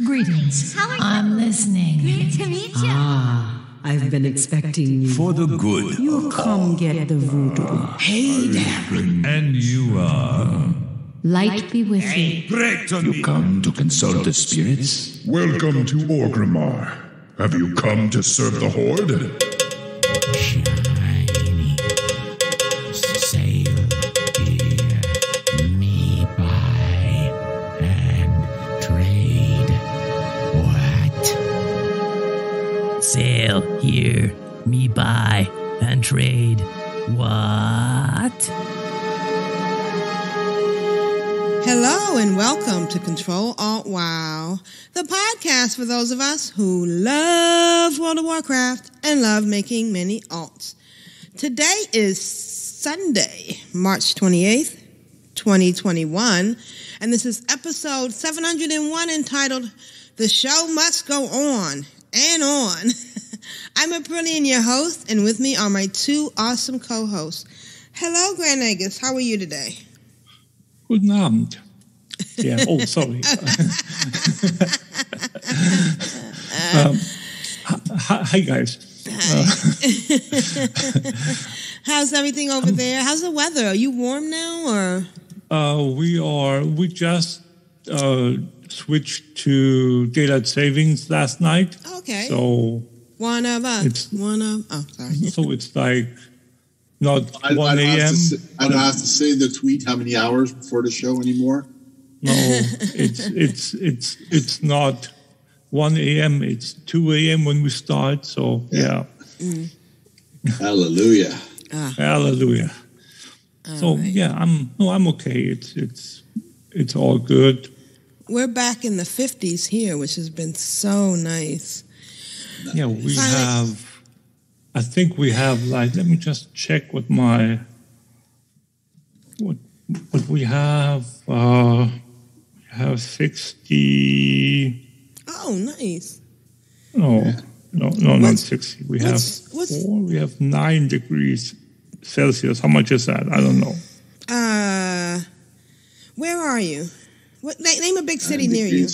Greetings. I'm listening. Great to meet you. Ah, I've been expecting you. For the good. You come get the voodoo. Hey there. And you are. Light be with you. Great to You come to consult the spirits? Welcome to Orgrimmar. Have you come to serve the Horde? Buy and trade. What? Hello and welcome to Control Alt Wow, the podcast for those of us who love World of Warcraft and love making many alts. Today is Sunday, March 28th, 2021, and this is episode 701 entitled The Show Must Go On and On. I'm Aprillian, your host, and with me are my two awesome co-hosts. Hello, Grand Nagus. How are you today? Guten Abend. Yeah. Oh, sorry. um, hi, hi, guys. How's everything over there? How's the weather? Are you warm now or? Uh, we are. We just uh, switched to daylight savings last night. Okay. So, one of us. It's- one of. Oh, sorry. so it's like not I, I one don't have to a.m. say- I don't have to say the tweet how many hours before the show anymore. No, it's it's it's it's not one a.m. It's two a.m. when we start. So yeah, mm. Hallelujah. Ah. hallelujah. so yeah, I'm no, I'm okay. It's it's it's all good. We're back in the 50s here, which has been so nice. Yeah, we Finally- have. I think we have like. Let me just check what my. What what we have? Uh, we have sixty. Oh, nice. No, no, no, not sixty. We have what's- what's- four. We have nine degrees Celsius. How much is that? I don't know. Uh, where are you? What name a big city near you?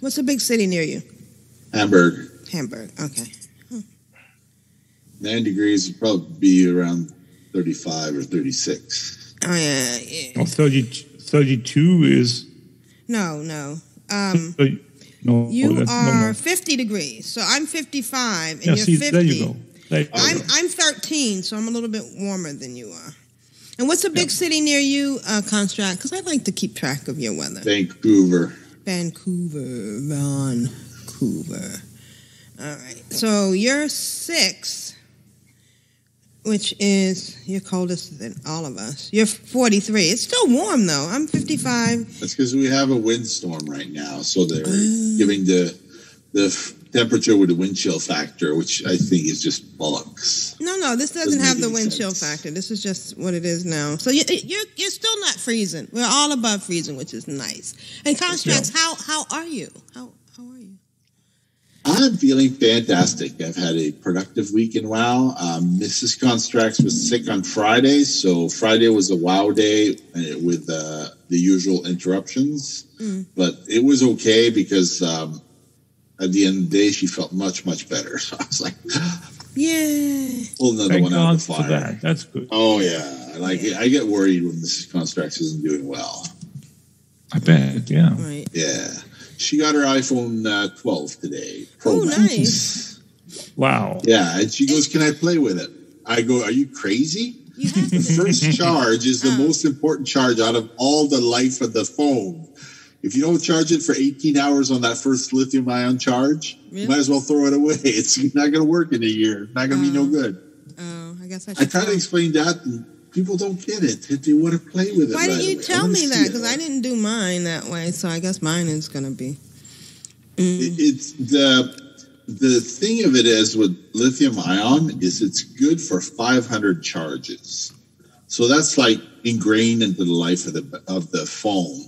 What's a big city near you? Hamburg. Hamburg. Okay. Nine degrees would probably be around 35 or 36. Oh yeah, yeah. No, 30, 32 is. No, no. Um, 30, no, you are no, no. 50 degrees, so I'm 55, and Yeah, you're see, 50. there you go. There you I'm go. I'm 13, so I'm a little bit warmer than you are. And what's a big city near you, uh, Constraxx? Because I'd like to keep track of your weather. Vancouver. Vancouver, Vancouver. All right. So you're six, which is you're coldest than all of us. You're 43. It's still warm though. I'm 55. That's because we have a windstorm right now. So they're Ah. giving the the f- temperature with the wind chill factor, which I think is just bollocks. No, no, this doesn't Doesn't have the wind chill factor. This is just what it is now. So you, you're you're still not freezing. We're all above freezing, which is nice. And Constraxx, how how are you? How how are you? I'm feeling fantastic. I've had a productive week in WoW. Um, Mrs. Constraxx was sick on Friday, so Friday was a WoW day uh, with uh, the usual interruptions. Mm. But it was okay because um, at the end of the day, she felt much, much better. So I was like, Yeah. pull another Thank one out of the fire. that. That's good. Oh yeah, like I get worried when Mrs. Constraxx isn't doing well. I bet. Yeah. Right. Yeah, she got her iPhone uh, 12 today. Pro Oh, Max. nice. Wow. Yeah, and she goes, "Can I play with it?" I go, "Are you crazy?" You The first charge is the Oh. most important charge out of all the life of the phone. If you don't charge it for 18 hours on that first lithium ion charge, Really? you might as well throw it away. It's not going to work in a year. It's not going to be no good. Oh, I guess I I try to explain that, and people don't get it. They want to play with it. Why didn't you away. tell me that? Because I didn't do mine that way. So I guess mine is going to be. It- It's the the thing of it is with lithium ion is it's good for 500 charges. So that's like ingrained into the life of the of the phone.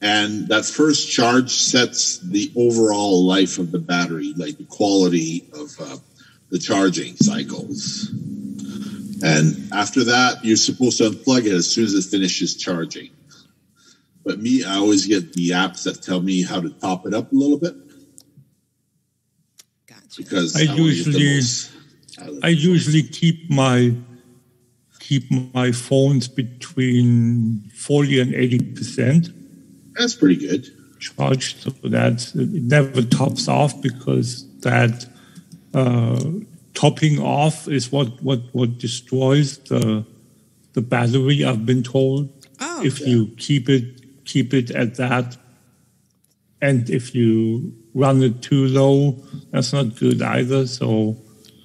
And that first charge sets the overall life of the battery, like the quality of uh, the charging cycles. And after that, you're supposed to unplug it as soon as it finishes charging. But me, I always get the apps that tell me how to top it up a little bit Gotcha. because I I, wanna get the usually- most out of I usually keep my keep my phones between forty and eighty percent That's pretty good. charged, so that it never tops off because that uh, topping off is what what what destroys the the battery. I've been told Oh, if you keep it keep it at that, and if you run it too low, that's not good either. So.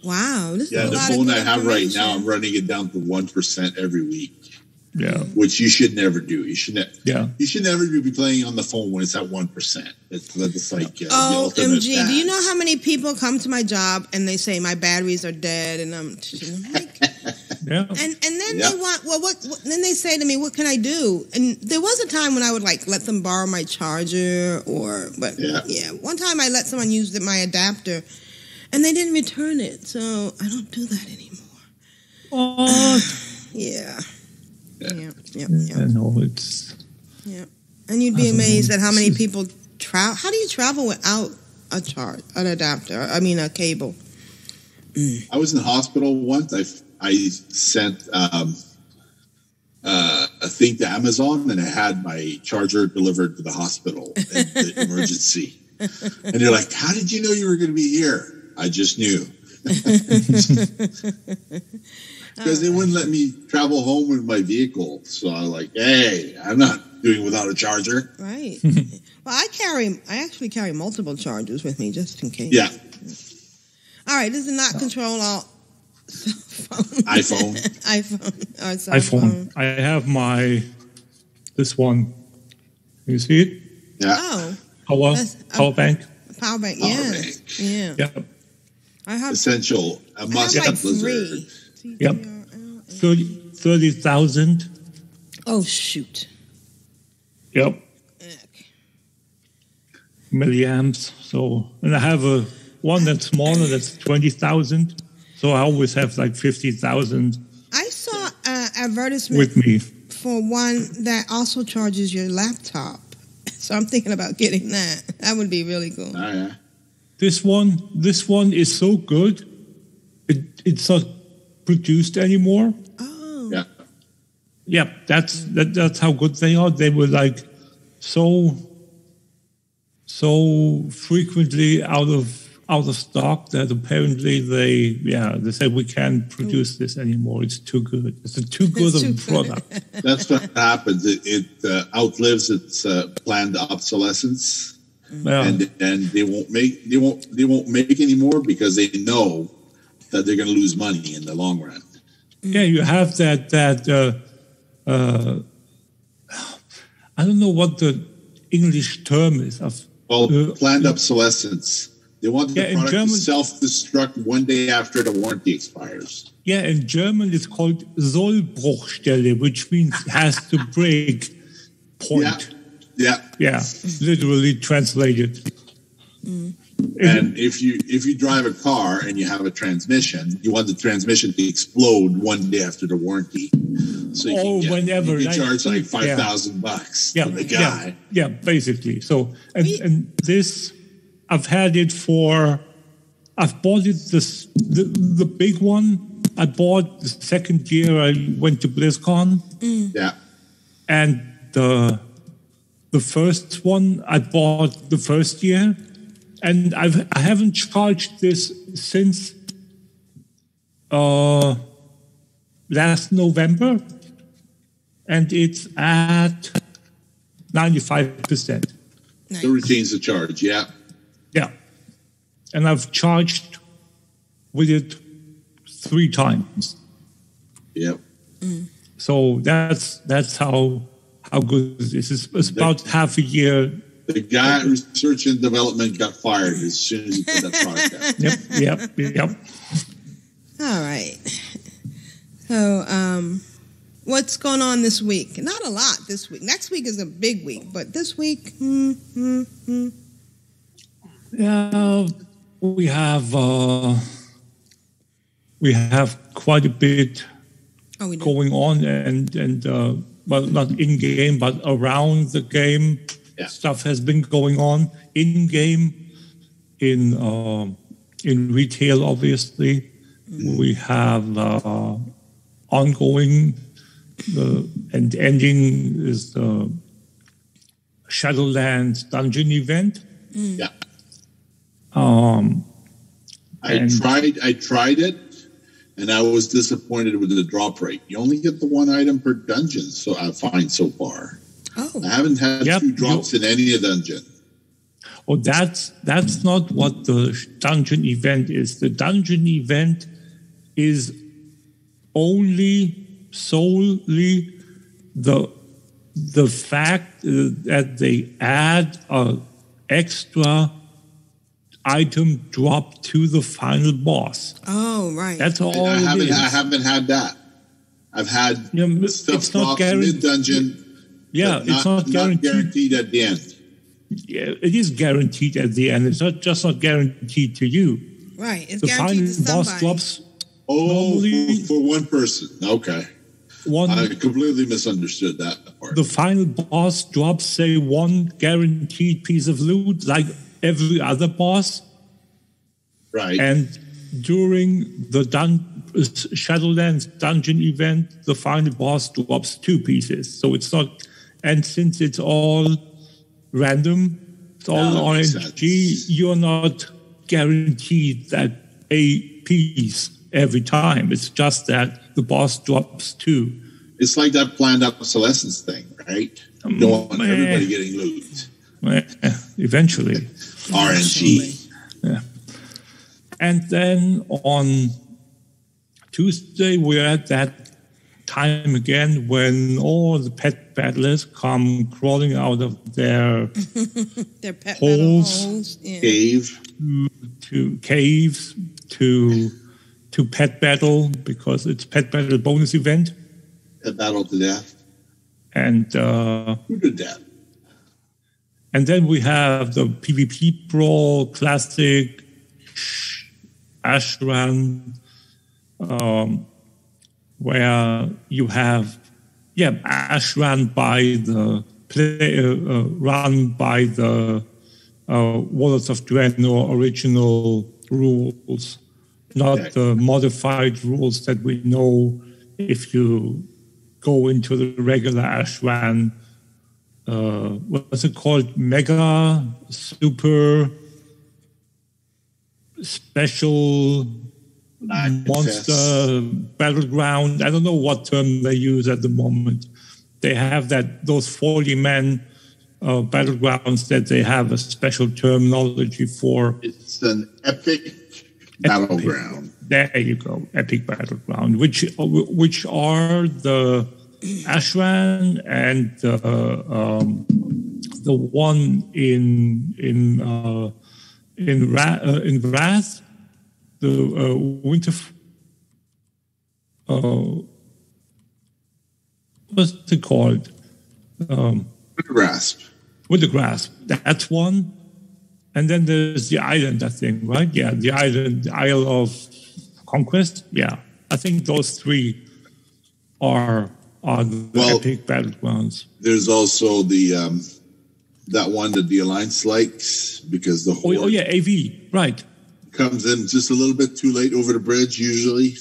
wow. This Yeah, is a the lot phone good I have right now, I'm running it down to one percent every week, Yeah, which you should never do. You should ne- yeah. you should never be playing on the phone when it's at one percent. It's, that's like uh, Oh, ultimate MG, do you know how many people come to my job and they say my batteries are dead and I'm, I'm like, Yeah. and and then Yeah. they want well what, what then they say to me what can I do and there was a time when I would like let them borrow my charger or but Yeah. yeah one time I let someone use the, my adapter and they didn't return it so I don't do that anymore Oh, yeah Yeah. Yeah yeah I yeah, know it's yeah. and you'd be don't know, amazed at how many people travel how do you travel without a charge an adapter I mean a cable I was in the hospital once. I I sent um, uh, a thing to Amazon, and I had my charger delivered to the hospital in the emergency. And they're like, "How did you know you were going to be here?" I just knew because they wouldn't let me travel home with my vehicle. So I was like, "Hey, I'm not doing without a charger." Right. well, I carry, I actually carry multiple chargers with me just in case. Yeah, All right, this is not control alt. iPhone. iPhone. Or iPhone. phone. I have my this one. You see it? Yeah, Oh, Power That's- power oh, bank. power bank. Power yeah. bank. Yeah. Yeah. I have, essential. A I have must like have Blizzard. three. Yep. TTRL. 30 30,000. Oh, shoot. Yep. Okay. Milliamps. So, and I have a one that's smaller. That's twenty thousand. So I always have like fifty thousand I saw an advertisement with me. for one that also charges your laptop. So I'm thinking about getting that. That would be really cool. Oh, yeah. This one, this one is so good. It, it's not produced anymore. Oh. Yeah. Yeah, that's that, that's how good they are. They were like so so frequently out of out of stock that apparently they yeah they said we can't produce this anymore. It's too good. It's a too good It's of a too good. product. That's what happens. It, it uh, outlives its uh, planned obsolescence, Yeah. and and they won't make they won't they won't make anymore because they know that they're going to lose money in the long run. Yeah, you have that that uh, uh, I don't know what the English term is of Well, Uh, planned obsolescence. They want the Yeah, in product German- to self-destruct one day after the warranty expires. Yeah, in German it's called Sollbruchstelle, which means has to break point. Yeah, Yeah, literally translated. And if you if you drive a car and you have a transmission, you want the transmission to explode one day after the warranty. So you Oh, can get, whenever, you can like- charge like yeah. five thousand bucks Yeah, for the guy. yeah, basically. So, and, and this, I've had it for, I've bought it this the, the big one. I bought the second year I went to BlizzCon, mm. Yeah. and the the first one I bought the first year, and I've I haven't charged this since uh last November, and it's at ninety five percent. It retains the charge. Yeah. Yeah, and I've charged with it three times. Yep. So that's that's how how good this is. It's about half a year. The guy at research and development got fired as soon as he put that product out. Yep, yep, yep. All right. So, um, what's going on this week? Not a lot this week. Next week is a big week, but this week, hmm, hmm, hmm. Yeah, we have uh, we have quite a bit Oh, going on, and and uh, well, not in game, but around the game. Yeah. Stuff has been going on in game, in uh, in retail. Obviously, we have uh, ongoing. The and ending is the Shadowlands dungeon event. Yeah. Um, I tried. I tried it, and I was disappointed with the drop rate. You only get the one item per dungeon, so I find so far. Oh, I haven't had Yep, two drops in any dungeon. Oh, that's that's not what the dungeon event is. The dungeon event is only solely the the fact uh, that they add a extra item drop to the final boss. oh, right. That's all I it haven't. is. I haven't had that. I've had Yeah, stuff it's not drops guaranteed. mid dungeon. Yeah, it's not guaranteed. guaranteed at the end. Yeah, it is guaranteed at the end. It's not just not guaranteed to you. right. It's The guaranteed final to boss somebody. drops Oh, Normally- for, for one person. Okay, one I completely misunderstood that part. the final boss drops, say, one guaranteed piece of loot, like every other boss, right. and during the dun- Shadowlands dungeon event, the final boss drops two pieces. So it's not, and since it's all random, it's all makes RNG, you're not guaranteed that a piece every time. It's just that the boss drops two. it's like that planned obsolescence thing, right? Don't want meh. everybody getting loot. Eh, Eventually. RNG. And then on Tuesday, we're at that time again when all the pet battlers come crawling out of their Their pet Holes. metal holes. Yeah. Cave. to caves to to pet battle because it's pet battle bonus event Pet battle to death. and uh, Who did that? and then we have the PvP brawl classic Ashran um, where you have yeah Ashran by the play uh, uh, run by the uh, Warlords of Draenor original rules, not Okay. the modified rules that we know if you go into the regular Ashran. Uh, what's it called? Mega, super, special, monster, battleground. I don't know what term they use at the moment. They have that those forty men uh, battlegrounds that they have a special terminology for. It's an epic battleground. There you go, epic battleground, which which are the Ashran and the um, the one in in uh, in Ra- uh, in Wrath, the uh, Winter. Uh, what's it called? Um, Grasp. with the grasp. That's one. And then there's the island, I think, right? Yeah, the island, the Isle of Conquest. Yeah, I think those three are are the Well- epic battlegrounds. There's also the um, that one that the Alliance likes because the Oh, oh yeah, AV, right? Comes in just a little bit too late over the bridge usually,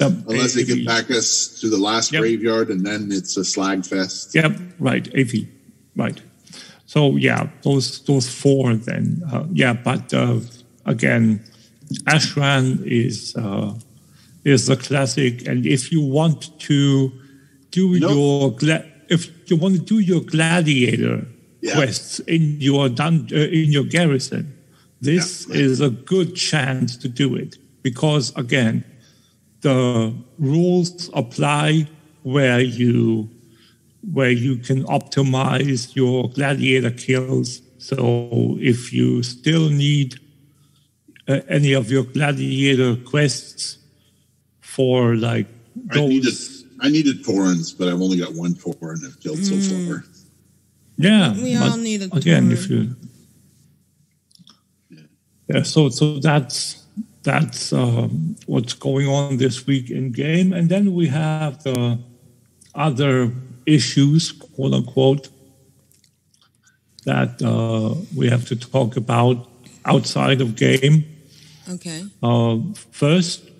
Yep, unless they can pack us to the last Yep. graveyard and then it's a slag fest. Yep, right, AV, right. So yeah, those those four then. Uh, yeah, but uh, again, Ashran is uh, is the classic, and if you want to do Nope. your gla- if you want to do your gladiator Yeah. quests in your dun- uh, in your garrison, this Yeah. is a good chance to do it because again, the rules apply where you where you can optimize your gladiator kills. So if you still need uh, any of your gladiator quests for like I needed those, I needed Taurens, but I've only got one Tauren I've killed so Mm. far. yeah, We all need a again Tauren. if you yeah, so so that's that's um, what's going on this week in game, and then we have the other issues, quote unquote, that uh, we have to talk about outside of game. Okay. Uh, first,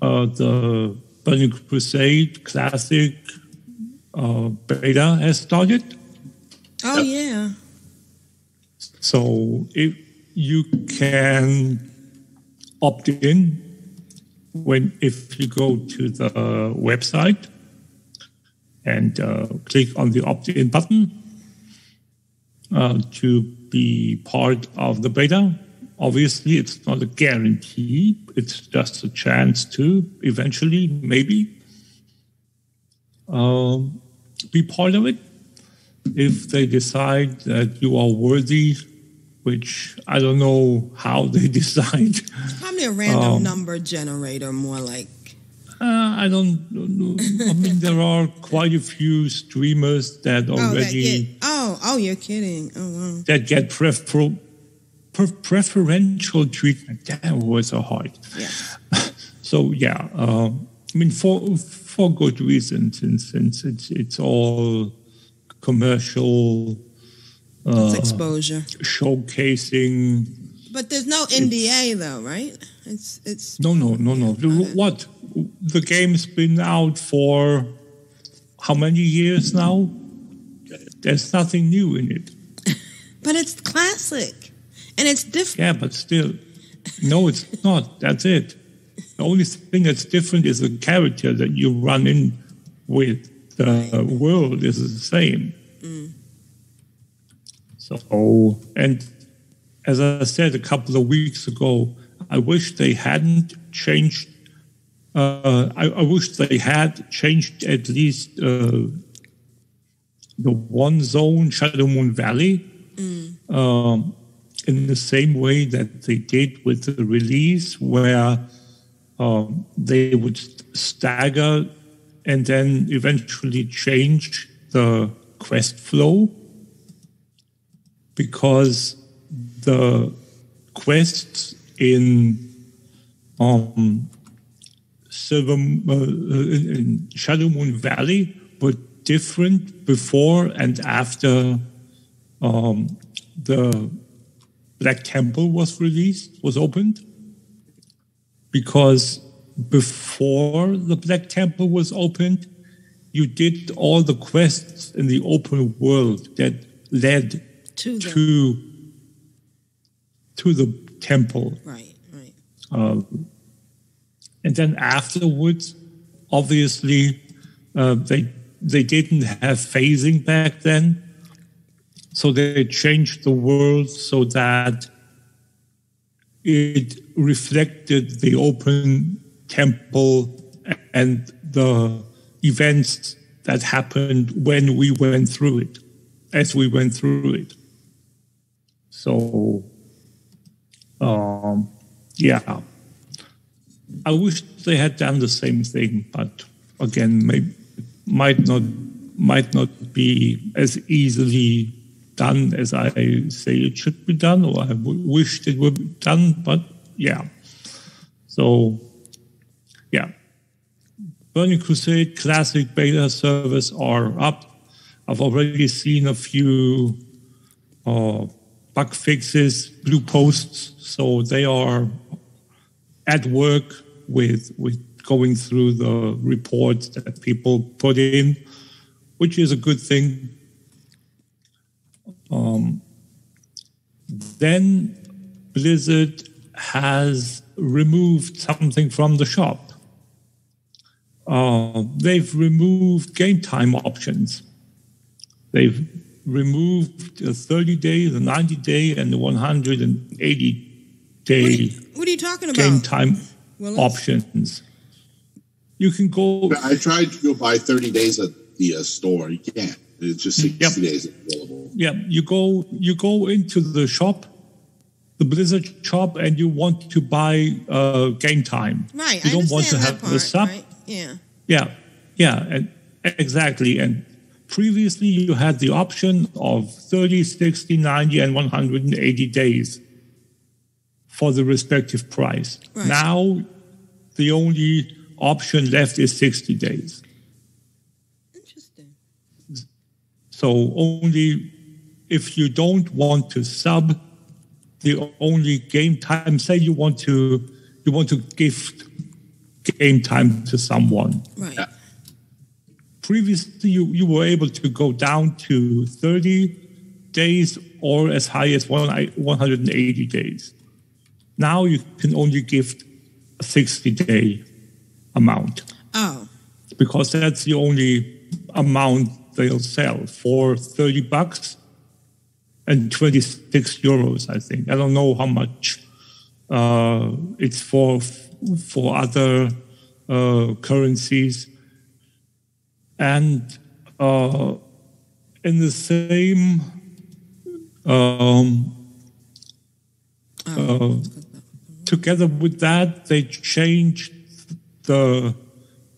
uh, the Burning Crusade Classic uh, beta has started. Oh yeah. So if you can opt in when if you go to the website and uh, click on the opt-in button uh, to be part of the beta. Obviously, it's not a guarantee. It's just a chance to eventually, maybe, um, be part of it. If they decide that you are worthy, which I don't know how they decide. It's probably a random Um, number generator, more like. Uh, I don't know. I mean, there are quite a few streamers that Oh, that already get, oh, oh, you're kidding. Oh, wow. that get prefer, pre- preferential treatment. Damn, words are hard. Yeah. So yeah, um, I mean for for good reason, since since it's it's all commercial It's uh, exposure. showcasing. But there's no NDA though, right? It's it's No, no, no, no. The- What the game's been out for how many years now? There's nothing new in it. but it's classic. And it's different. Yeah, but still, no, it's not. That's it. The only thing that's different is the character that you run in with. The world is the same. Mm. So, and as I said a couple of weeks ago, I wish they hadn't changed. Uh, I, I wish they had changed at least uh, the one zone, Shadowmoon Valley, um, in the same way that they did with the release, where um, they would stagger and then eventually change the quest flow because the quests in um, Silver, uh, in in Shadowmoon Valley were different before and after um, the Black Temple was released, was opened. Because before the Black Temple was opened, you did all the quests in the open world that led To the to to the temple. right, right. Uh, and then afterwards, obviously, uh, they they didn't have phasing back then, so they changed the world so that it reflected the open temple and the events that happened when we went through it, as we went through it. So, um, yeah. I wish they had done the same thing, but again, may, might not might not be as easily done as I say it should be done, or I wished it would be done. But yeah, so yeah, Burning Crusade Classic beta servers are up. I've already seen a few uh, bug fixes, blue posts, so they are at work with with going through the reports that people put in, which is a good thing. Um, then Blizzard has removed something from the shop. Uh, they've removed game time options. They've removed the 30 day, the 90 day, and the 180 day What are you talking game about? time Willis? options. You can go. I tried to go buy 30 days at the uh, store. You can't. It's just 60 Yep. days available. Yeah, you go. You go into the shop, the Blizzard shop, and you want to buy uh, game time. Right. You I don't want to understand have that part, the sub. right? Yeah. Yeah, yeah, and exactly. And previously, you had the option of 30, 60, 90, and 180 days for the respective price. Right. Now, the only option left is 60 days. Interesting. So only if you don't want to sub, the only game time. Say you want to you want to gift game time to someone. Right. Previously, you, you were able to go down to 30 days or as high as one, 180 days. Now you can only gift a 60 day amount Oh, because that's the only amount they'll sell for 30 bucks and 26 euros, I think. I don't know how much uh, it's for for other uh, currencies. And uh, in the same um, uh, together with that, they changed the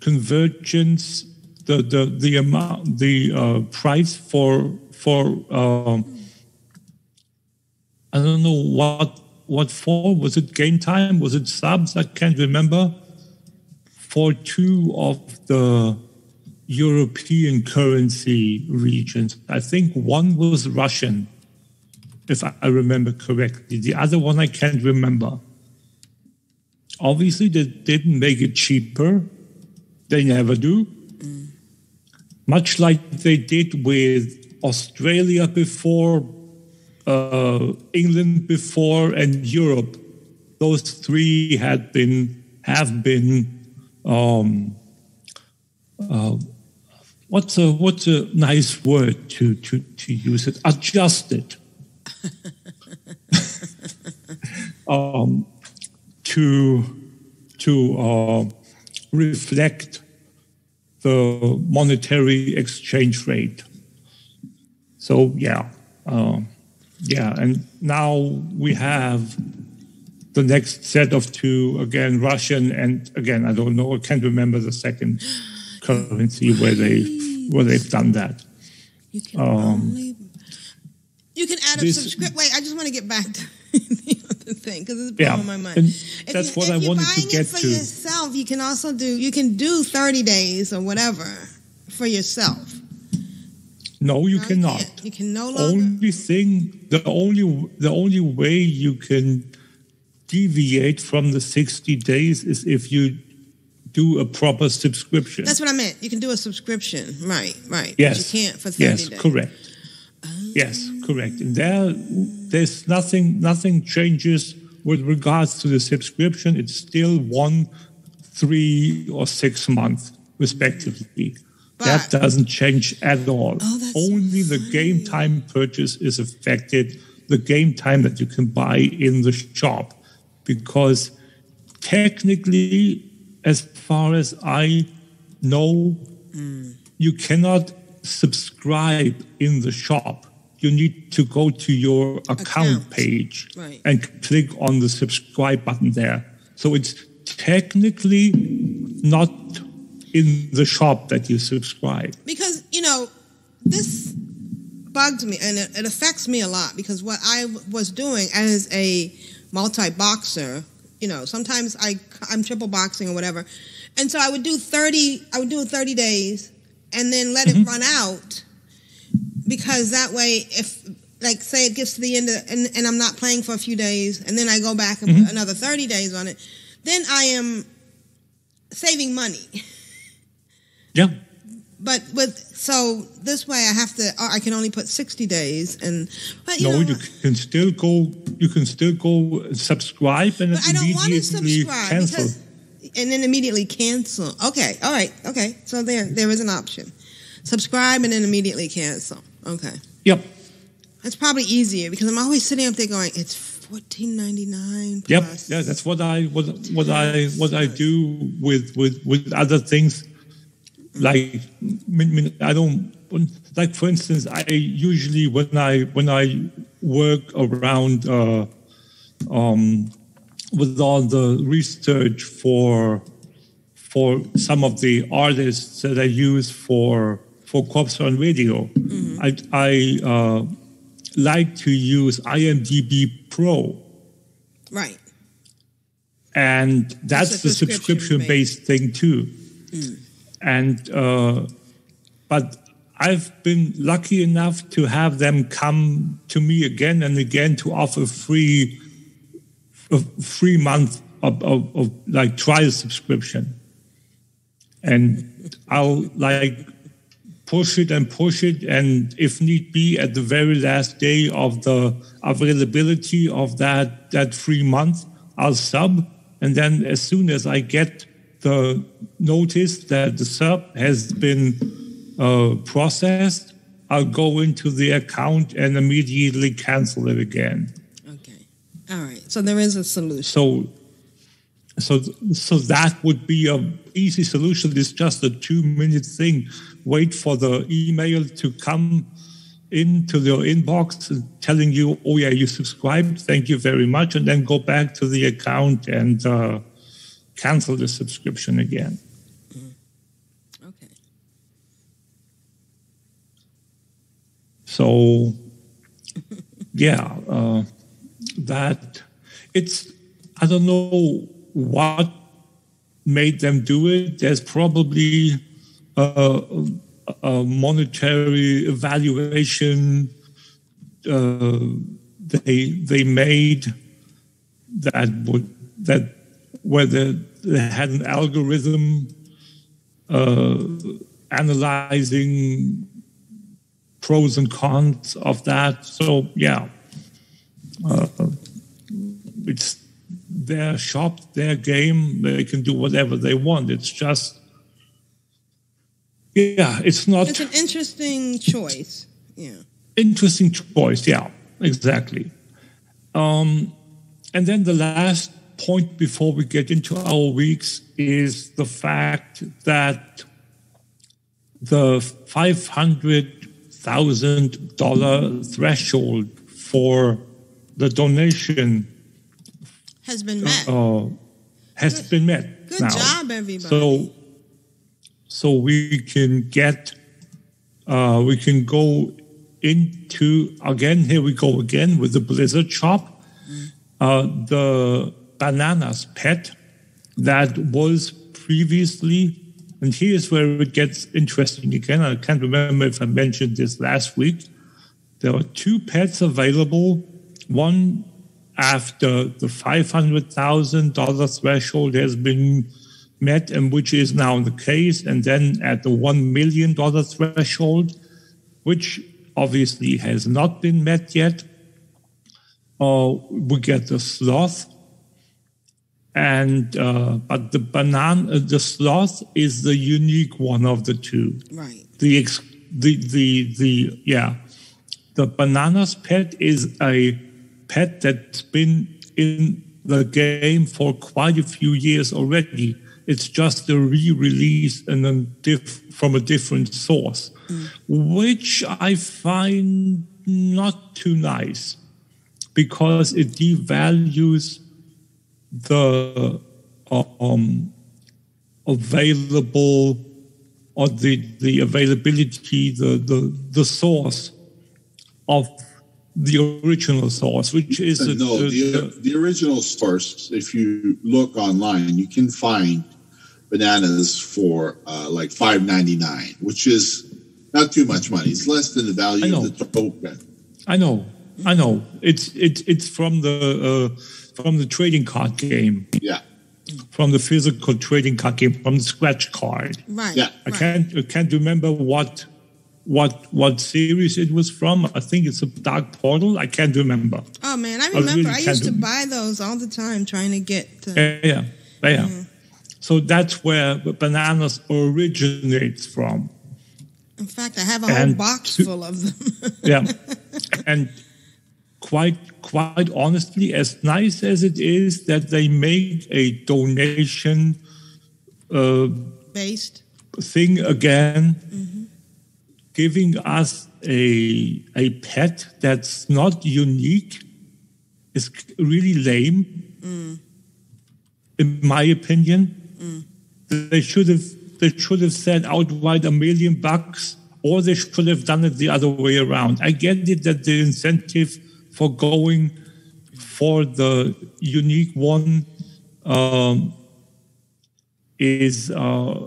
convergence, the the the amount, the uh, price for for um, I don't know what what for. Was it game time? Was it subs? I can't remember. For two of the European currency regions. I think one was Russian, if I remember correctly. The other one I can't remember. Obviously, they didn't make it cheaper. They never do. Much like they did with Australia before, uh, England before, and Europe. Those three had been have been um, uh, what's a what's a nice word to to to use it? Adjusted. Um, to to uh, reflect the monetary exchange rate. So yeah, uh, yeah, and now we have the next set of two again Russian and again I don't know I can't remember the second currency where they've where they've done that. you can Um, only. You can add a this- subscription. Wait, I just want to get back to the other thing because it's blowing Yeah, my mind. If that's you- what I you're wanted to get it for to. yourself, you can also do. You can do thirty days or whatever for yourself. No, you No, cannot. You can no longer. Only thing, the only the only way you can deviate from the sixty days is if you do a proper subscription. That's what I meant. You can do a subscription, right? Right. But Yes. you can't for thirty yes, days. correct. Oh. Yes, correct. And there, there's nothing, nothing changes with regards to the subscription. It's still one, three, or six months, respectively. that doesn't change at all. Oh, Only the game time purchase is affected, the game time that you can buy in the shop, because technically, as far as I know, you cannot subscribe in the shop. You need to go to your account, Account. page Right. and click on the subscribe button there. So it's technically not in the shop that you subscribe. because you know this bugs me and it, it affects me a lot because what I was doing as a multi boxer, you know, sometimes I I'm triple boxing or whatever, and so I would do thirty. I would do thirty days and then let it mm-hmm. run out because that way if. Like say it gets to the end of, and, and I'm not playing for a few days, and then I go back and put mm-hmm. another 30 days on it, then I am saving money. Yeah. But with so this way, I have to. uh, I can only put sixty days, and but you no, know, you can still go. You can still go subscribe and I don't want to immediately subscribe cancel. because, and then immediately cancel. Okay, all right, okay. So there, there is an option: subscribe and then immediately cancel. Okay, Yep. that's probably easier because I'm always sitting up there going, "It's fourteen ninety nine Yep. plus." Yeah, that's what I what what I what I do with with with other things. Like, I mean, I don't like. For instance, I usually when I when I work around uh, um, with all the research for for some of the artists that I use for for Corpse on Radio, I I uh, like to use IMDb Pro right. and that's, That's the subscription based thing too. And uh, but I've been lucky enough to have them come to me again and again to offer free, a free month of, of, of like trial subscription. And I'll like push it and push it. And if need be, at the very last day of the availability of that, that free month, I'll sub. And then as soon as I get the notice that the sub has been uh, processed, I'll go into the account and immediately cancel it again. Okay. All right. So there is a solution. So, so, so that would be a easy solution. It's just a two minute thing. Wait for the email to come into your inbox telling you, oh yeah, you subscribed. Thank you very much. And then go back to the account and uh, cancel the subscription again. Okay. So, yeah, uh, that it's, I don't know what made them do it. There's probably a, a monetary evaluation uh, they they made that would that whether had an algorithm uh, analyzing pros and cons of that. So yeah, uh, it's their shop, their game. They can do whatever they want. It's just yeah, it's not It's an interesting choice. Yeah. interesting choice. Yeah, exactly. Um, and then the last point before we get into our weeks is the fact that the five hundred thousand dollar threshold for the donation Has been met. uh, has been met. Good now. job, everybody. So, so we can get, uh, we can go into again. Here we go again with the Blizzard shop. Uh, the bananas pet that was previously, and here's where it gets interesting again. I can't remember if I mentioned this last week. There are two pets available. One after the $500,000 threshold has been met, and which is now the case, and then at the $1 million threshold, which obviously has not been met yet, uh, we get the sloth. And uh, but the banana, the sloth is the unique one of the two. right. The ex, the the the yeah, the bananas pet is a pet that's been in the game for quite a few years already. It's just a re-release and a diff, from a different source, which I find not too nice because it devalues the um, available or the, the availability, the, the, the source of the original source, which is the, no, the- the, the original source, if you look online, you can find bananas for uh, like five ninety nine, which is not too much money. It's less than the value of the token. I know, I know. It's it's it's from the uh, from the trading card game, Yeah, from the physical trading card game, from the scratch card. Right. Yeah. I right. can't I can't remember what what what series it was from. I think it's a Dark Portal. I can't remember. Oh man, I remember. I, can't used to do- buy those all the time, trying to get to. Yeah, yeah, yeah. Mm-hmm. So that's where bananas originates from. In fact, I have a whole box to- full of them. Yeah, and quite quite honestly, as nice as it is that they make a donation uh, Based. thing again, mm-hmm. giving us a a pet that's not unique is really lame, mm. in my opinion. Mm. They should have they should have said outright a million bucks, or they should have done it the other way around. I get it that the incentive for going for the unique one um, is uh,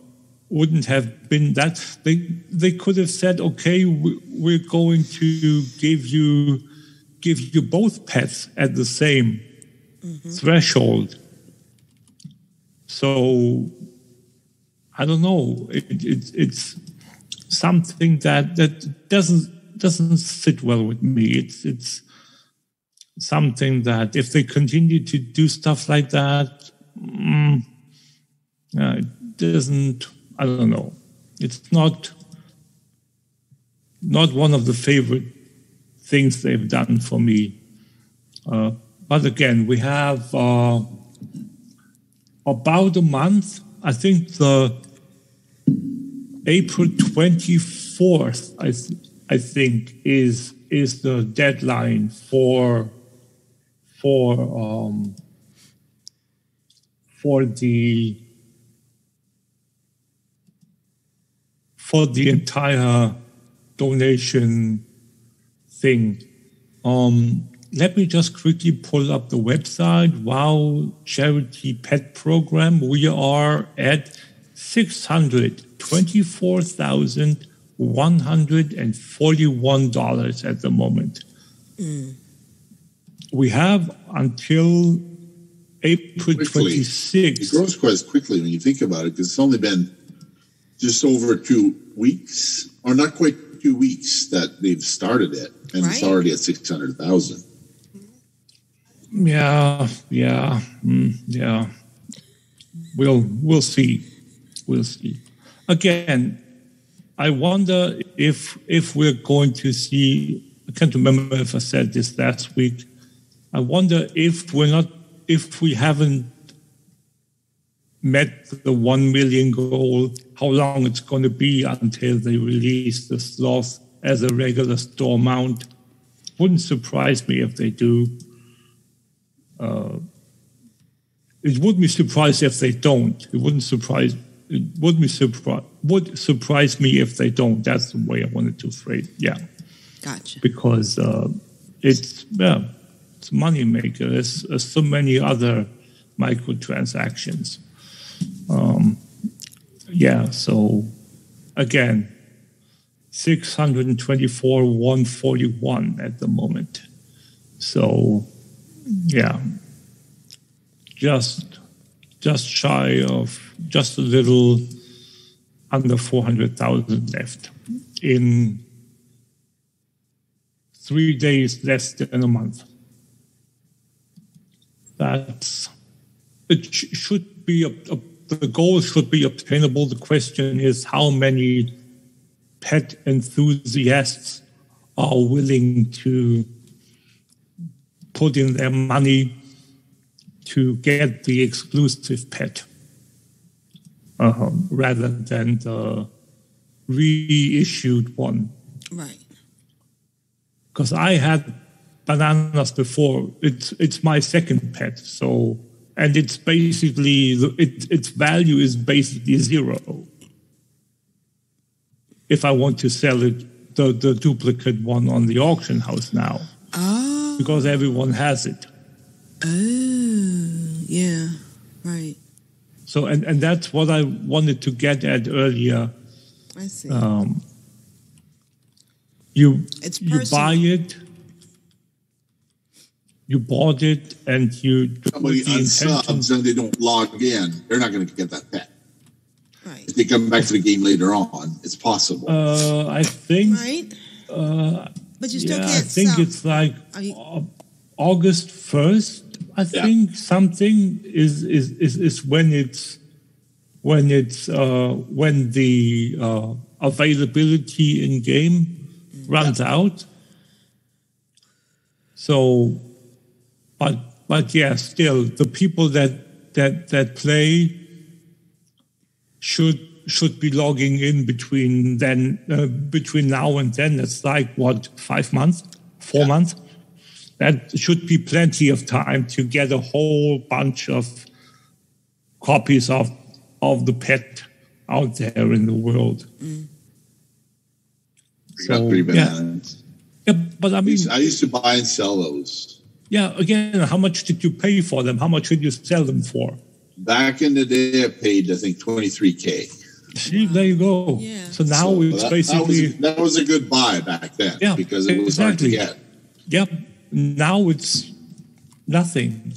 wouldn't have been that. They they could have said, okay, we, we're going to give you give you both pets at the same threshold. So I don't know. It, it, it's something that that doesn't doesn't sit well with me. It's it's something that if they continue to do stuff like that, mm, uh, it doesn't. I don't know. It's not not one of the favorite things they've done for me. Uh, but again, we have uh, about a month. I think the April twenty fourth. I th- I think is is the deadline for for um, for the for the entire donation thing. Um, let me just quickly pull up the website. Wow, charity pet program. We are at six hundred twenty-four thousand one hundred and forty-one dollars at the moment. We have until April Quickly. twenty-sixth. It grows quite quickly when you think about it, because it's only been just over two weeks, or not quite two weeks that they've started it, and it's already at six hundred thousand. Yeah, yeah, mm, yeah. We'll we'll see, we'll see. Again, I wonder if if we're going to see. I can't remember if I said this last week. I wonder if we're not if we haven't met the one million goal. How long it's going to be until they release the sloth as a regular store mount? Wouldn't surprise me if they do. it would be surprised if they don't. It wouldn't surprise. It would be surprise. Would surprise me if they don't. That's the way I wanted to phrase. Yeah, Gotcha. because uh, it's yeah, money maker. There's, there's so many other microtransactions. Um, yeah. So again, six hundred and twenty-four one forty-one at the moment. So yeah just just shy of just a little under 400,000 left in three days less than a month. That's it sh- should be a, a, the goal should be obtainable. The question is how many pet enthusiasts are willing to put in their money to get the exclusive pet uh, rather than the reissued one. Right. Because I had bananas before. It's it's my second pet, so and it's basically the- it, its value is basically zero. If I want to sell it, the, the duplicate one on the auction house now, Oh. because everyone has it. Oh. Yeah. Right. So and, and that's what I wanted to get at earlier. I see. Um, you It's you buy it, you bought it, and you Somebody the unsubs and they don't log in, they're not going to get that pet. right. If they come back to the game later on, it's possible. Uh, I think. Right. Uh, But you still yeah, can't think sell. it's like Are you- Au- August first. I Yeah. think something is, is is is when it's when it's uh, when the uh, availability in game runs out. So, but but yeah, still the people that that that play should should be logging in between then uh, between now and then. It's like what five months, four months. That should be plenty of time to get a whole bunch of copies of of the pet out there in the world. Got So, yeah. Yeah, but I I mean, I used to buy and sell those. Yeah. Again, how much did you pay for them? How much did you sell them for? Back in the day, I paid, I think, 23K. See, there you go. Yeah. So now So it's that, basically that was, that was a good buy back then Yeah, because it was exactly. hard to get. Yep. Now it's nothing.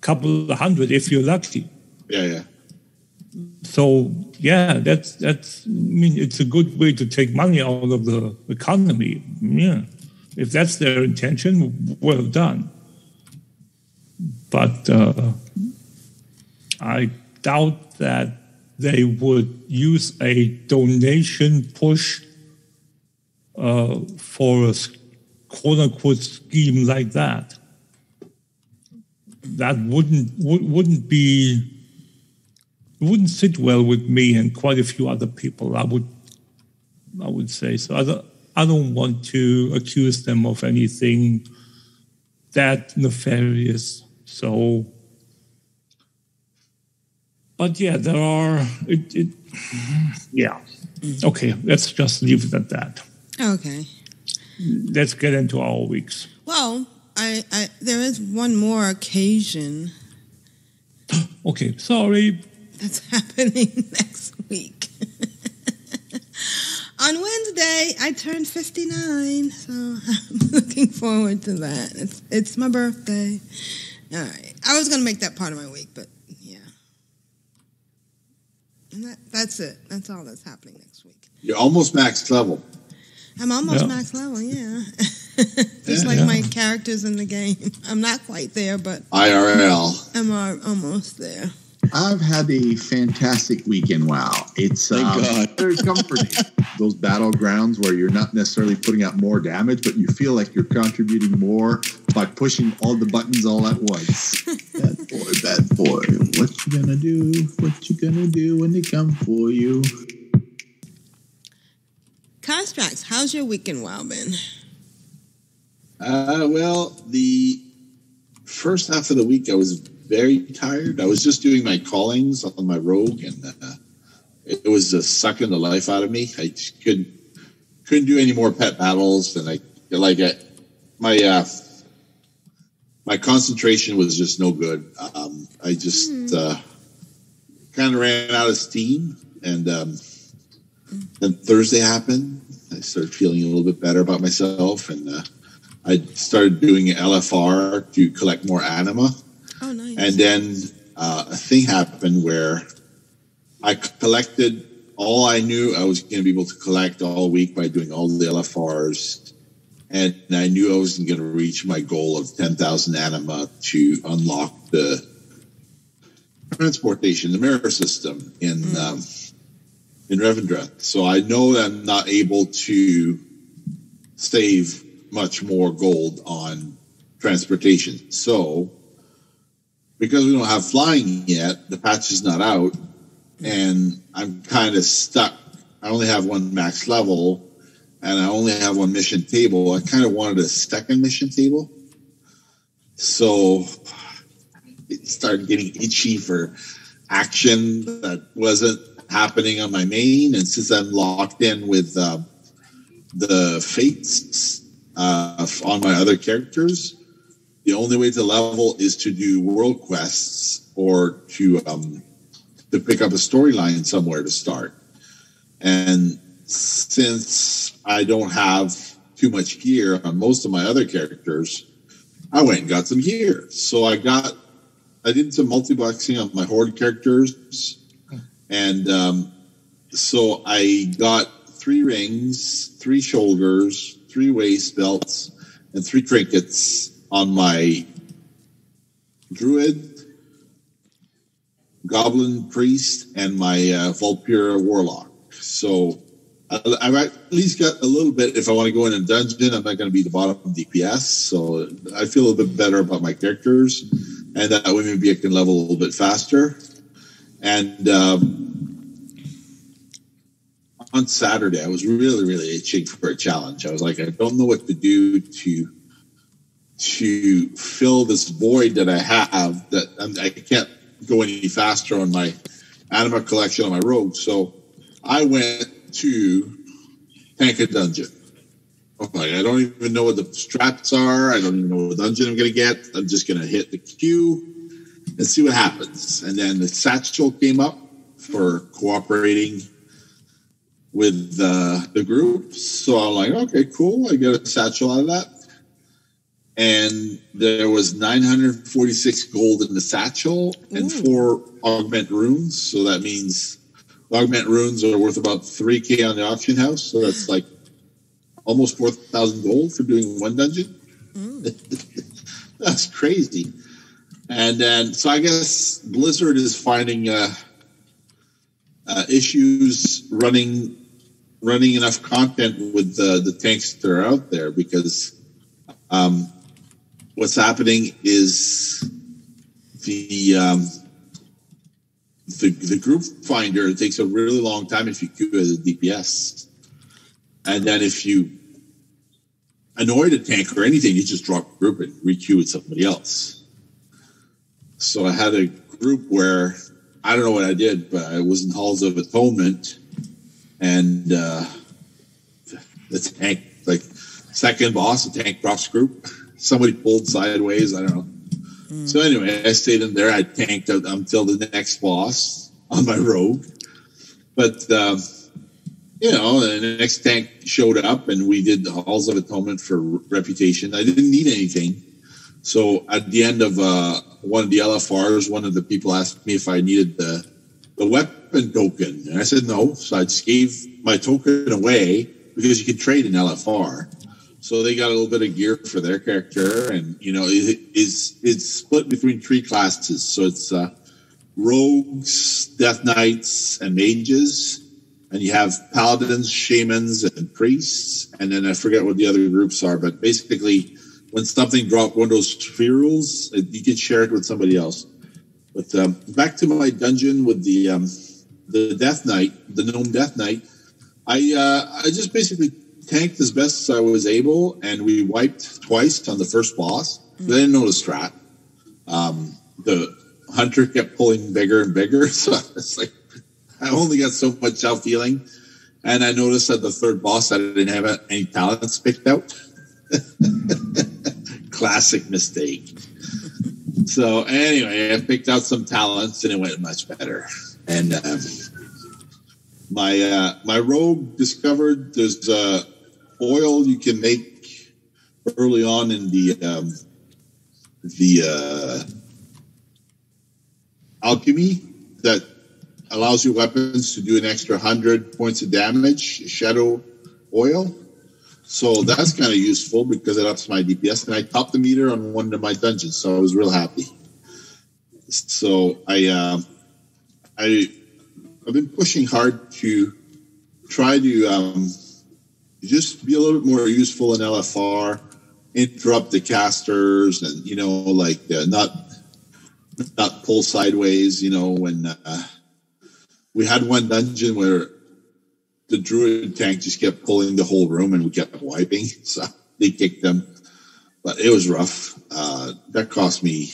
Couple of hundred if you're lucky. Yeah, yeah. So yeah, that's that's. I mean, it's a good way to take money out of the economy. Yeah, if that's their intention, well done. But uh, I doubt that they would use a donation push uh, for a quote unquote scheme like that. That wouldn't would, wouldn't be wouldn't sit well with me and quite a few other people. I would I would say so. I don't, I don't want to accuse them of anything that nefarious. So, but yeah, there are. It, it, yeah. Okay, let's just leave it at that. Okay. Let's get into our weeks. Well, I, I there is one more occasion Okay, sorry. that's happening next week. On Wednesday, I turned 59, so I'm looking forward to that. It's it's my birthday. All right. I was going to make that part of my week, but yeah. And that, that's it. That's all that's happening next week. You're almost max level. I'm almost Yeah. max level, yeah. Just like Yeah. my characters in the game. I'm not quite there, but IRL. I'm al- almost there. I've had a fantastic weekend. Wow, it's Thank um, God. very comforting. Those battlegrounds where you're not necessarily putting out more damage, but you feel like you're contributing more by pushing all the buttons all at once. bad boy, bad boy, what you gonna do? What you gonna do when they come for you? Constraxx, how's your weekend wow been? Uh, well, the first half of the week I was very tired. I was just doing my callings on my rogue, and uh, it was just sucking the life out of me. I couldn't couldn't do any more pet battles, and I like I, my uh, my concentration was just no good. Um, I just uh, kind of ran out of steam, and um, then Thursday happened. I started feeling a little bit better about myself, and uh, I started doing LFR to collect more anima. Oh, nice. And then uh, a thing happened where I collected all I knew I was going to be able to collect all week by doing all the LFRs. And I knew I wasn't going to reach my goal of 10,000 anima to unlock the transportation, the mirror system in um, in Revendreth. So I know that I'm not able to save much more gold on transportation. So because we don't have flying yet, the patch is not out, and I'm kind of stuck. I only have one max level, and I only have one mission table. I kind of wanted a second mission table, so it started getting itchy for action that wasn't happening on my main. And since I'm locked in with uh, the fates uh, on my other characters, the only way to level is to do world quests or to um, to pick up a storyline somewhere to start. And since I don't have too much gear on most of my other characters, I went and got some gear. So I got I did some multi-boxing on my horde characters, and um, so I got three rings, three shoulders, three waist belts, and three trinkets on my druid, goblin priest, and my uh, warlock. So I've at least got a little bit. If I want to go in a dungeon, I'm not going to be the bottom DPS. So I feel a little bit better about my characters, and that way maybe I can level a little bit faster. And um, on Saturday, I was really, really itching for a challenge. I was like, I don't know what to do to to fill this void that I have that I'm, I can't go any faster on my anima collection on my rogue. So I went to tank a dungeon. I'm like, I don't even know what the straps are. I don't even know what dungeon I'm going to get. I'm just going to hit the queue and see what happens. And then the satchel came up for cooperating with uh, the group. So I'm like, okay, cool. I get a satchel out of that. And there was 946 gold in the satchel and four augment runes. So that means augment runes are worth about 3K on the auction house. So that's like almost 4,000 gold for doing one dungeon. that's crazy. And then, so I guess Blizzard is finding uh, uh, issues running running enough content with the, the tanks that are out there because um, what's happening is the um, the the group finder takes a really long time if you queue as a DPS, and then if you annoy the tank or anything, you just drop group and requeue with somebody else. So I had a group where I don't know what I did, but I was in Halls of Atonement, and uh, the tank like second boss, the tank drops group. Somebody pulled sideways. I don't know. So anyway, I stayed in there. I tanked until the next boss on my rogue. But um, you know, the next tank showed up, and we did the Halls of Atonement for reputation. I didn't need anything. So at the end of uh, one of the LFRs, one of the people asked me if I needed the the weapon token, and I said no. So I just gave my token away because you can trade in LFR. So they got a little bit of gear for their character, and you know, it is it's split between three classes. So it's uh, rogues, death knights, and mages, and you have paladins, shamans, and priests, and then I forget what the other groups are, but basically, when something dropped one of those three rules, you can share it with somebody else. But um, back to my dungeon with the um, the Death Knight, the gnome Death Knight. I uh, I just basically tanked as best as I was able, and we wiped twice on the first boss. But I didn't know the strat. Um, the hunter kept pulling bigger and bigger, so it's like I only got so much out feeling. And I noticed that the third boss, I didn't have any talents picked out. Classic mistake. So anyway, I picked out some talents and it went much better. And um, my uh, my rogue discovered there's uh, oil you can make early on in the um, the uh, alchemy that allows your weapons to do an extra hundred points of damage. Shadow oil. So that's kind of useful because it ups my DPS, and I topped the meter on one of my dungeons, so I was real happy. So I, uh, I, I've been pushing hard to try to um, just be a little bit more useful in LFR, interrupt the casters, and you know, like uh, not not pull sideways. You know, when uh, we had one dungeon where the druid tank just kept pulling the whole room and we kept wiping. So they kicked them. But it was rough. Uh, that cost me,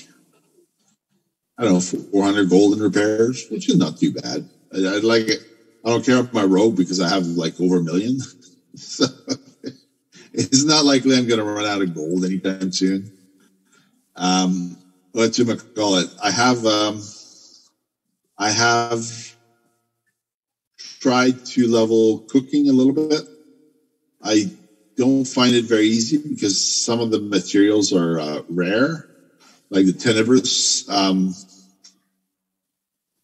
I don't know, 400 gold in repairs, which is not too bad. I, I like it. I don't care about my rogue because I have like over a million. So it's not likely I'm going to run out of gold anytime soon. Um, what you call it? I have, um, I have tried to level cooking a little bit. I don't find it very easy because some of the materials are uh, rare, like the tenebrous, um,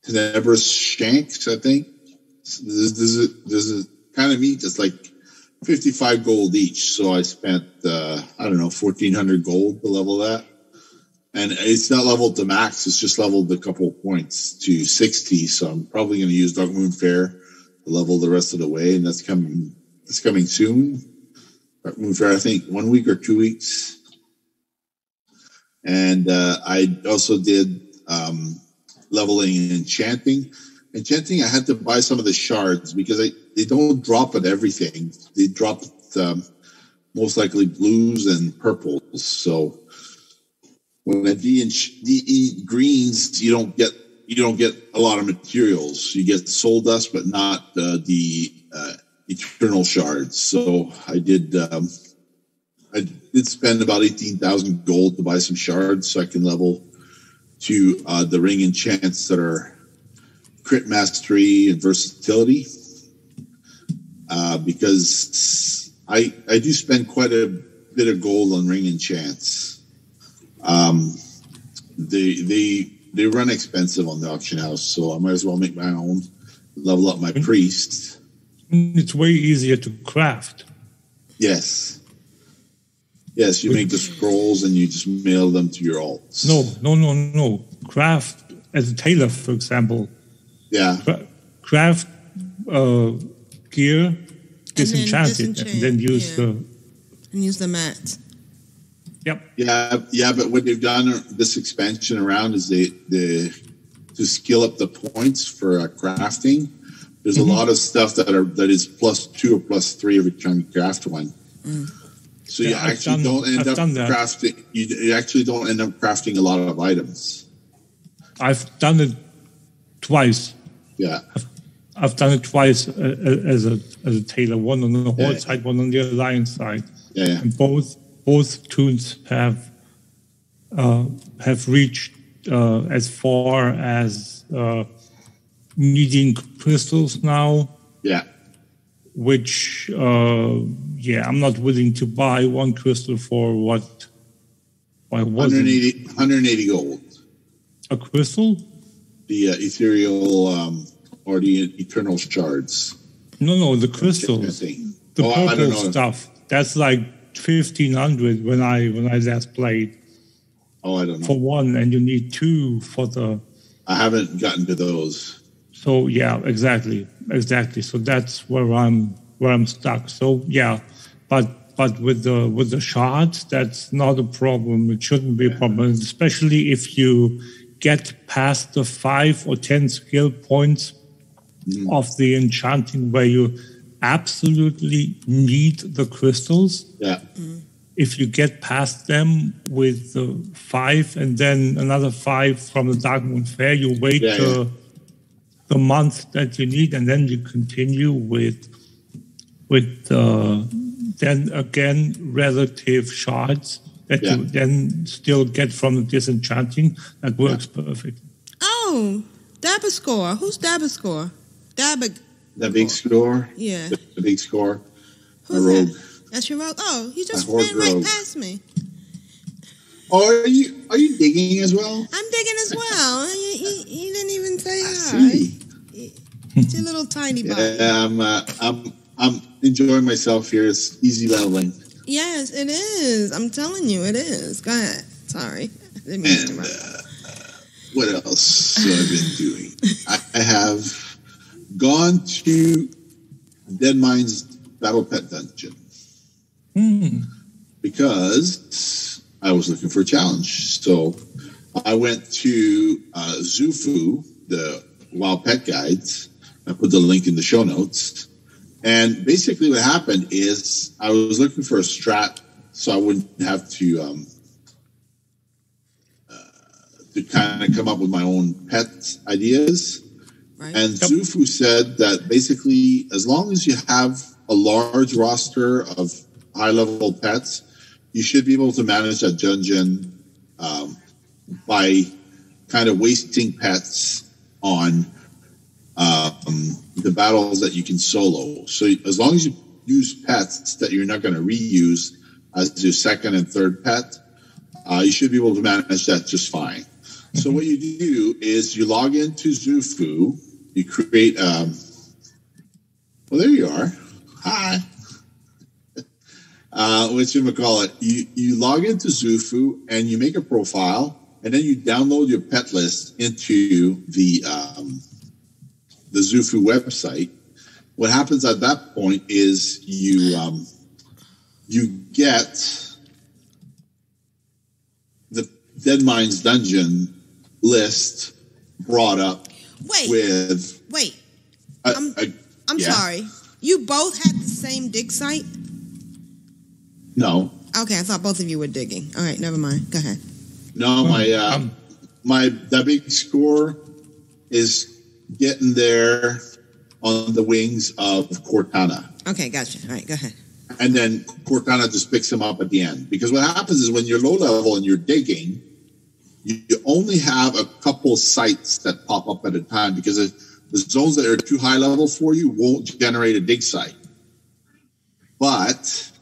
tenebrous shanks. I think there's a, there's a kind of meat that's like 55 gold each. So I spent uh, I don't know 1400 gold to level that. And it's not leveled to max. It's just leveled a couple points to 60. So I'm probably going to use Darkmoon Faire to level the rest of the way. And that's coming, that's coming soon. Darkmoon Faire, I think one week or two weeks. And, uh, I also did, um, leveling and enchanting. Enchanting, I had to buy some of the shards because they, they don't drop at everything. They drop, um, most likely blues and purples. So, when I D and DE greens, you don't get you don't get a lot of materials. You get soul dust, but not uh, the uh, eternal shards. So I did um, I did spend about eighteen thousand gold to buy some shards, so I can level to uh, the ring enchants that are crit mastery and versatility. uh, because I I do spend quite a bit of gold on ring enchants. Um, they they they run expensive on the auction house, so I might as well make my own. Level up my priest. It's way easier to craft. Yes. Yes, you make the scrolls and you just mail them to your alts. No, no, no, no. Craft as a tailor, for example. Yeah. Craft uh, gear, disenchant it, and then use yeah. the. And use the mats. Yep. Yeah, yeah, but what they've done this expansion around is they they to skill up the points for uh, crafting. There's Mm-hmm. a lot of stuff that are that is plus two or plus three every time you craft one. So you Yeah, I've actually done- don't end I've up crafting. You, you actually don't end up crafting a lot of items. I've done it twice. Yeah, I've done it twice uh, uh, as a as a tailor, one on the Horde Yeah. side, one on the Alliance side, yeah, yeah. and both both tunes have uh, have reached uh, as far as uh, needing crystals now, yeah. which uh, yeah, I'm not willing to buy one crystal for what. Why was it 180, 180 gold. a crystal? The uh, ethereal um, or the eternal shards. No, no, the crystals. The Oh, purple stuff. That's like fifteen hundred when I when I last played Oh, I don't know. for one, and you need two for the. I haven't gotten to those. So yeah, exactly, exactly. So that's where I'm where I'm stuck. So yeah, but but with the with the shards, that's not a problem. It shouldn't be a problem, especially if you get past the five or ten skill points of the enchanting where you absolutely need the crystals. Yeah. If you get past them with the five and then another five from the Darkmoon Faire, you wait Yeah, the, yeah. the month that you need and then you continue with with uh, then again relative shards that Yeah. you then still get from the disenchanting. That works perfect. Oh, Dabascore. Who's Dabascore? Dabag. The big score. Yeah. The, the big score. Who's rogue. that? That's your rogue. Oh, he just ran right rogue. past me. Oh, are you are you digging as well? I'm digging as well. He didn't even say hi. It's a little tiny body. Yeah, I'm, uh, I'm I'm enjoying myself here. It's easy leveling. Yes, it is. I'm telling you, it is. Go ahead. Sorry. I didn't mean to interrupt. uh, what else have I been doing? I, I have gone to Deadmines Battle Pet Dungeon because I was looking for a challenge. So I went to uh, Xu-Fu, the Wild Pet Guides. I put the link in the show notes. And basically, what happened is I was looking for a strat so I wouldn't have to um, uh, to kind of come up with my own pet ideas. Right. And Xu-Fu said that basically, as long as you have a large roster of high level pets, you should be able to manage that dungeon um, by kind of wasting pets on um, the battles that you can solo. So as long as you use pets that you're not going to reuse as your second and third pet, uh, you should be able to manage that just fine. So what you do is you log into Xu-Fu, you create um well there you are. Hi. Uh what you call it? You you log into Xu-Fu and you make a profile and then you download your pet list into the um the Xu-Fu website. What happens at that point is you um you get the Deadmines dungeon list brought up Wait, with wait. a, I'm- a- I'm yeah. sorry. You both had the same dig site? no Okay, I thought both of you were digging. All right, never mind. Go ahead. no my uh Um, my the big score is getting there on the wings of Cortana Okay, gotcha. All right, go ahead. and then Cortana just picks him up at the end because what happens is when you're low level and you're digging you, only have a couple sites that pop up at a time because the the zones that are too high level for you won't generate a dig site but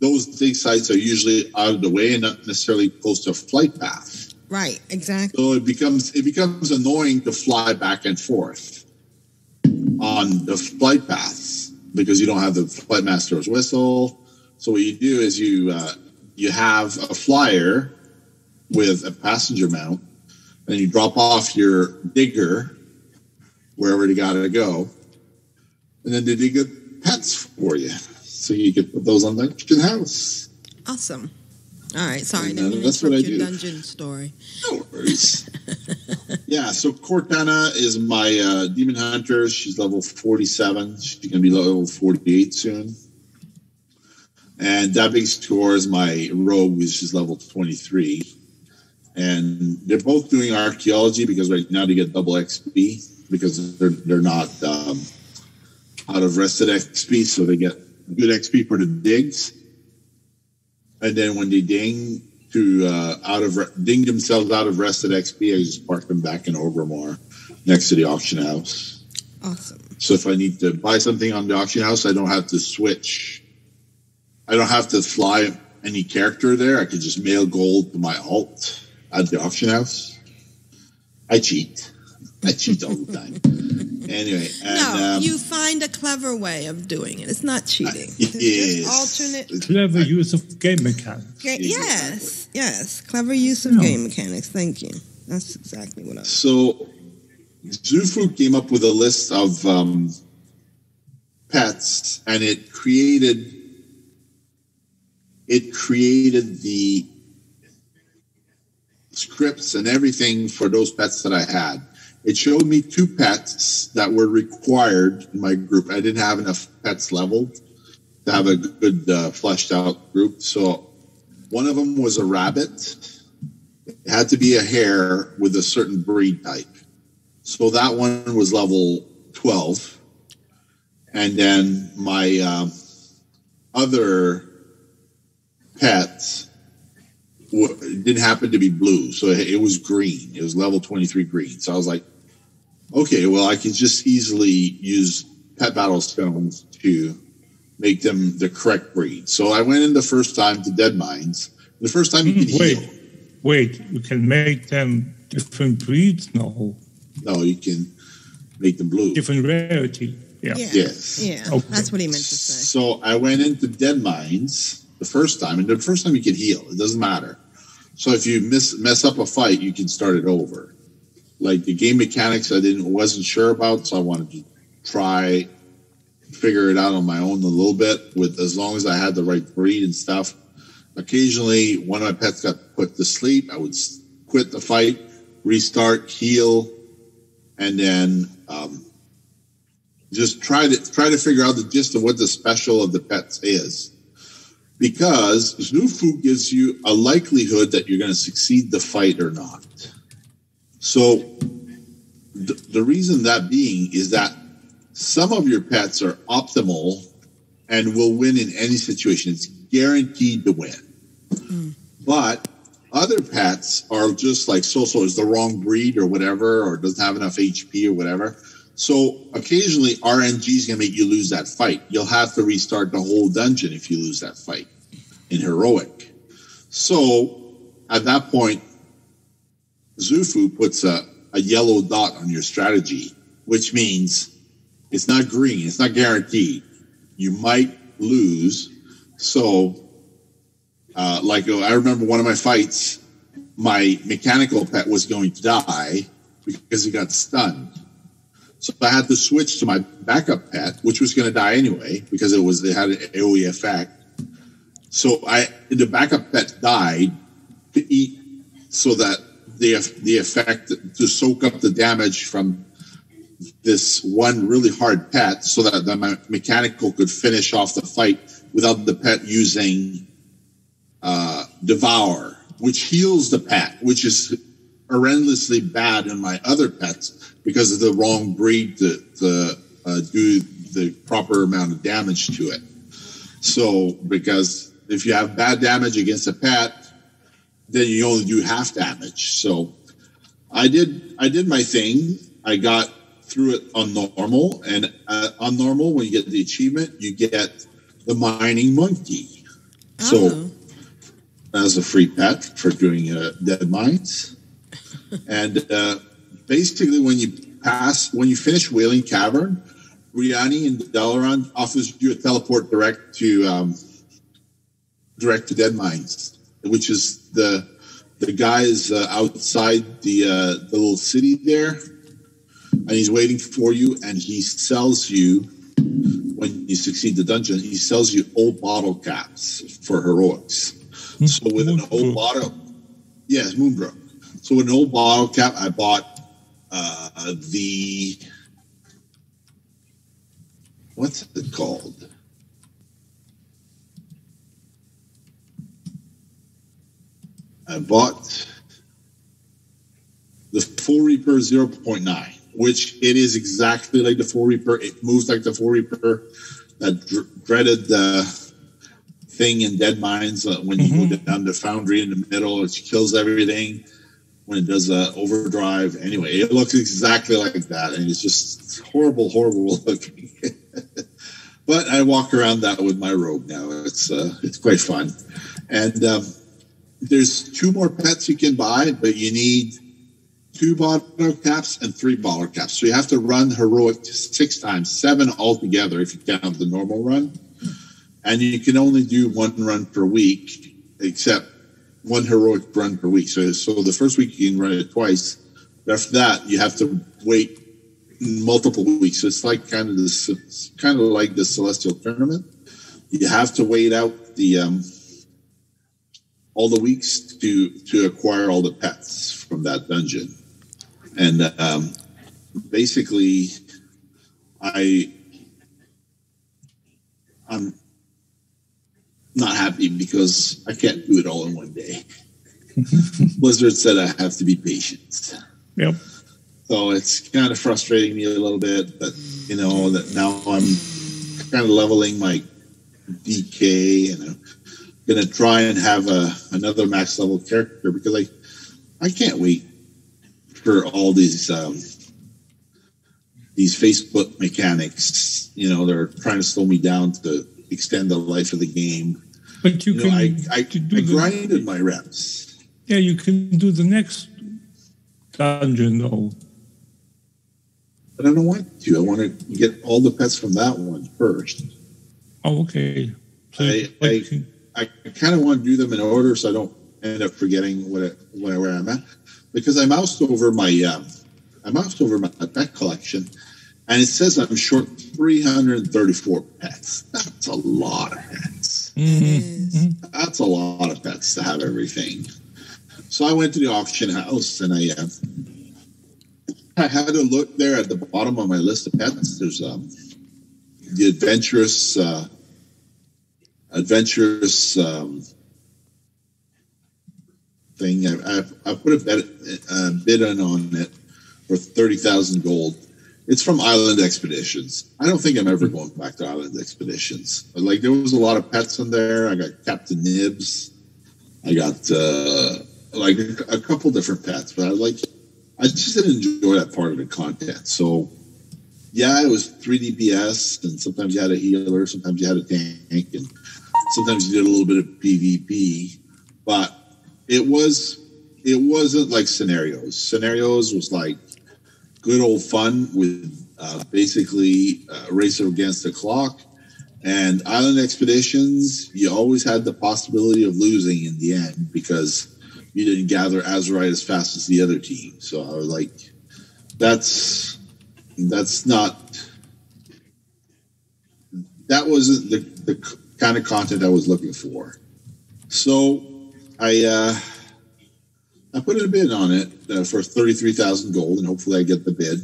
those dig sites are usually out of the way and not necessarily close to a flight path. Right, exactly. So it becomes it becomes annoying to fly back and forth on the flight paths because you don't have the flight master's whistle. So what you do is you uh, you have a flyer with a passenger mount, and you drop off your digger wherever you got to go, and then they dig up pets for you, so you can put those on the kitchen house. Awesome. All right, sorry, And, uh, that's what I your do. dungeon story. No worries. yeah, so Cortana is my uh, demon hunter. She's level 47. She's going to be level 48 soon. And that big score is my rogue, which is level 23. And they're both doing archaeology because right now they get double XP because they're they're not um, out of rested XP, so they get good XP for the digs. And then when they ding to uh, out of ding themselves out of rested XP, I just park them back in Overmore next to the auction house. Awesome. So if I need to buy something on the auction house, I don't have to switch. I don't have to fly any character there. I could just mail gold to my alt at the auction house. I cheat. I cheat all the time. Anyway, and no, um, you find a clever way of doing it. It's not cheating. it It's is. alternate. Clever use of game mechanics. Ga- Exactly. yes, yes, clever use of No. game mechanics. Thank you. That's exactly what I. So Xu-Fu came up with a list of um, pets, and it created it created the scripts and everything for those pets that I had. It showed me two pets that were required in my group. I didn't have enough pets leveled to have a good uh, fleshed out group. So one of them was a rabbit. It had to be a hare with a certain breed type. So that one was level 12. And then my um, other pet w- didn't happen to be blue. So it, it was green. It was level 23 green. So I was like, okay, well, I can just easily use pet battle stones to make them the correct breed. So I went in the first time to Deadmines. The first time you could Mm, Wait, heal. wait, you can make them different breeds? No, No, you can make them blue. different rarity. Yeah. Yeah, Yes. yeah, Okay. that's what he meant to say. So I went into Deadmines the first time, and the first time you can heal. It doesn't matter. So if you miss mess up a fight, you can start it over. Like the game mechanics, I didn't wasn't sure about, so I wanted to try figure it out on my own a little bit. With as long as I had the right breed and stuff. Occasionally, one of my pets got put to sleep. I would quit the fight, restart, heal, and then um, just try to try to figure out the gist of what the special of the pets is. Because Xu-Fu gives you a likelihood that you're going to succeed the fight or not. So the, the reason that being is that some of your pets are optimal and will win in any situation. It's guaranteed to win. Hmm. But other pets are just like so so is the wrong breed or whatever, or doesn't have enough HP or whatever. So occasionally RNG is going to make you lose that fight. You'll have to restart the whole dungeon if you lose that fight in heroic. So at that point, Xu-Fu puts a, a yellow dot on your strategy, which means it's not green, it's not guaranteed. You might lose. So, uh, like I remember one of my fights, my mechanical pet was going to die because he got stunned. So I had to switch to my backup pet, which was going to die anyway because it was it had an AOE effect. So I the backup pet died to eat so that the the effect to soak up the damage from this one really hard pet so that the mechanical could finish off the fight without the pet using uh, devour, which heals the pet, which is horrendously bad in my other pets because of the wrong breed to, uh, do the proper amount of damage to it. So, because if you have bad damage against a pet, then you only do half damage. So, I did I did my thing. I got through it on normal, and uh, on normal, when you get the achievement, you get the mining monkey. So, as a free pet for doing uh, Deadmines, and uh, basically when you pass when you finish Wailing Cavern, Riani and Dalaran offers you a teleport direct to um, direct to Deadmines, which is the the guy is uh, outside the uh, the little city there, and he's waiting for you, and he sells you when you succeed the dungeon. He sells you old bottle caps for heroics. So with an old bottle, yes, Moonbrook. So with an old bottle cap, I bought uh, the what's it called? I bought the Foe Reaper 0.9, which it is exactly like the Foe Reaper. It moves like the Foe Reaper. That dr- dreaded uh, thing in Deadmines uh, when you go down the foundry in the middle, it kills everything. When it does uh, overdrive, anyway, it looks exactly like that, and it's just horrible, horrible looking. but I walk around that with my robe now. It's uh, it's quite fun, and um, there's two more pets you can buy, but you need two bottle caps and three bottle caps. So you have to run heroic six times, seven altogether if you count the normal run. And you can only do one run per week, except one heroic run per week. So, so the first week you can run it twice. After that, you have to wait multiple weeks. So it's like kind of this, kind of like the celestial tournament. You have to wait out the um, all the weeks to to acquire all the pets from that dungeon, and um, basically, I I'm not happy because I can't do it all in one day. Blizzard said I have to be patient. Yep. So it's kind of frustrating me a little bit, but you know that now I'm kind of leveling my DK and I'm gonna try and have a another max level character because I I can't wait for all these um, these Facebook mechanics. You know, they're trying to slow me down to extend the life of the game. But you, You can know, I I, do I the- grinded my reps. yeah, you can do the next dungeon though. But I don't want to. I want to get all the pets from that one first. Oh, okay. So I, I, can- I kind of want to do them in order so I don't end up forgetting what it, where, where I'm at. Because I moused over my um, I moused over my pet collection, and it says I'm short 334 pets. That's a lot of pets. That's a lot of pets to have everything. So I went to the auction house and I uh, I had a look there at the bottom of my list of pets. There's um, the adventurous uh, adventurous um, thing. I, I, I put a bid, uh, bid in on it for thirty thousand gold. It's from Island Expeditions. I don't think I'm ever going back to Island Expeditions. But like there was a lot of pets in there. I got Captain Nibs. I got uh, like a, a couple different pets, but I like I just didn't enjoy that part of the content. So yeah, it was 3 DPS, and sometimes you had a healer, sometimes you had a tank, and sometimes you did a little bit of PvP. But it was it wasn't like scenarios. Scenarios was like good old fun with uh, basically uh, race against the clock. And island expeditions, you always had the possibility of losing in the end because you didn't gather Azerite as fast as the other team. So I was like, that's that's not that wasn't the, the kind of content I was looking for. So I uh, I put in a bid on it uh, for thirty three thousand gold, and hopefully I get the bid.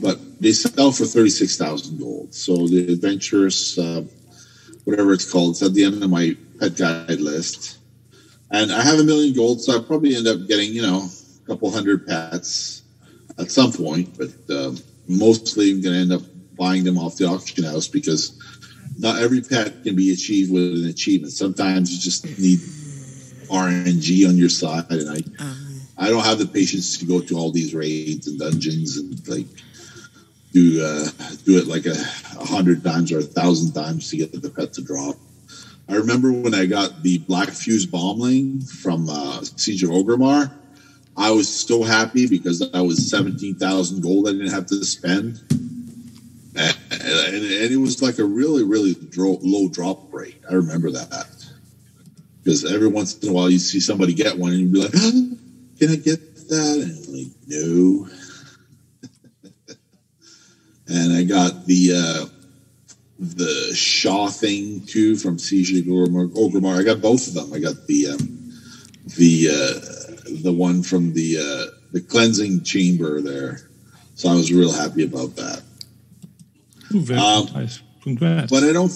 But they sell for thirty six thousand gold. So the adventurous, uh, whatever it's called, it's at the end of my pet guide list. And I have a million gold, so I probably end up getting you know a couple hundred pets at some point. But um, mostly I'm going to end up buying them off the auction house because not every pet can be achieved with an achievement. Sometimes you just need RNG on your side, and I I don't have the patience to go to all these raids and dungeons and like do uh, do it like a, a hundred times or a thousand times to get the pet to drop. I remember when I got the Blackfuse Bombling from uh, Siege of Orgrimmar. I was so happy because that was seventeen thousand gold I didn't have to spend, and, and, and it was like a really really dro- low drop rate. I remember that because every once in a while you see somebody get one and you'd be like, "Can I get that?" And I'm like, "No." and I got the uh, the Shaw thing too from of Orgrimmar. I got both of them. I got the um, the uh, the one from the uh, the cleansing chamber there. So I was real happy about that. Ooh, very Um, nice. Congrats. But I don't.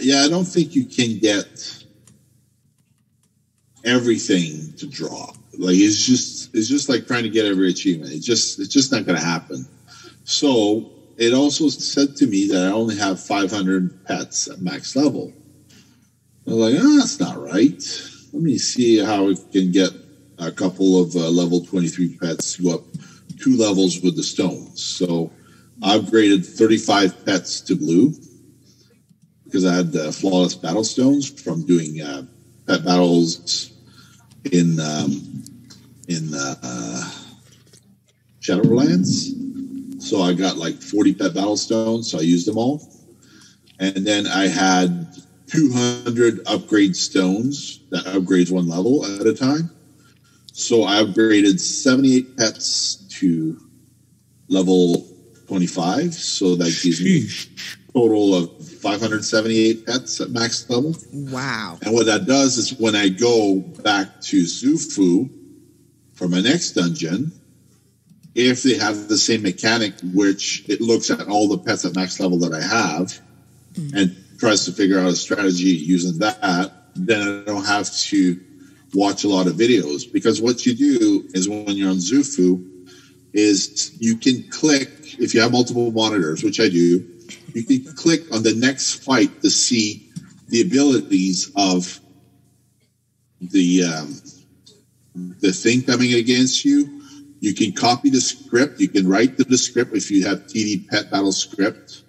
Yeah, I don't think you can get everything to drop. Like it's just it's just like trying to get every achievement. It's just it's just not going to happen. So it also said to me that I only have 500 pets at max level. I was like, oh, that's not right. Let me see how we can get a couple of uh, level 23 pets to go up two levels with the stones. So I upgraded 35 pets to blue because I had uh, flawless battle stones from doing uh, pet battles in um, in uh, Shadowlands. So I got like 40 pet battle stones, so I used them all. And then I had 200 upgrade stones that upgrades one level at a time. So I upgraded 78 pets to level 25. So that gives me a total of 578 pets at max level. Wow. And what that does is when I go back to Xu-Fu for my next dungeon, if they have the same mechanic, which it looks at all the pets at max level that I have hmm. and tries to figure out a strategy using that, then I don't have to watch a lot of videos. Because what you do is when you're on Xu-Fu, is you can click, if you have multiple monitors, which I do, you can click on the next fight to see the abilities of the um, the thing coming against you. You can copy the script. You can write the, script if you have TD Pet Battle script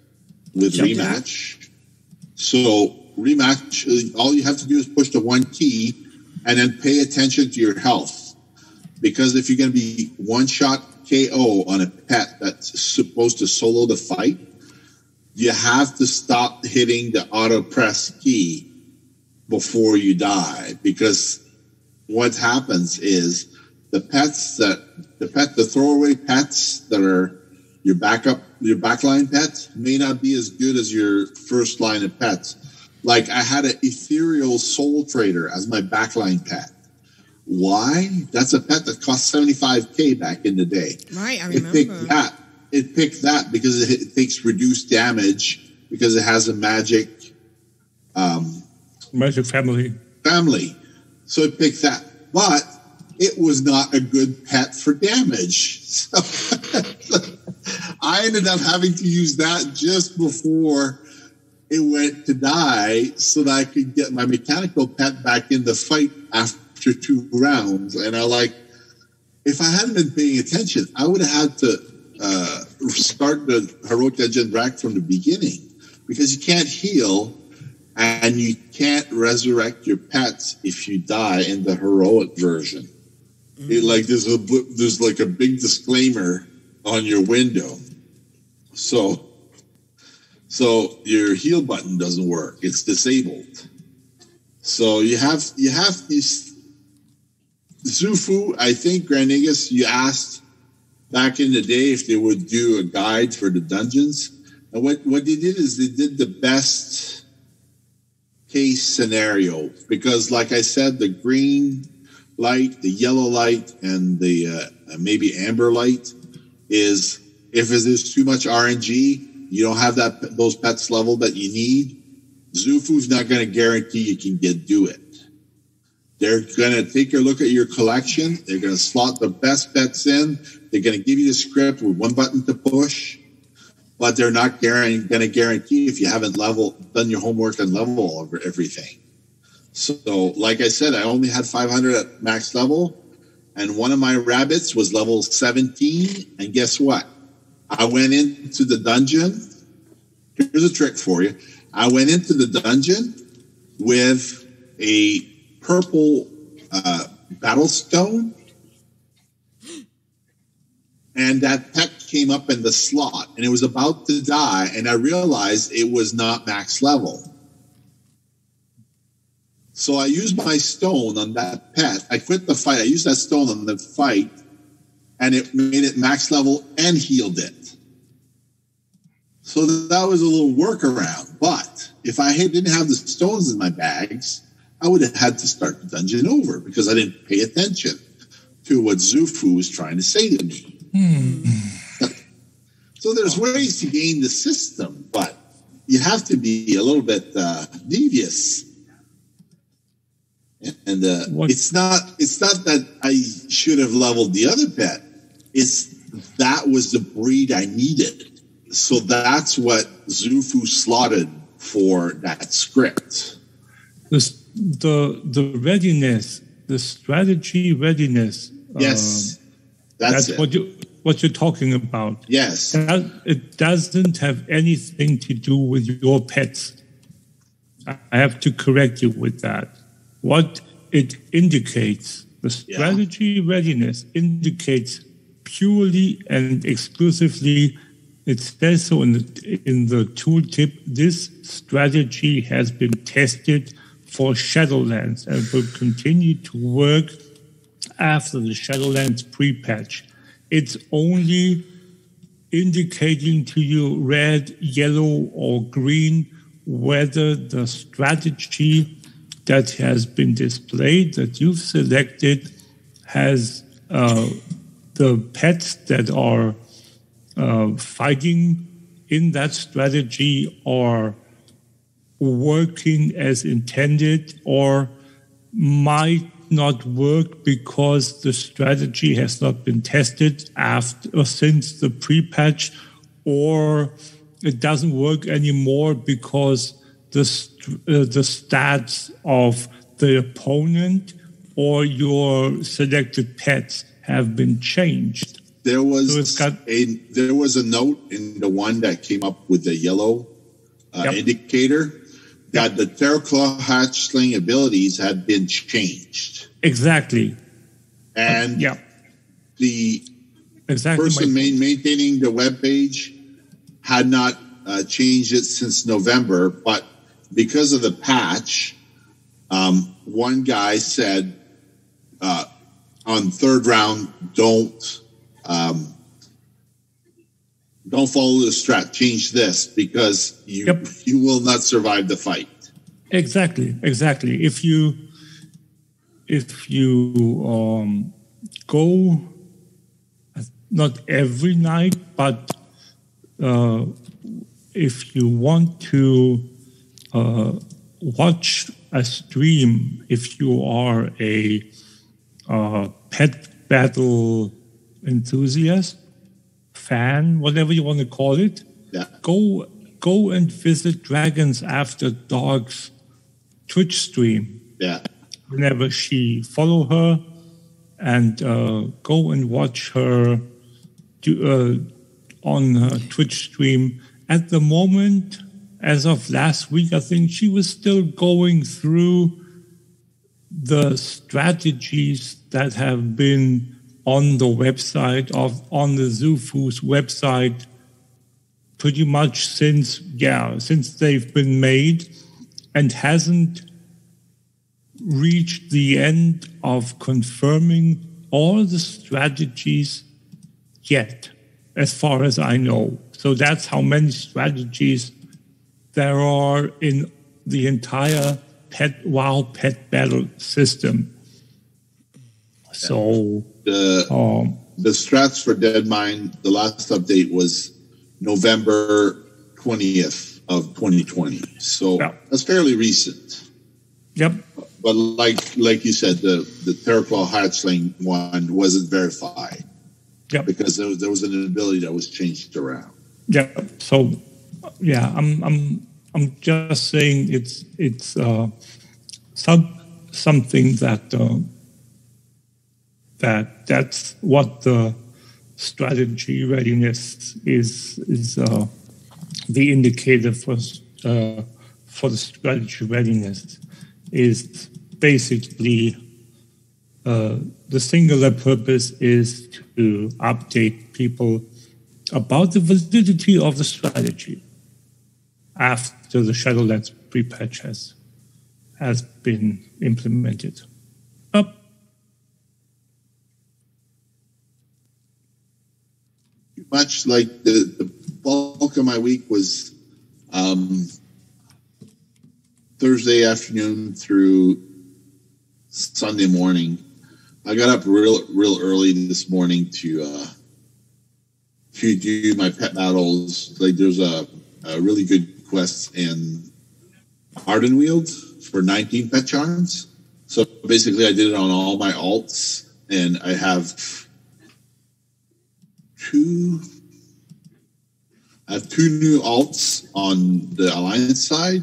with Yep. rematch. So rematch, uh, all you have to do is push the one key and then pay attention to your health. Because if you're going to be one shot KO on a pet that's supposed to solo the fight, you have to stop hitting the auto press key before you die because what happens is the pets that the pet the throwaway pets that are your backup your backline pets may not be as good as your first line of pets like i had an ethereal soul trader as my backline pet why that's a pet that cost 75k back in the day Right, I it picked remember. that. It picked that because it, it takes reduced damage because it has a magic um, Magic family. family. So it picked that. But it was not a good pet for damage. So I ended up having to use that just before it went to die so that I could get my mechanical pet back in the fight after two rounds. And I like, if I hadn't been paying attention, I would have had to uh, start the heroic dungeon back from the beginning because you can't heal and you can't resurrect your pets if you die in the heroic version. It, like there's a there's like a big disclaimer on your window, so so your heal button doesn't work. It's disabled. So you have you have these Xu-Fu. I think Grand Nagus. You asked back in the day if they would do a guide for the dungeons, and what what they did is they did the best case scenario because, like I said, the green light, the yellow light, and the uh, maybe amber light is if there's too much RNG, you don't have that those pets level that you need. Xu-Fu's not going to guarantee you can get do it. They're going to take a look at your collection. They're going to slot the best bets in. They're going to give you the script with one button to push, but they're not going to guarantee if you haven't level done your homework and level everything. So, like I said, I only had 500 at max level, and one of my rabbits was level 17. And guess what? I went into the dungeon. Here's a trick for you. I went into the dungeon with a purple uh, battle stone, and that pet came up in the slot, and it was about to die, and I realized it was not max level. So I used my stone on that pet. I quit the fight. I used that stone on the fight, and it made it max level and healed it. So that was a little workaround. But if I didn't have the stones in my bags, I would have had to start the dungeon over because I didn't pay attention to what Xu-Fu was trying to say to me. So there's ways to gain the system, but you have to be a little bit uh, devious. And uh, it's not it's not that I should have leveled the other pet. It's that was the breed I needed. So that's what Xu-Fu slotted for that script. The, the, the readiness, the strategy readiness. Yes, um, that's it. what you what you're talking about. Yes, That- it doesn't have anything to do with your pets. I have to correct you with that. What it indicates, the strategy readiness indicates purely and exclusively. It says so in the in the tooltip. This strategy has been tested for Shadowlands and will continue to work after the Shadowlands pre-patch. It's only indicating to you red, yellow, or green whether the strategy that has been displayed that you've selected has uh, the pets that are uh, fighting in that strategy are working as intended or might not work because the strategy has not been tested after or since the pre-patch or it doesn't work anymore because the uh, the stats of the opponent or your selected pets have been changed There was So got- a there was a note in the one that came up with the yellow uh, Yep. indicator that the Teroclaw hatchling abilities had been changed, exactly. And yeah. the exactly person main, maintaining the web page had not uh, changed it since November, but because of the patch, um, one guy said uh, on third round, don't um, don't follow the strat. Change this because you Yep. you will not survive the fight. Exactly, exactly. If you if you um, go not every night, but uh, if you want to uh, watch a stream, if you are a uh, pet battle enthusiast, fan, whatever you want to call it, Yeah. go go and visit Dragons After Dark's Twitch stream Yeah. whenever she follow her and uh, go and watch her do, uh, on her Twitch stream. At the moment, as of last week, I think she was still going through the strategies that have been on the website of on the Xu-Fu's website pretty much since yeah since they've been made and hasn't reached the end of confirming all the strategies yet as far as i know. So that's how many strategies there are in the entire pet wow pet battle system. So The um, the strats for Deadmine, the last update was November 20th of 2020. So Yeah. that's fairly recent. yep But like like you said, the the Teroclaw hatchling one wasn't verified yep because there was, there was an ability that was changed around. Yeah. So, yeah, I'm I'm I'm just saying it's it's uh, some something that uh, that that's what the strategy readiness is is uh, the indicator for uh, for the strategy readiness is basically uh, the singular purpose is to update people about the validity of the strategy after the Shadowlands pre-patch has, has been implemented. Much like the, the bulk of my week was um, Thursday afternoon through Sunday morning. I got up real real early this morning to uh, to do my pet battles. Like there's a, a really good quest in Ardenweald for 19 pet charms. So basically, I did it on all my alts, and I have two. I have two new alts on the alliance side,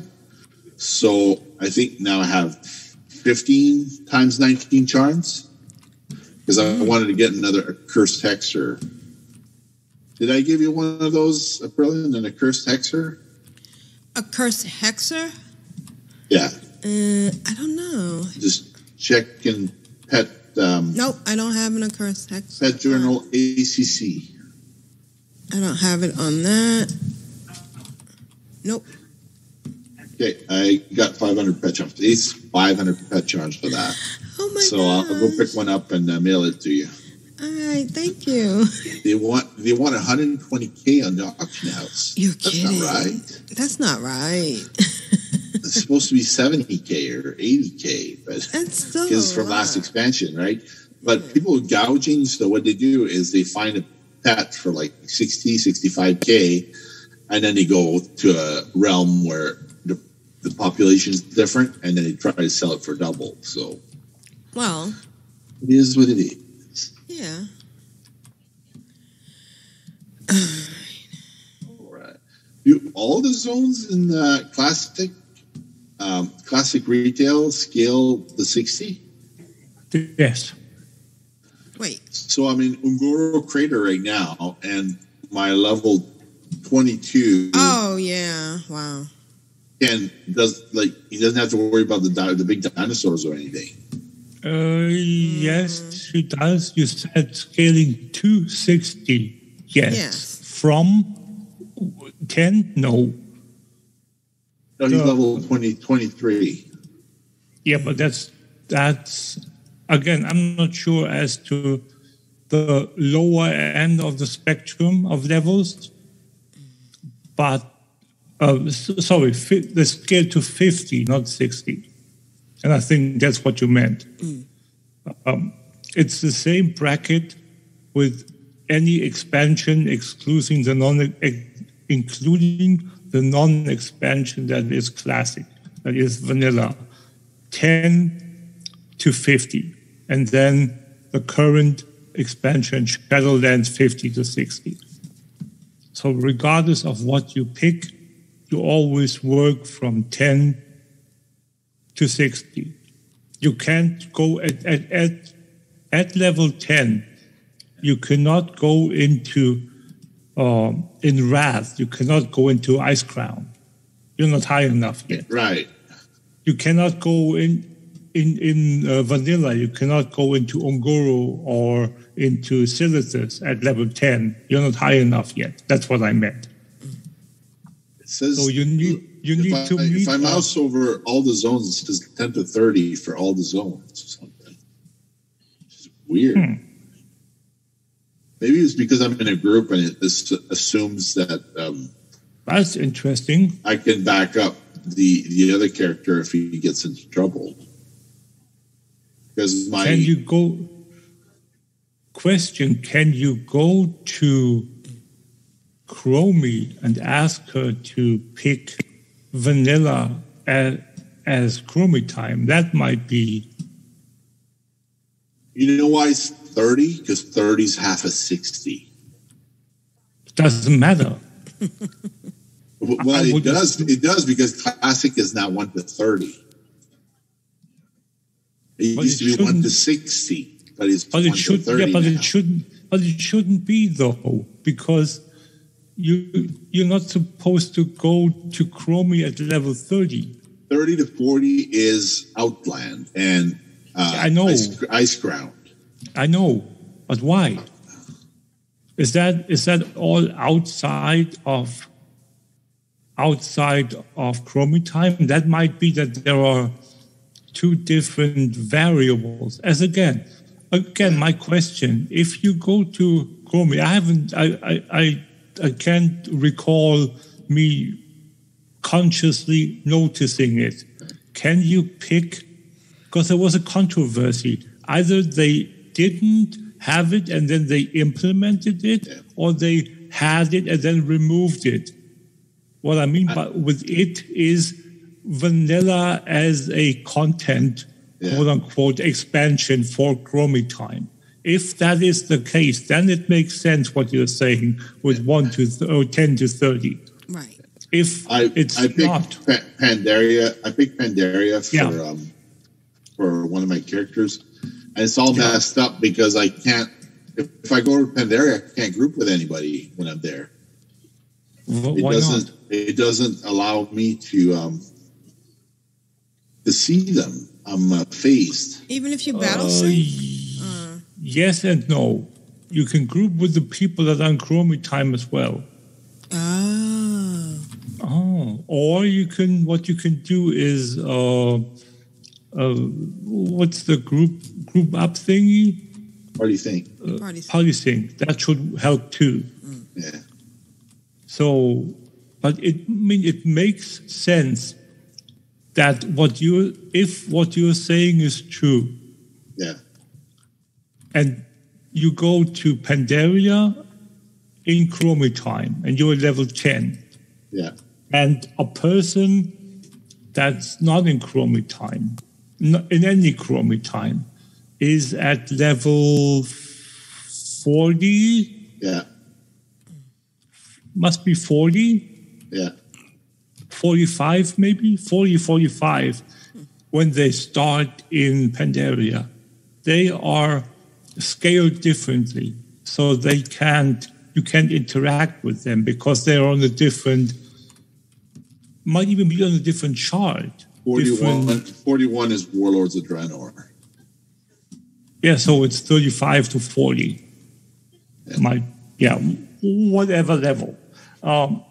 so I think now I have 15 times 19 charms because I wanted to get another cursed hexer. Did I give you one of those, a brilliant and a cursed hexer? A cursed hexer? Yeah. Uh, I don't know. Just check in pet. Um, Nope, I don't have an accursed hexer. Pet Journal ACC. I don't have it on that. Nope. Okay, I got 500 pet charms. It's 500 pet charms for that. Oh my god. so I'll go pick one up and uh, mail it to you. All right, thank you. They want they want 120k on the auction house. You're That's kidding. not right. That's not right. It's supposed to be 70k or 80k, but That's still because it's a from last expansion, right? But people gouging, so what they do is they find a pet for like 60, 65k, and then they go to a realm where the, the population is different, and then they try to sell it for double. So Well, it is what it is. yeah. All right. Do all the zones in the classic um, classic retail scale the 60? Yes. Wait. So I'm in Un'Goro Crater right now, and my level 22 Oh yeah. Wow. and does like he doesn't have to worry about the di- the big dinosaurs or anything. Uh, yes, he does. You said scaling to 60. Yes. Yes. From 10? No. No, he's Uh, level 20, 23. Yeah, but that's that's again. I'm not sure as to the lower end of the spectrum of levels, but uh, sorry, the scale to fifty, not sixty, and I think that's what you meant. Um, it's the same bracket with any expansion excluding the non including the non-expansion that is classic, that is vanilla, 10 to 50, and then the current expansion Shadowlands 50 to 60. So regardless of what you pick, you always work from 10 to 60. You can't go at, at, at, at level 10, you cannot go into um, in Wrath, you cannot go into Icecrown. You're not high enough yet. Right. You cannot go in in in uh, Vanilla. You cannot go into Un'Goro or into Silithus at level ten. You're not high enough yet. That's what I meant. It says So you need you if need I, to meet. if I mouse over all the zones, it says 10 to 30 for all the zones or something. It's weird. Hmm. Maybe it's because I'm in a group and it as- assumes that um, that's interesting. I can back up the the other character if he gets into trouble. Because my Can you go? Question: Can you go to Chromie and ask her to pick Vanilla as, as Chromie time? That might be. you know why it's 30? Because 30 is half of 60. Doesn't matter. Well, I it does. It does because classic is not one to 30. It But used it to be one to 60, but it's But it should. to 30 Yeah, but now. it shouldn't. but it shouldn't be though, because you you're not supposed to go to Chromie at level thirty. 30 to 40 is Outland and uh, I know. Ice, ice Ground. I know, but why? Is that is that all outside of outside of Chromie time? That might be that there are two different variables. As again, again, my question: If you go to Chromie, I haven't, I, I, I can't recall me consciously noticing it. Can you pick? Because there was a controversy. Either they didn't have it and then they implemented it, or they had it and then removed it. What I mean by with it is vanilla as a content, quote unquote, expansion for Chromie time. If that is the case, then it makes sense what you're saying with one to th- or ten to thirty. Right. If I, it's I picked not, Pa- Pandaria. I picked Pandaria for Yeah. um, for one of my characters, and it's all messed up because I can't. If, if I go to Pandaria, I can't group with anybody when I'm there. wh- It why doesn't. not? It doesn't allow me to um, to see them. I'm uh, phased. Even if you battle Uh, sync? Yes and no. You can group with the people that are on Chromie time as well. Oh. Oh, or you can. What you can do is, uh, uh, what's the group group up thingy? What do you think? Uh, Party thing. party thing. That should help too. Yeah. So, but it I mean it makes sense that what you if what you're saying is true, Yeah. and you go to Pandaria in Chromie time, and you're level ten, Yeah. and a person that's not in Chromie time, not in any Chromie time, is at level forty, Yeah. must be forty. Yeah. 45 maybe? 40 45 when they start in pandaria. They are scaled differently so they can't you can't interact with them because they're on a different might even be on a different chart. 41, Different- 41 is Warlords of Draenor. yeah so it's 35 to 40 my yeah whatever level. Um,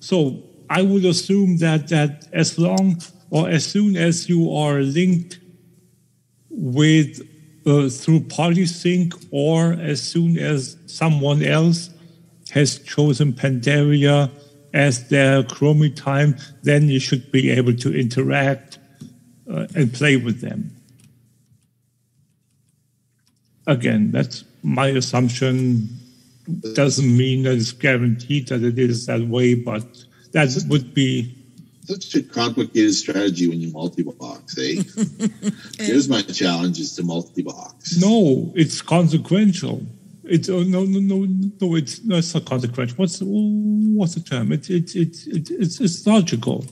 so i would assume that that as long or as soon as you are linked with uh, through polysync or as soon as someone else has chosen pandaria as their chromie time then you should be able to interact uh, and play with them again, that's my assumption. Doesn't mean that it's guaranteed that it is that way, but that would be Such a complicated strategy when you multi-box, eh? Here's my challenge is to multi-box. no. It's consequential. It's oh, no, no, no, no. It's no, it's not consequential. What's what's the term? It's it's it's it's it's, it's logical,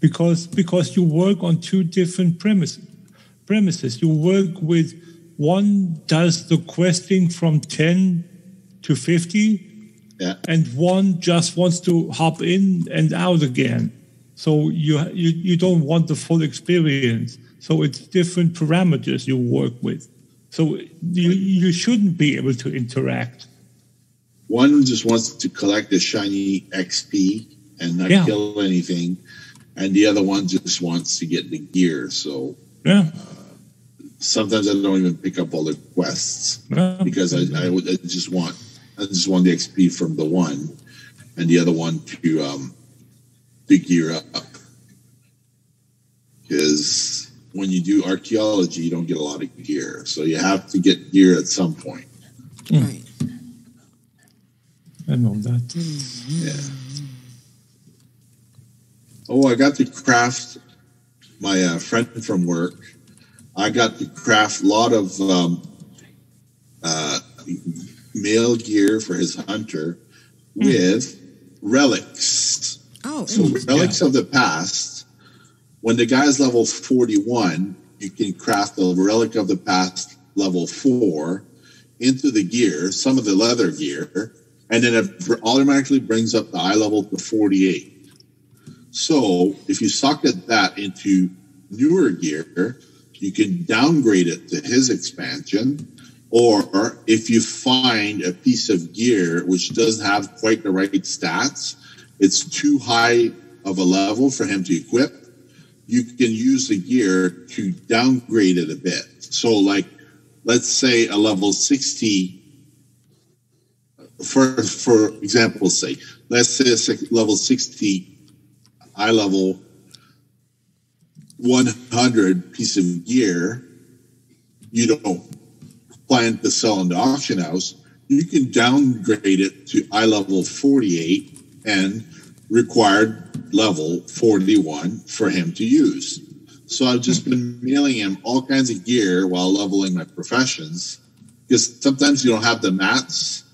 because because you work on two different premises. Premises. You work with one does the questing from ten to fifty, Yeah. and one just wants to hop in and out again. So you, you you don't want the full experience. So it's different parameters you work with. So you you shouldn't be able to interact. One just wants to collect the shiny XP and not Yeah. kill anything, and the other one just wants to get the gear. So Yeah, uh, sometimes I don't even pick up all the quests yeah. because I, I, I just want I just want the XP from the one, and the other one to um to gear up. Because when you do archaeology, you don't get a lot of gear, so you have to get gear at some point. Right. I know that. Yeah. Oh, I got to craft my uh, friend from work. I got to craft a lot of um, uh, male gear for his hunter hmm. with relics. Oh, So relics of the past. When the guy's level forty-one, you can craft a relic of the past level four. into the gear, some of the leather gear, and then it automatically brings up the eye level to 48. So if you socket that into newer gear, you can downgrade it to his expansion. Or if you find a piece of gear which doesn't have quite the right stats, it's too high of a level for him to equip, you can use the gear to downgrade it a bit. So, like, let's say a level 60, for, for example's sake, let's say a level 60 eye level 100 piece of gear you don't plan to sell in the auction house, you can downgrade it to eye level 48 and required level 41 for him to use. So I've just been mailing him all kinds of gear while leveling my professions because sometimes you don't have the mats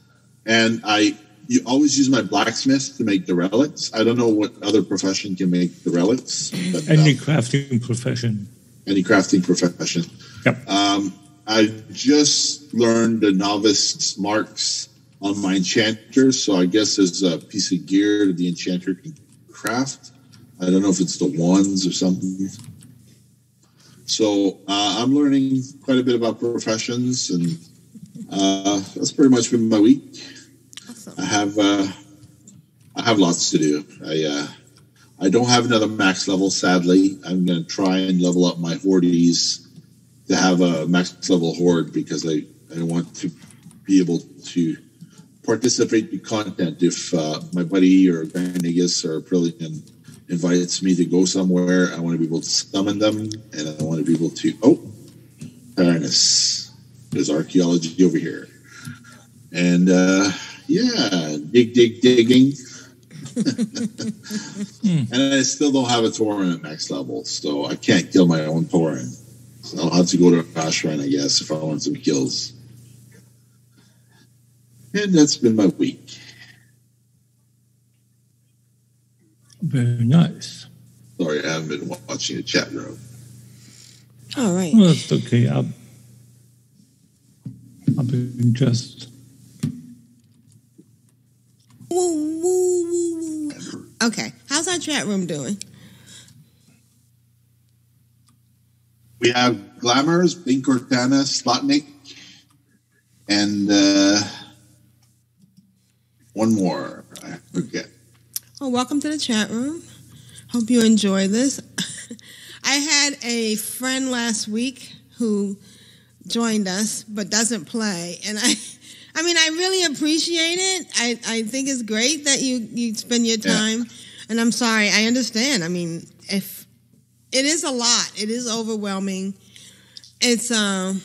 and I you always use my blacksmith to make the relics. I don't know what other profession can make the relics. But, any um, crafting profession. Any crafting profession. Yep. Um, I just learned the novice marks on my enchanter, so I guess there's a piece of gear that the enchanter can craft. I don't know if it's the wands or something. So uh, I'm learning quite a bit about professions, and uh, that's pretty much been my week. I have uh, I have lots to do. I uh, I don't have another max level, sadly. I'm going to try and level up my hordes to have a max level horde because I, I want to be able to participate in content. If uh, my buddy or Grand Nagus or Brilliant invites me to go somewhere, I want to be able to summon them and I want to be able to. Oh, fairness. There's archaeology over here. And uh, yeah, dig, dig, digging. and I still don't have a Tauren at max level, so I can't kill my own Tauren. So I'll have to go to Ashran, I guess, if I want some kills. And that's been my week. Very nice. Sorry, I haven't been watching the chat room. All right. Well, that's okay. I've, I've been just Okay, how's our chat room doing? We have Glamours, Bink Cortana, Slotnik, and uh, one more. I forget. Well, welcome to the chat room. Hope you enjoy this. I had a friend last week who joined us but doesn't play, and I I mean, I really appreciate it. I, I think it's great that you, you spend your time. Yeah. And I'm sorry, I understand. I mean, if it is a lot, it is overwhelming. It's um,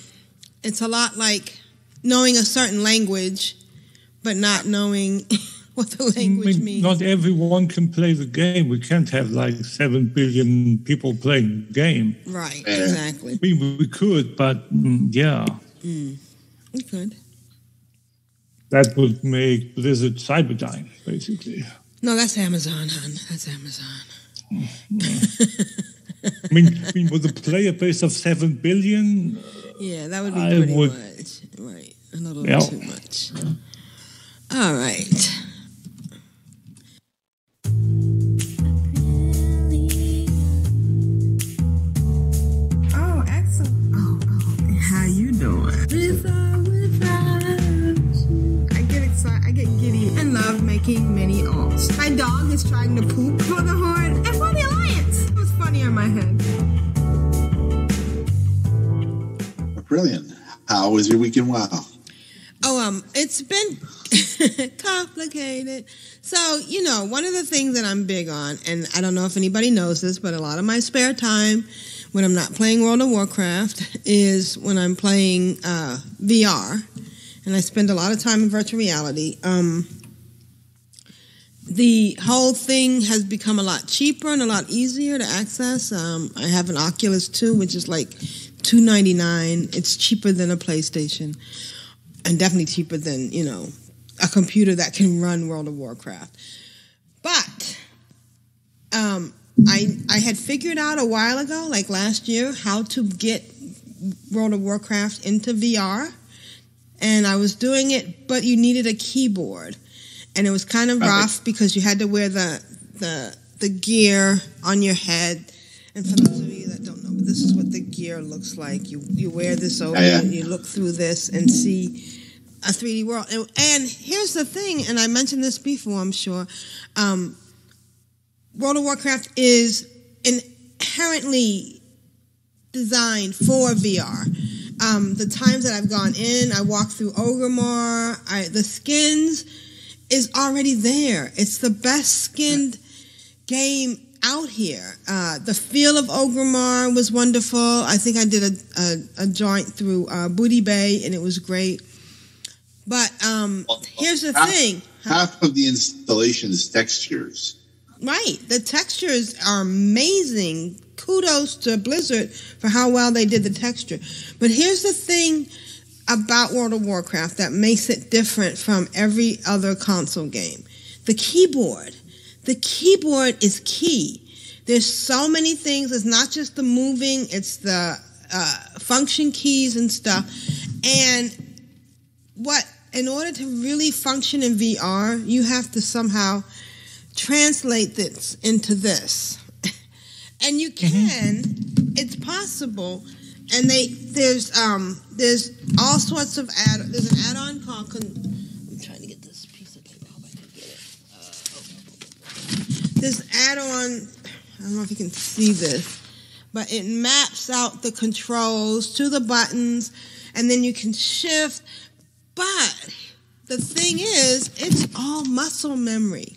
it's a lot like knowing a certain language, but not knowing what the language I mean, means. Not everyone can play the game. We can't have like seven billion people playing the game. Right. Exactly. I mean, we could, but mm, yeah. Mm, we could. That would make Blizzard Cyberdyne, basically. No, that's Amazon, hon. That's Amazon. I mean, I mean, with a player base of seven billion, yeah, that would be I pretty would, much right. A little yeah. too much. All right. Oh, excellent. Oh, oh. how you doing? I get excited, I get giddy, and love making many alts. My dog is trying to poop for the Horde and for the Alliance. It was funny on my head. Brilliant. How was your weekend? Wow. Oh, um, it's been complicated. So, you know, one of the things that I'm big on, and I don't know if anybody knows this, but a lot of my spare time when I'm not playing World of Warcraft is when I'm playing uh, VR, and I spend a lot of time in virtual reality. Um, the whole thing has become a lot cheaper and a lot easier to access. Um, I have an Oculus 2, which is like two ninety nine. It's cheaper than a PlayStation, and definitely cheaper than you know a computer that can run World of Warcraft. But um, I I had figured out a while ago, like last year, how to get World of Warcraft into VR and I was doing it, but you needed a keyboard, and it was kind of rough because you had to wear the the the gear on your head. And for those of you that don't know, this is what the gear looks like. You you wear this over, Yeah, yeah. and you look through this and see a 3D world. And, and here's the thing, and I mentioned this before, I'm sure. Um, World of Warcraft is inherently designed for VR. Um, the times that I've gone in, I walked through Ogrimmar. I, the skins is already there. It's the best skinned game out here. Uh, the feel of Ogrimmar was wonderful. I think I did a, a, a joint through uh, Booty Bay, and it was great. But um, here's the half, thing. half of the installation is textures. Right. The textures are amazing. Kudos to Blizzard for how well they did the texture. But here's the thing about World of Warcraft that makes it different from every other console game the keyboard. The keyboard is key. There's so many things. It's not just the moving, it's the uh, function keys and stuff. And what, in order to really function in VR, you have to somehow translate this into this. and you can, it's possible. And they there's um there's all sorts of add there's an add-on called con- I'm trying to get this piece of paper. I hope I can get it. Uh, this add-on I don't know if you can see this, but it maps out the controls to the buttons and then you can shift. But the thing is, it's all muscle memory.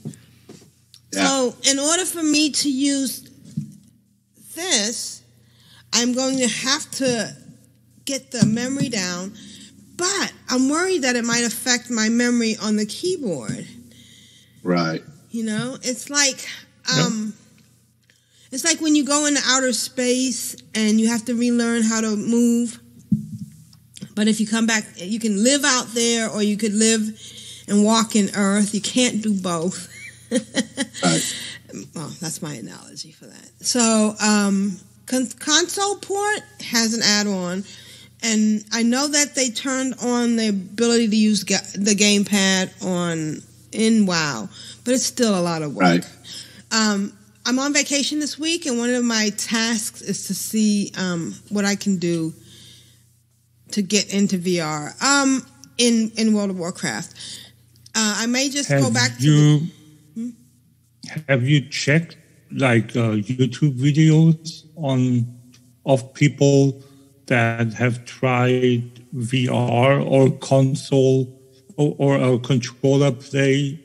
So, in order for me to use this, I'm going to have to get the memory down, but I'm worried that it might affect my memory on the keyboard. Right. You know, it's like um it's like when you go into outer space and you have to relearn how to move. But if you come back, you can live out there or you could live and walk in earth. You can't do both. Well, that's my analogy for that. So, um, console port has an add-on, and I know that they turned on the ability to use ga- the gamepad on in WoW, but it's still a lot of work. Right. Um, I'm on vacation this week, and one of my tasks is to see um, what I can do to get into VR um, in in World of Warcraft. Uh, I may just go Have back to you have you checked like uh, YouTube videos on of people that have tried VR or console or, or a controller play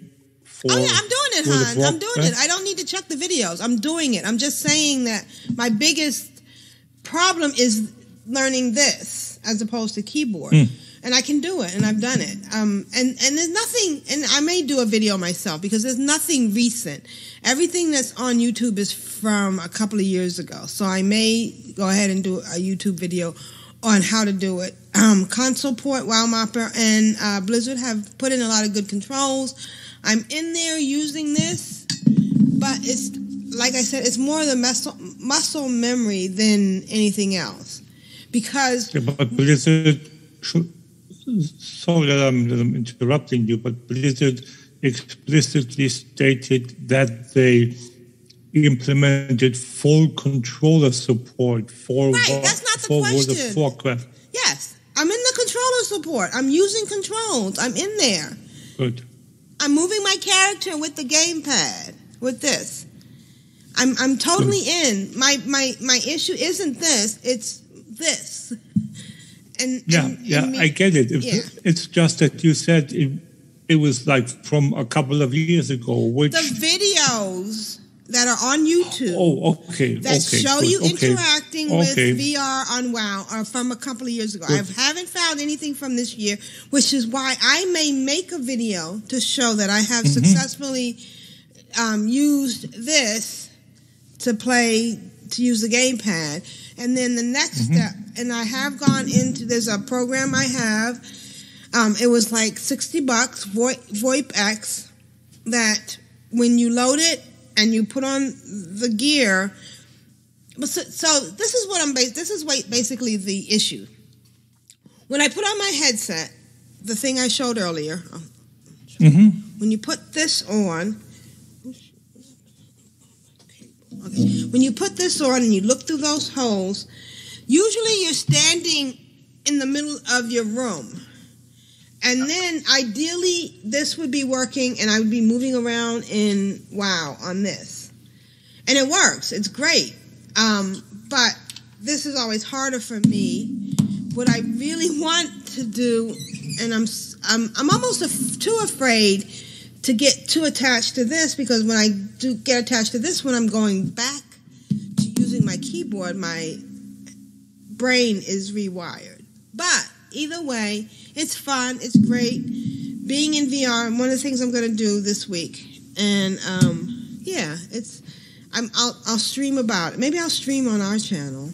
for? Oh yeah, I'm doing it, Hans. I'm doing it. I don't need to check the videos. I'm doing it. I'm just saying that my biggest problem is learning this as opposed to keyboard. Hmm. And I can do it, and I've done it. Um, and and there's nothing, and I may do a video myself because there's nothing recent. Everything that's on YouTube is from a couple of years ago. So I may go ahead and do a YouTube video on how to do it. Um, console port, WowMapper, and uh, Blizzard have put in a lot of good controls. I'm in there using this, but it's like I said, it's more the muscle, muscle memory than anything else. Because Yeah, but Blizzard, sorry that I'm, that I'm interrupting you, but Blizzard explicitly stated that they implemented full controller support for, Right, Wa- that's not the for World of Warcraft. yes, I'm in the controller support. I'm using controls. I'm in there. Good. I'm moving my character with the gamepad with this. I'm I'm totally in. My my my issue isn't this. It's this. And Yeah, and- yeah, and I get it. It- yeah. It's just that you said it, it was like from a couple of years ago, which. the videos that are on YouTube. oh, okay. that okay, show good, you okay, interacting okay. with VR on WoW are from a couple of years ago. Good. I haven't found anything from this year, which is why I may make a video to show that I have Mhm. successfully um, used this to play to use the gamepad. And then the next Mm-hmm. step, and I have gone into there's a program I have. Um, it was like sixty bucks, VoIP, vorpX, that when you load it and you put on the gear. But so, so this is what I'm. Bas- this is basically the issue. When I put on my headset, the thing I showed earlier. hmm When you put this on, okay, when you put this on and you look through those holes, usually you're standing in the middle of your room. And then ideally, this would be working, and I would be moving around in Wow on this. And it works, it's great. Um, but this is always harder for me. What I really want to do, and I'm, I'm, I'm almost af- too afraid to get too attached to this because when I do get attached to this, when I'm going back to using my keyboard, my brain is rewired. But either way, it's fun. It's great. Being in VR, one of the things I'm going to do this week, and um, yeah, it's. I'm, I'll, I'll stream about it. Maybe I'll stream on our channel.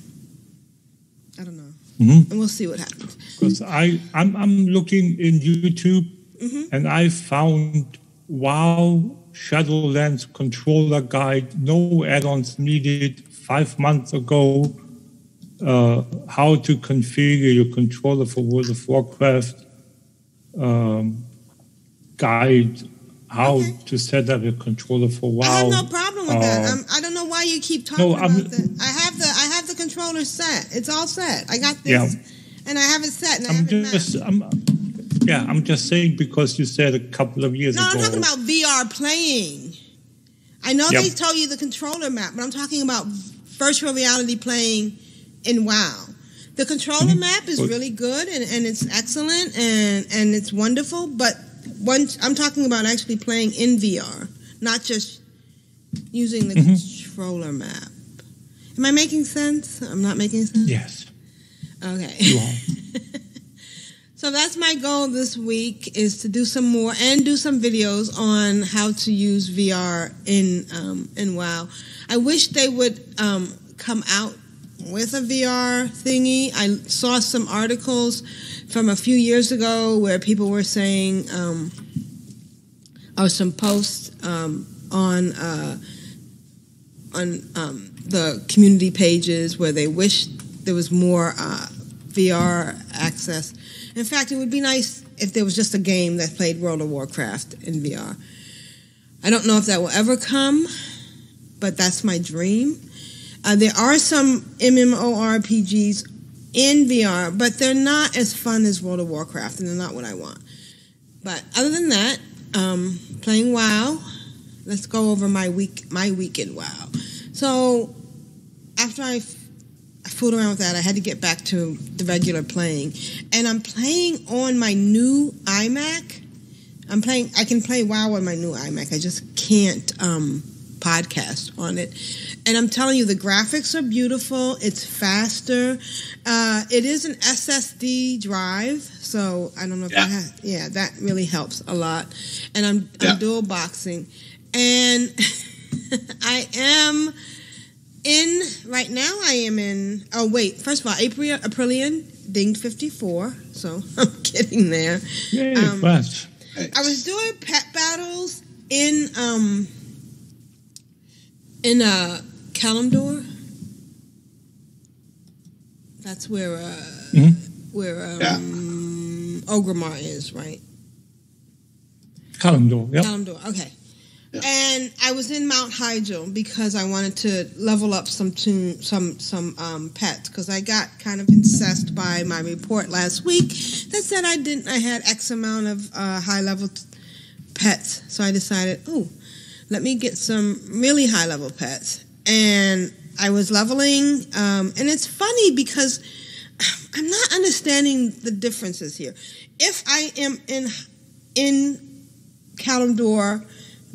I don't know, hmm and we'll see what happens. Because I I'm I'm looking in YouTube hmm and I found WoW Shadowlands controller guide, no add-ons needed five months ago. Uh, how to configure your controller for World of Warcraft um, guide, how Okay. to set up your controller for WoW. I have no problem with that. Uh, I'm, I don't know why you keep talking no, about that. I have the I have the controller set. It's all set. I got this, Yeah. and I have it set, and I I'm have it just, mapped. I'm, yeah, I'm just saying because you said a couple of years No, I'm talking about VR playing. I know Yep. they tell you the controller map, but I'm talking about virtual reality playing in WoW. The controller Mhm. map is really good and, and it's excellent and, and it's wonderful, but once I'm talking about actually playing in VR, not just using the Mhm. controller map. Am I making sense? I'm not making sense? yes, Okay. you are. So that's my goal this week is to do some more and do some videos on how to use VR in um, in WoW. I wish they would um, come out with a VR thingy. I saw some articles from a few years ago where people were saying, um, or some posts um, on uh, on um, the community pages where they wish there was more uh, VR access. In fact, it would be nice if there was just a game that played World of Warcraft in VR. I don't know if that will ever come, but that's my dream. Uh, there are some MMORPGs in VR, but they're not as fun as World of Warcraft, and they're not what I want. But other than that, um, playing WoW. Let's go over my week, my weekend WoW. So after I, fooled around with that, I had to get back to the regular playing, and I'm playing on my new iMac. I'm playing. I can play WoW on my new iMac. I just can't um, podcast on it. And I'm telling you, the graphics are beautiful. It's faster. Uh, it is an SSD drive, so I don't know if Yeah. that has, yeah, that really helps a lot. And I'm, Yeah. I'm dual boxing, and I am in right now. I am in. Oh wait, first of all, April Aprillian dinged 54, so I'm getting there. Yay, Um, fast. I was doing pet battles in um in uh Kalimdor. That's where uh Mhm. where um Orgrimmar is, right? Kalimdor, yep. Kalimdor, okay. And I was in Mount Hyjal because I wanted to level up some tune, some some um, pets because I got kind of incensed by my report last week that said I didn't I had X amount of uh, high level t- pets. So I decided, oh, let me get some really high level pets. And I was leveling, um, and it's funny because I'm not understanding the differences here. If I am in in Kalimdor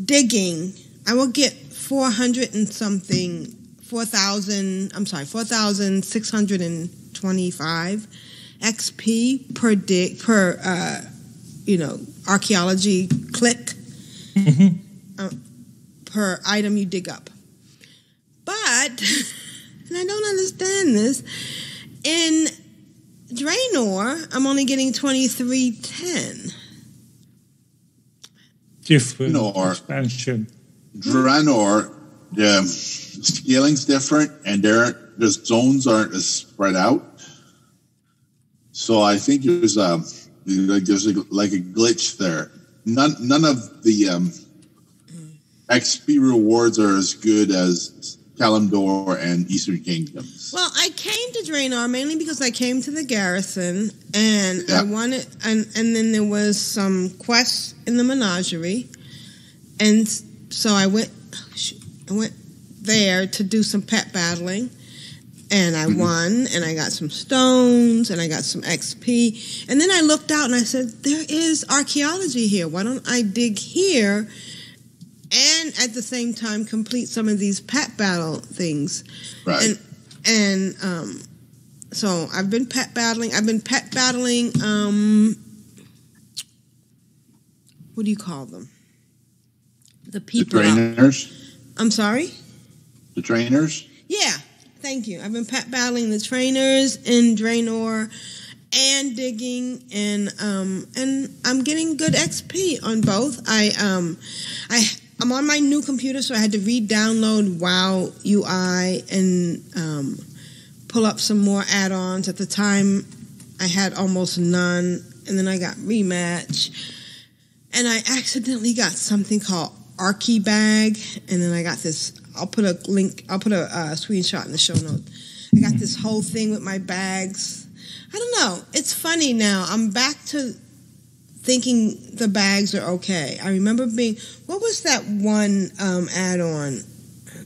digging, I will get 400 and something, 4,000, I'm sorry, 4,625 XP per dig, per, uh, you know, archaeology click uh, per item you dig up. But, and I don't understand this, in Draenor, I'm only getting 2310. Different Nor- expansion. Draenor, the scaling's different, and there the zones aren't as spread out. So I think there's a like there's a, like a glitch there. None none of the um, XP rewards are as good as Kalimdor and Eastern Kingdoms. Well, I came to Draenor mainly because I came to the garrison and I wanted, and and then there was some quests in the menagerie, and so I went, I went there to do some pet battling, and I mm-hmm. won, and I got some stones, and I got some XP, and then I looked out and I said, there is archaeology here. Why don't I dig here? And at the same time, complete some of these pet battle things. Right. And and um, so I've been pet battling. I've been pet battling. Um, what do you call them? The the people. out- trainers, I'm sorry. the trainers. Yeah, thank you. I've been pet battling the trainers in Draenor and digging and um and I'm getting good XP on both. I um I I'm on my new computer so I had to re-download WoW UI and um pull up some more add-ons. At the time I had almost none and then I got rematch and I accidentally got something called Archie Bag, and then I got this. I'll put a link. I'll put a uh, screenshot in the show note. I got this whole thing with my bags. I don't know. It's funny now. I'm back to thinking the bags are okay. I remember being. What was that one um, add-on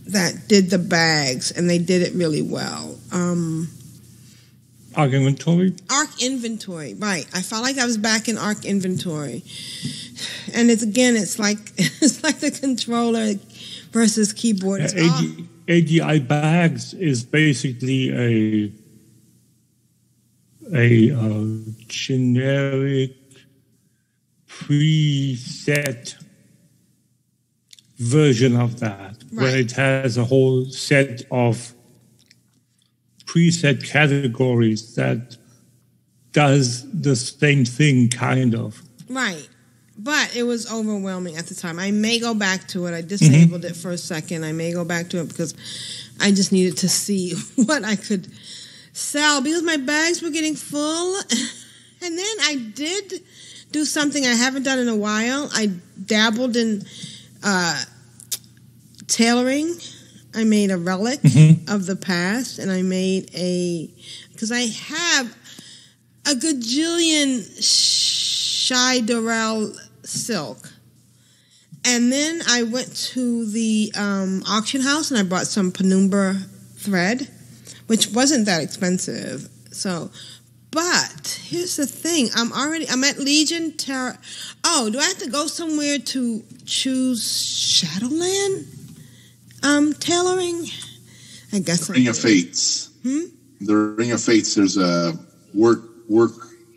that did the bags, and they did it really well? Um, Ark Inventory. Ark Inventory, right? I felt like I was back in Ark Inventory, and it's again, it's like it's like the controller versus keyboard. It's AD, ADI bags is basically a a uh, generic preset version of that, where it has a whole set of preset categories that does the same thing, kind of. right, but it was overwhelming at the time. I may go back to it. I mm-hmm. disabled it for a second. I may go back to it because I just needed to see what I could sell because my bags were getting full, and then I did do something I haven't done in a while. I dabbled in uh, tailoring. I made a relic of the past, and I made a because I have a gajillion shy Dorel silk. And then I went to the um, auction house and I bought some penumbra thread, which wasn't that expensive. So, but here's the thing: I'm already I'm at Legion Terra. Oh, do I have to go somewhere to choose Shadowland? Um, tailoring. I guess. I Ring of. Fates. Hmm? The Ring of Fates. There's a work work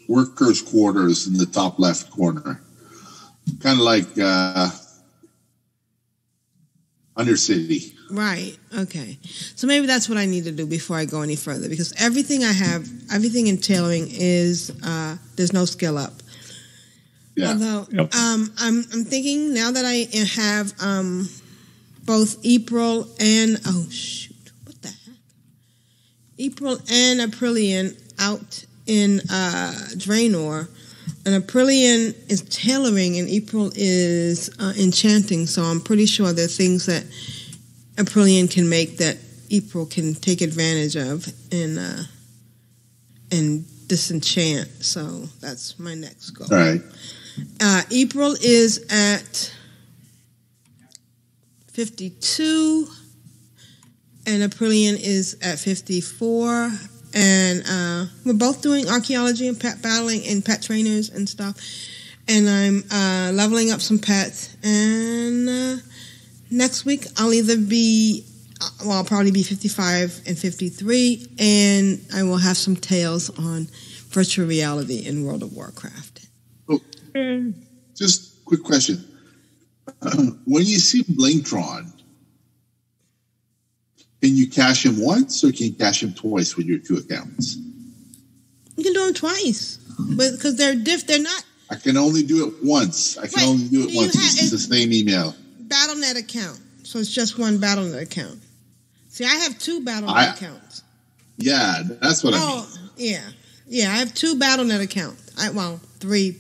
workers' quarters in the top left corner, kind of like uh, Undercity. Right. Okay. So maybe that's what I need to do before I go any further because everything I have, everything in tailoring is uh, there's no skill up. Yeah. Although um, I'm I'm thinking now that I have um, both April and oh shoot, what the heck? April and Aprillian out in uh, Draenor. And Aprillian is tailoring and April is uh, enchanting. So I'm pretty sure there are things that Aprillian can make that April can take advantage of and uh, and disenchant. So that's my next goal. All right. Uh, April is at 52, and Aprillian is at 54. And uh, we're both doing archaeology and pet battling and pet trainers and stuff. And I'm uh, leveling up some pets. And uh, next week, I'll either be, uh, well, I'll probably be 55 and 53. And I will have some tales on virtual reality in World of Warcraft. Just quick question. when you see Blingtron, can you cash him once or can you cash him twice with your two accounts? You can do them twice, but because they're diff, they're not I can only do it once. I can Wait, only do it once. ha- it's the same email. BattleNet account. So it's just one BattleNet account. See, I have two BattleNet I- accounts. Yeah, that's what I oh, mean. Oh, yeah, yeah. I have two BattleNet accounts. I well, three.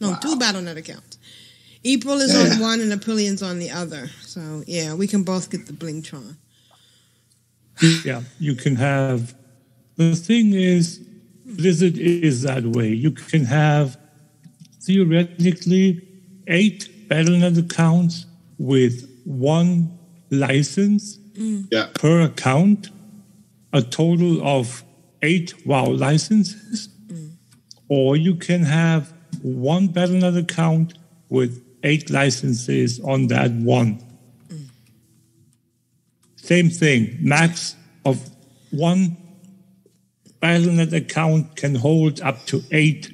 No, two BattleNet accounts. April is Yeah. on one and Aprillian's on the other. So yeah, we can both get the Blingtron. yeah, you can have. The thing is, Blizzard is that way. You can have theoretically eight BattleNet accounts with one license mm. Yeah. per account, a total of eight WoW licenses, mm. or you can have one BattleNet account with eight licenses on that one. Mm. Same thing, max of one BattleNet account can hold up to eight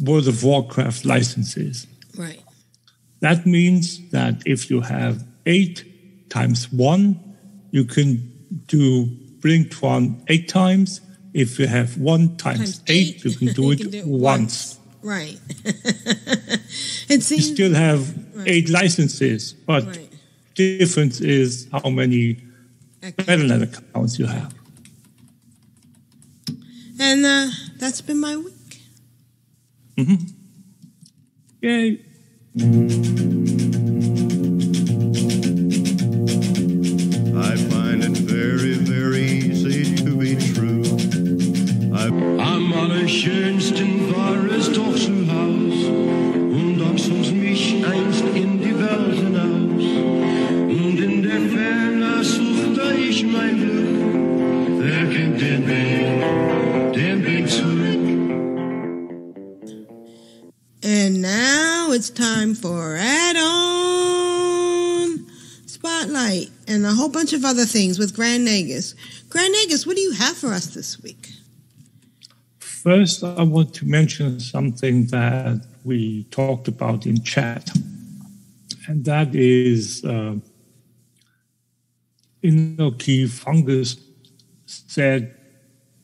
World of Warcraft licenses. Right. That means that if you have eight times one, you can do Blingtron eight times. If you have one times, Times eight, eight, you can do you it can do it once. Right. it You still have Right. eight licenses, but Right. difference is how many Battle.net accounts you have. and uh, that's been my week. Mm-hmm. Yay. I find it very, very easy to be true. I'm on a doch it's time for add-on spotlight and a whole bunch of other things with Grand Nagus. Grand Nagus, what do you have for us this week? First, I want to mention something that we talked about in chat, and that is uh, Inoki Fungus said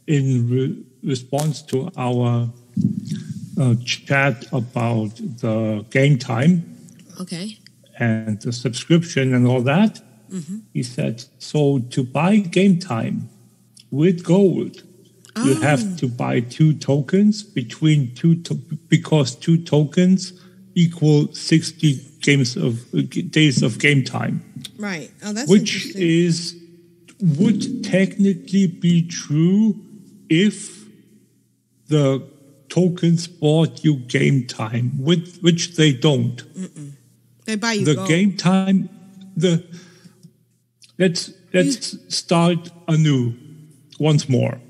in re- response to our uh, chat about the game time Okay. and the subscription and all that. Mhm. He said, so to buy game time with gold, you have to buy two tokens between two to- because two tokens equal 60 games of uh, days of game time, Right. Oh, that's which is would technically be true if the tokens bought you game time, with, which they don't. They buy you the gold. game time the let's let's start anew once more.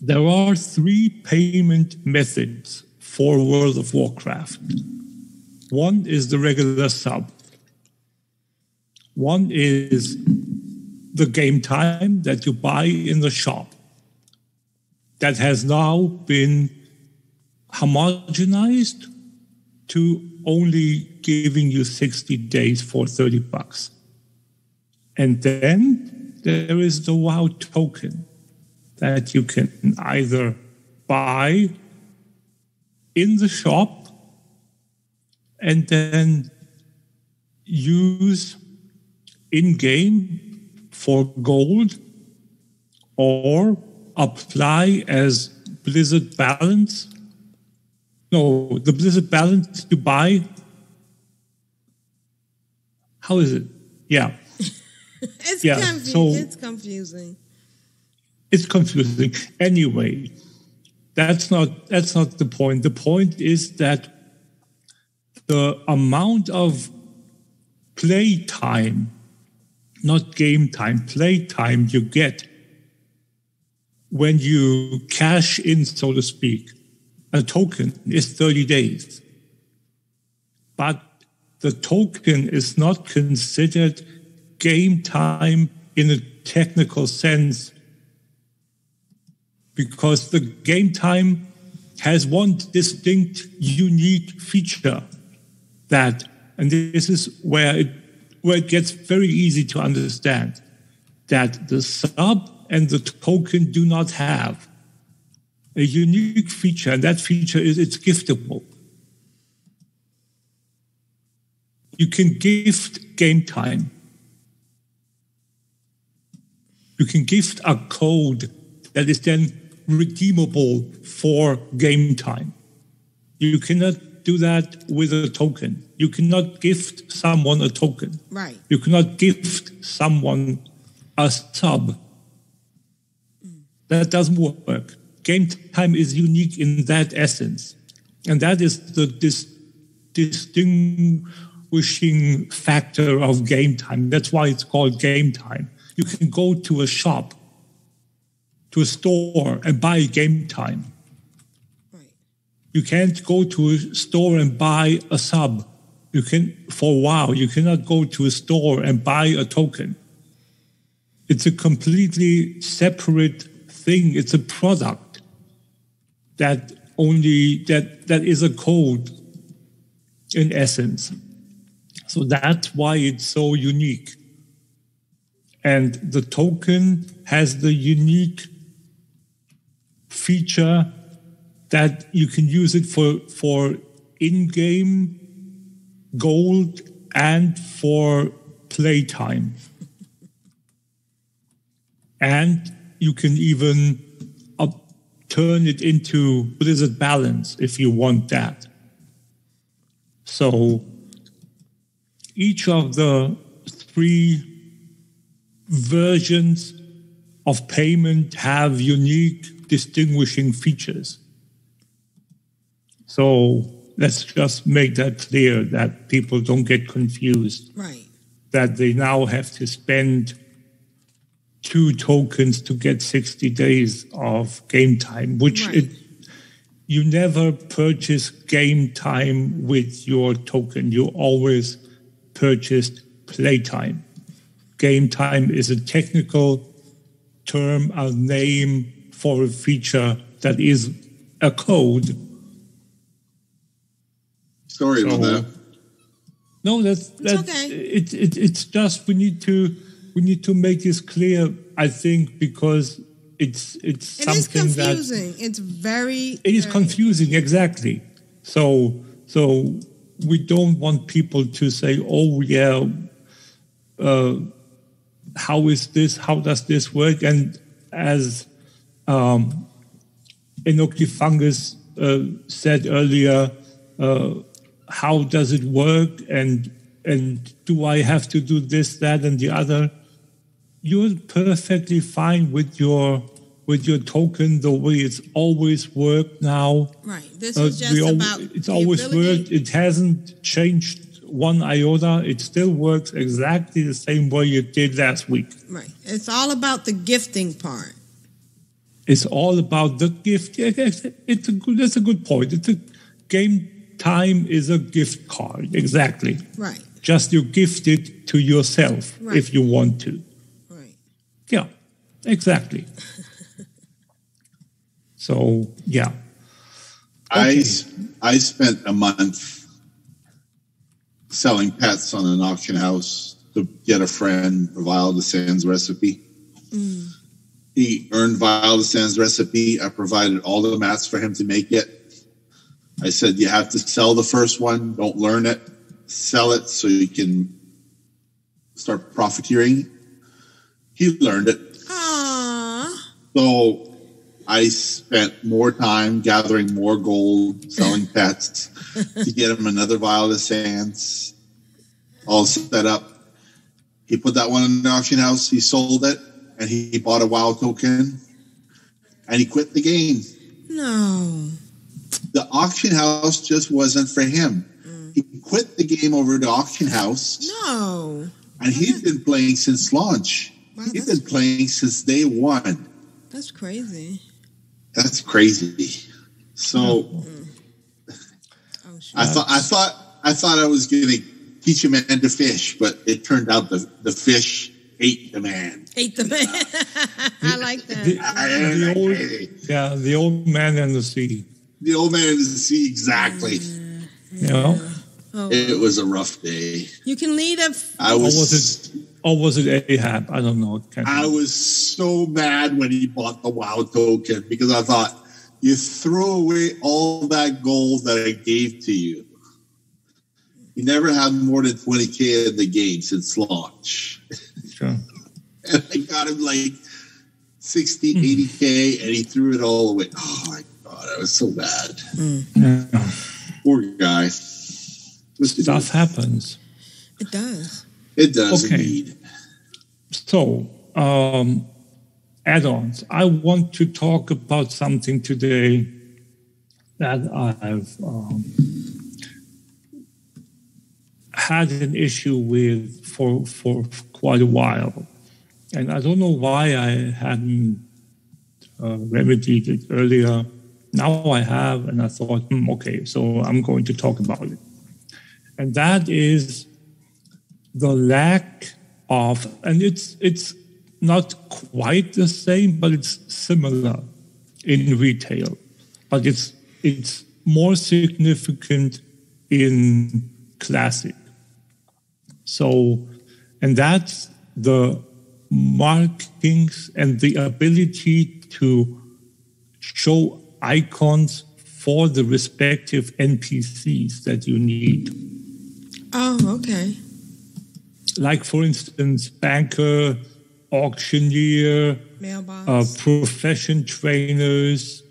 There are three payment methods for world of warcraft. One is the regular sub. One is the game time that you buy in the shop that has now been homogenized to only giving you 60 days for 30 bucks. And then there is the WoW token that you can either buy in the shop and then use in game for gold or apply as Blizzard balance. No, the Blizzard balance to buy. How is it? Yeah, it's, yeah, confu- so- it's confusing. it's confusing. Anyway, that's not that's not the point. The point is that the amount of play time, not game time, play time you get when you cash in, so to speak, a token is 30 days. But the token is not considered game time in a technical sense because the game time has one distinct, unique feature that, and this is where it, where it gets very easy to understand, that the sub and the token do not have a unique feature, and that feature is it's giftable. You can gift game time. You can gift a code that is then redeemable for game time. You cannot do that with a token. You cannot gift someone a token. Right. You cannot gift someone a sub. Mm. That doesn't work. Game time is unique in that essence. And that is the dis- distinguishing factor of game time. That's why it's called game time. You can go to a shop, to a store, and buy game time. You can't go to a store and buy a sub. You can, for a while, you cannot go to a store and buy a token. It's a completely separate thing. It's a product that only, that, that is a code in essence. So that's why it's so unique. And the token has the unique feature that you can use it for, for in-game gold and for playtime. and you can even turn it into what is it balance if you want that. So each of the three versions of payment have unique distinguishing features. So let's just make that clear that people don't get confused. Right. That they now have to spend two tokens to get 60 days of game time, which Right. it, you never purchase game time with your token. You always purchased playtime. Game time is a technical term, a name for a feature that is a code. Sorry about that. No, that's that's it, it. It's just we need to we need to make this clear. I think because it's it's It is something that confusing. It's very. it is very- confusing exactly. So so we don't want people to say, "Oh yeah, uh, how is this? How does this work?" And as um, Enoki Fungus uh, said earlier, uh, how does it work? And and do I have to do this, that, and the other? You're perfectly fine with your with your token the way it's always worked now. Right. This Uh, is just al- about. it's always ability- worked. It hasn't changed one iota. It still works exactly the same way it did last week. Right. It's all about the gifting part. It's all about the gift. Yeah, It's it's a good. That's a good point. It's a game time is a gift card. Exactly. Right. Just you gift it to yourself Right. if you want to. Right. Yeah. Exactly. so yeah. I I spent a month selling pets on an auction house to get a friend a Vial de Sands recipe. Mm. He earned Vial de Sands recipe. I provided all the mats for him to make it. I said, you have to sell the first one. Don't learn it. Sell it so you can start profiteering. He learned it. So I spent more time gathering more gold, selling pets to get him another vial of sands, all set up. He put that one in the auction house. He sold it, and he bought a WoW token, and he quit the game. No. The auction house just wasn't for him. Mm. He quit the game over the auction house, No. and he's been playing since launch. he's been playing since day one. That's crazy. That's crazy. So mm-hmm. oh, I thought I thought I thought I was going to teach a man to fish, but it turned out the the fish ate the man. Ate the man. I like that. The old, yeah, the old man and the sea. The old man in the sea, exactly. Mm-hmm. You know, Oh. It was a rough day. You can lead a. I or was, was it, or was it Ahab? I don't know. Can't I was so mad when he bought the WoW token because I thought you threw away all that gold that I gave to you. You never had more than 20k in the game since launch. Sure. And I got him like 60, hmm. 80K, and he threw it all away. Oh my God, it was so bad. Hmm. Yeah. Poor guy. What's to Stuff do? happens. It does. It does Okay. indeed. So, um, add-ons. I want to talk about something today that I've um, had an issue with for for quite a while, and I don't know why I hadn't uh, remedied it earlier. Now I have, and I thought, hmm, okay, so I'm going to talk about it, and that is the lack of, and it's it's not quite the same, but it's similar in retail, but it's it's more significant in classic. So, and that's the markings and the ability to show icons for the respective NPCs that you need Oh, okay. like for instance banker auctioneer Mailbox. uh, profession trainers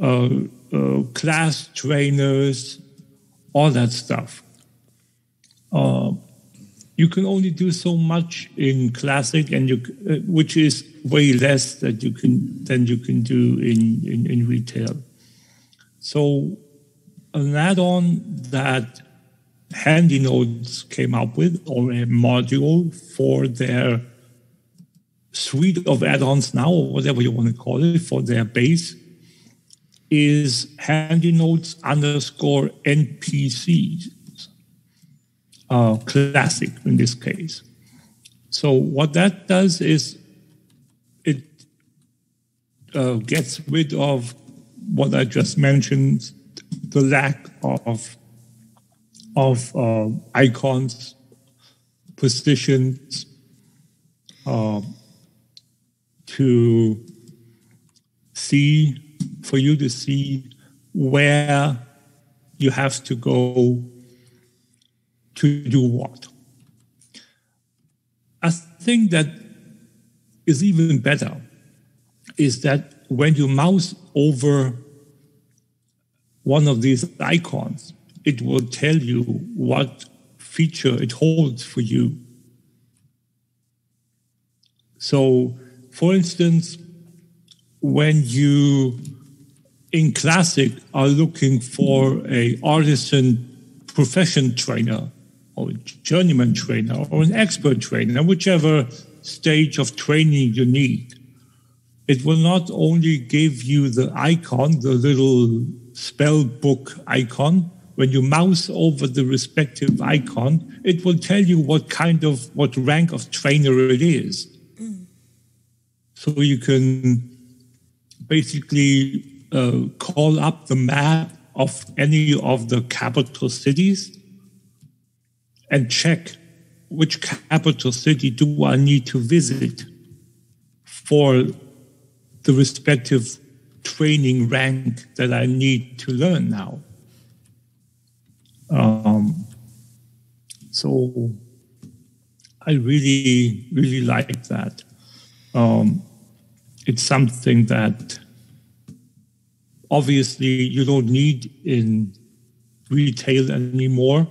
uh, uh, class trainers all that stuff uh, you can only do so much in classic and you uh, which is way less that you can than you can do in, in, in retail so an add-on that Handy Notes came up with, or a module for their suite of add-ons now, or whatever you want to call it, for their base, is Handy Notes underscore NPCs, uh, classic in this case. So what that does is it uh, gets rid of what I just mentioned, the lack of of uh, icons, positions, uh, to see, for you to see where you have to go to do what. A thing that is even better is that when you mouse over one of these icons, it will tell you what feature it holds for you. So, for instance, when you in classic are looking for a artisan profession trainer or a journeyman trainer or an expert trainer, whichever stage of training you need, it will not only give you the icon, the little spell book icon, when you mouse over the respective icon, it will tell you what kind of, what rank of trainer it is. So you can basically uh, call up the map of any of the capital cities and check which capital city do I need to visit for the respective training rank that I need to learn now. Um, so I really, really like that. Um, it's something that obviously you don't need in retail anymore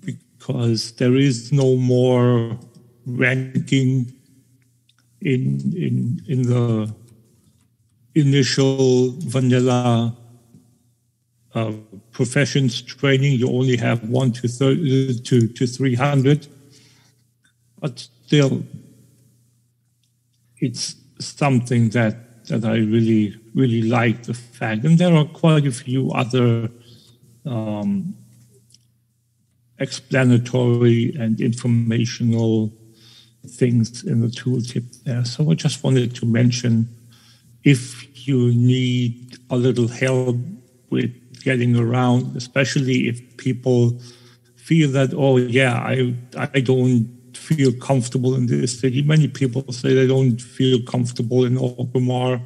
because there is no more ranking in in in the initial vanilla uh, professions training. You only have one to to to three hundred, but still, it's something that that I really really like the fact, and there are quite a few other um, explanatory and informational things in the tooltip there. So I just wanted to mention if you need a little help with getting around, especially if people feel that, oh yeah, I I don't feel comfortable in this city. Many people say they don't feel comfortable in Orgrimmar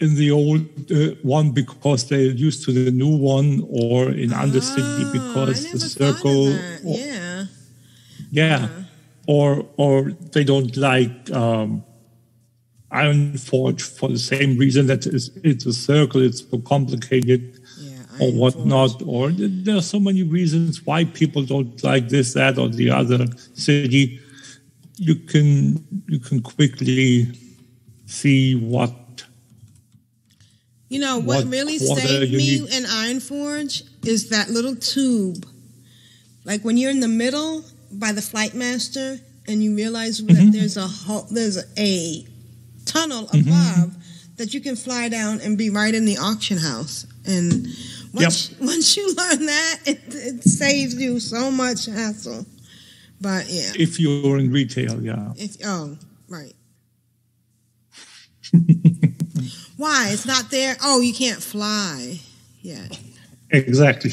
in the old uh, one because they're used to the new one, or in Undercity because the circle. or- Yeah. yeah, or or they don't like um, Ironforge for the same reason that it's, it's a circle, it's so complicated or whatnot, or there are so many reasons why people don't like this, that, or the other city. You can you can quickly see what You know what, What really saved me need- in Ironforge is that little tube. Like when you're in the middle by the flight master and you realize Mm-hmm. that there's a ho- there's a tunnel Mm-hmm. above that you can fly down and be right in the auction house. And once once you learn that, it, it saves you so much hassle. But yeah, if you're in retail, yeah. if oh right. Why? It's not there. Oh, you can't fly. Yeah. Exactly.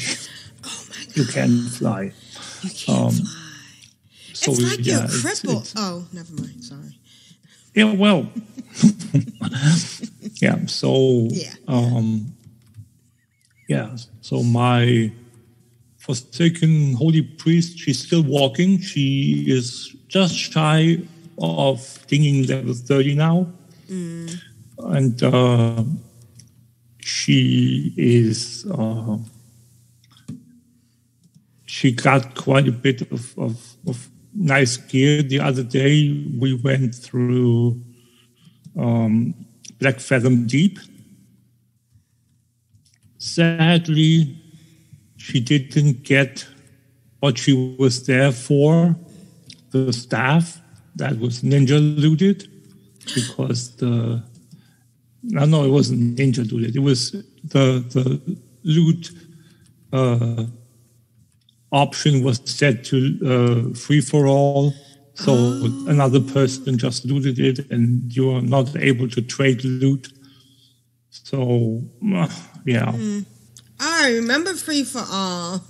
Oh my, you can fly. You can't Um, fly. so it's like you're it's- crippled. it's- oh, never mind. Sorry. Yeah, well, yeah. So, Yeah. um, yeah. So my forsaken holy priest, she's still walking. She is just shy of dinging level thirty now, and uh, she is. Uh, she got quite a bit of, of, of nice gear. The other day we went through um, Blackfathom Deep. Sadly, she didn't get what she was there for. The staff that was ninja looted because the no no it wasn't ninja looted. It was the the loot uh, option was set to uh, free for all. So another person just looted it, and you are not able to trade loot. So uh, yeah, I remember free for all.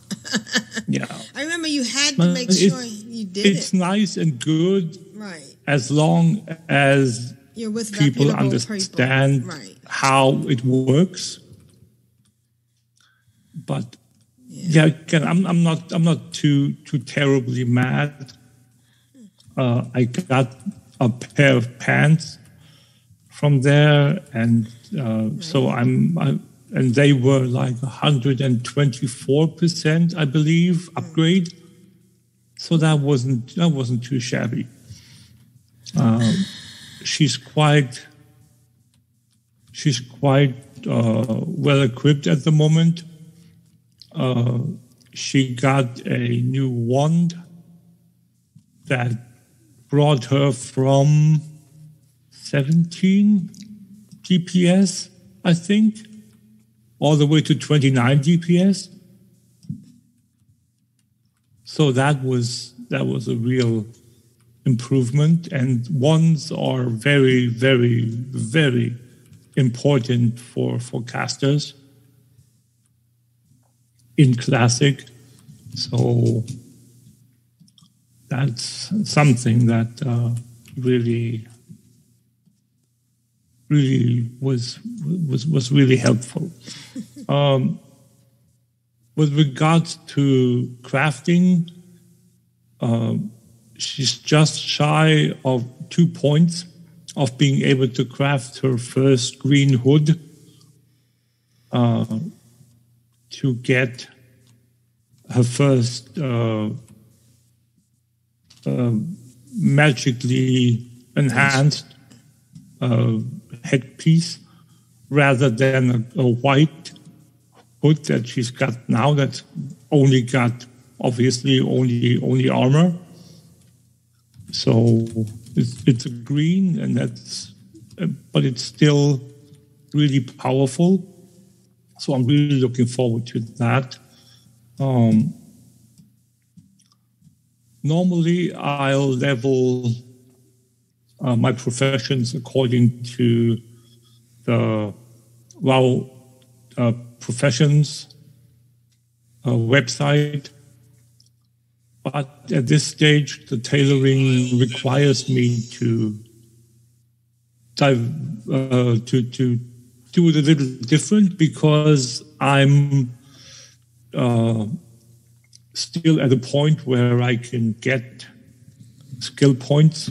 yeah. I remember you had to make sure you did it's it. nice and good Right. as long as You're with people understand people. Right. how it works. But yeah, again, I'm I'm not I'm not too too terribly mad. Uh, I got a pair of pants from there, and uh, so I'm. I, and they were like 124 percent, I believe, upgrade. So that wasn't that wasn't too shabby. Um, she's quite she's quite uh, well equipped at the moment. Uh, she got a new wand that brought her from 17 DPS, I think, all the way to 29 DPS. So that was that was a real improvement, and wands are very, very, very important for for casters in classic. So that's something that uh, really really was was was really helpful. Um, with regards to crafting, um, she's just shy of two points of being able to craft her first green hood uh, to get her first uh, uh, magically enhanced uh, headpiece rather than a, a white hood that she's got now that's only got obviously only only armor. So it's, it's a green and that's uh, but it's still really powerful so i'm really looking forward to that. Um, normally i'll level uh, my professions according to the well uh, professions uh, website. But at this stage the tailoring requires me to dive uh, to to do it a little different because i'm uh, still at a point where i can get skill points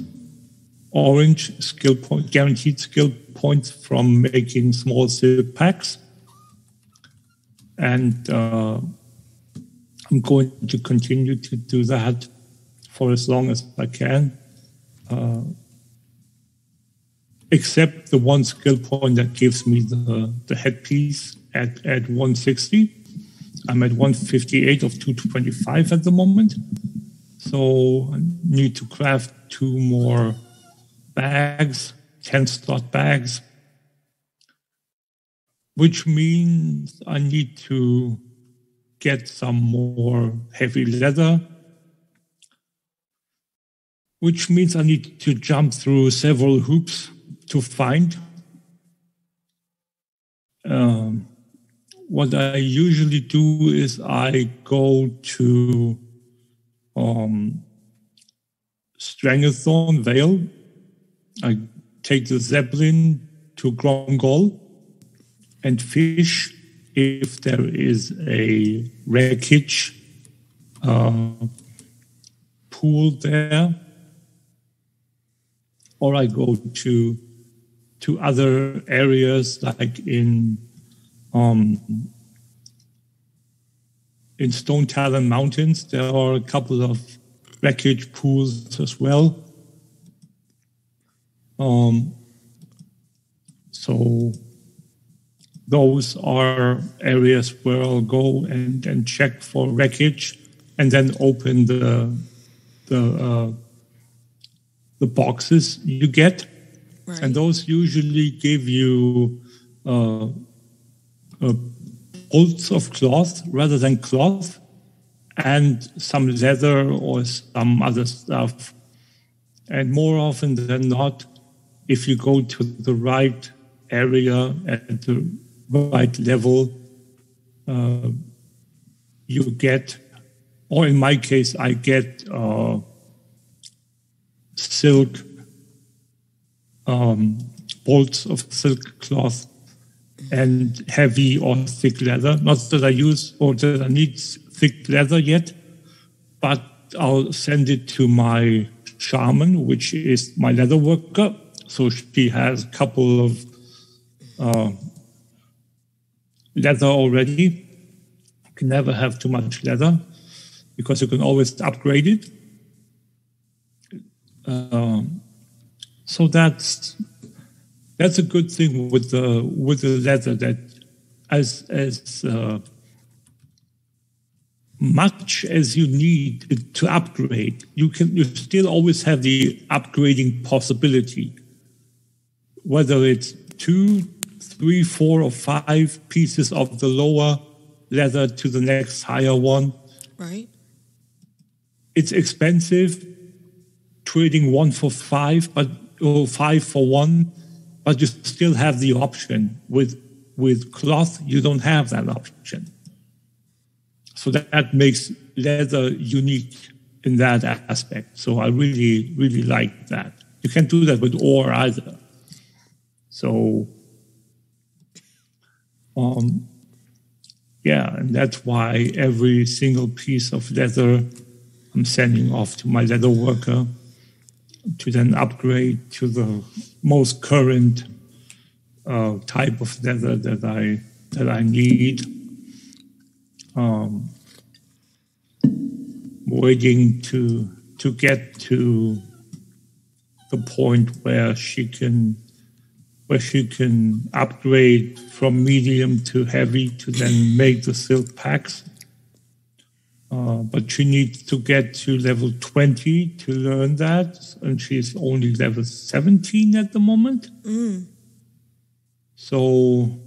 orange skill point, guaranteed skill points from making small silk packs. And uh, I'm going to continue to do that for as long as I can. Uh, except the one skill point that gives me the, the headpiece at, at 160. I'm at 158 of 225 at the moment. So I need to craft two more bags, 10 slot bags, which means I need to get some more heavy leather, which means I need to jump through several hoops to find. Um, what I usually do is I go to um, Vale. I take the Zeppelin to Grom'gol and fish if there is a wreckage uh, pool there. Or I go to to other areas like in um, in Stonetalon Mountains. There are a couple of wreckage pools as well. Um, so those are areas where I'll go and, and check for wreckage and then open the the uh, the boxes you get Right. And those usually give you uh, uh, bolts of cloth rather than cloth and some leather or some other stuff. And more often than not, if you go to the right area at the right level, uh, you get, or in my case, I get uh, silk um, bolts of silk cloth and heavy or thick leather. Not that I use or that I need thick leather yet, but I'll send it to my shaman, which is my leather worker. So she has a couple of uh, leather already. You can never have too much leather because you can always upgrade it. Um, so that's that's a good thing with the with the leather that as as uh, much as you need to upgrade, you can you still always have the upgrading possibility. Whether it's two, three, four, or five pieces of the lower leather to the next higher one. Right. It's expensive trading one for five, but or five for one, but you still have the option. With with cloth, you don't have that option. So that, that makes leather unique in that aspect. So I really, really like that. You can't do that with ore either. So, um, yeah, and that's why every single piece of leather I'm sending off to my leather worker to then upgrade to the most current uh, type of leather that I that I need. Um, waiting to to get to the point where she can where she can upgrade from medium to heavy to then make the silk packs uh, but she needs to get to level 20 to learn that, and she's only level 17 at the moment. Mm. So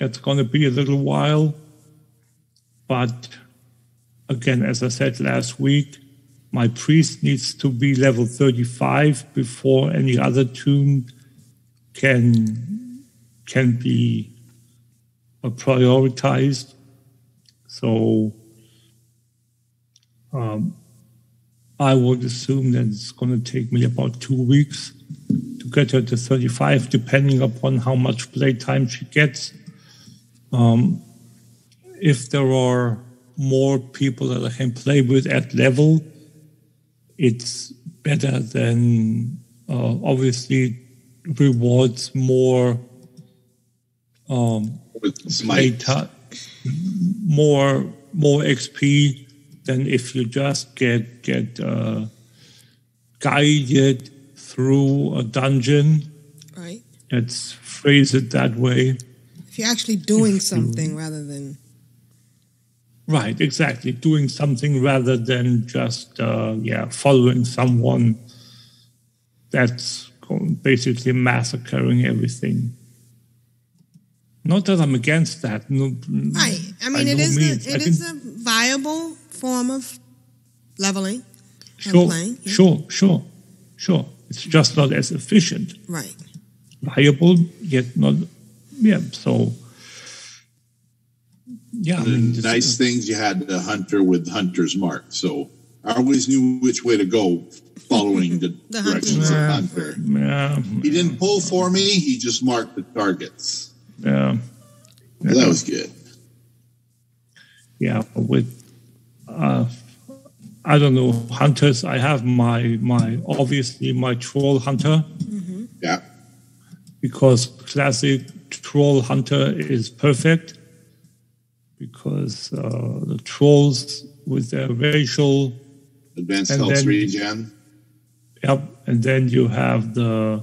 it's going to be a little while. But again, as I said last week, my priest needs to be level 35 before any other tune can can be uh, prioritized. So um, I would assume that it's going to take me about two weeks to get her to 35, depending upon how much playtime she gets. Um, if there are more people that I can play with at level, it's better than uh, obviously rewards more um, data, more more XP than if you just get get uh, guided through a dungeon. Right. Let's phrase it that way. If you're actually doing something rather than Right, exactly. Doing something rather than just, uh, yeah, following someone that's basically massacring everything. Not that I'm against that. No, right. I mean, it no is means. I it is a viable form of leveling and Sure, playing. yeah. sure, sure, sure. It's just not as efficient. Right. Viable, yet not, yeah, so, yeah. I mean, the nice things you had the hunter with hunter's mark. So I always knew which way to go following the, The directions of hunter. Yeah, He didn't pull for me, he just marked the targets. yeah. So that was good. yeah with uh i don't know hunters i have my my obviously my troll hunter Yeah. because classic troll hunter is perfect because uh, the trolls with their racial Advanced health then- regen. Yep, and then you have the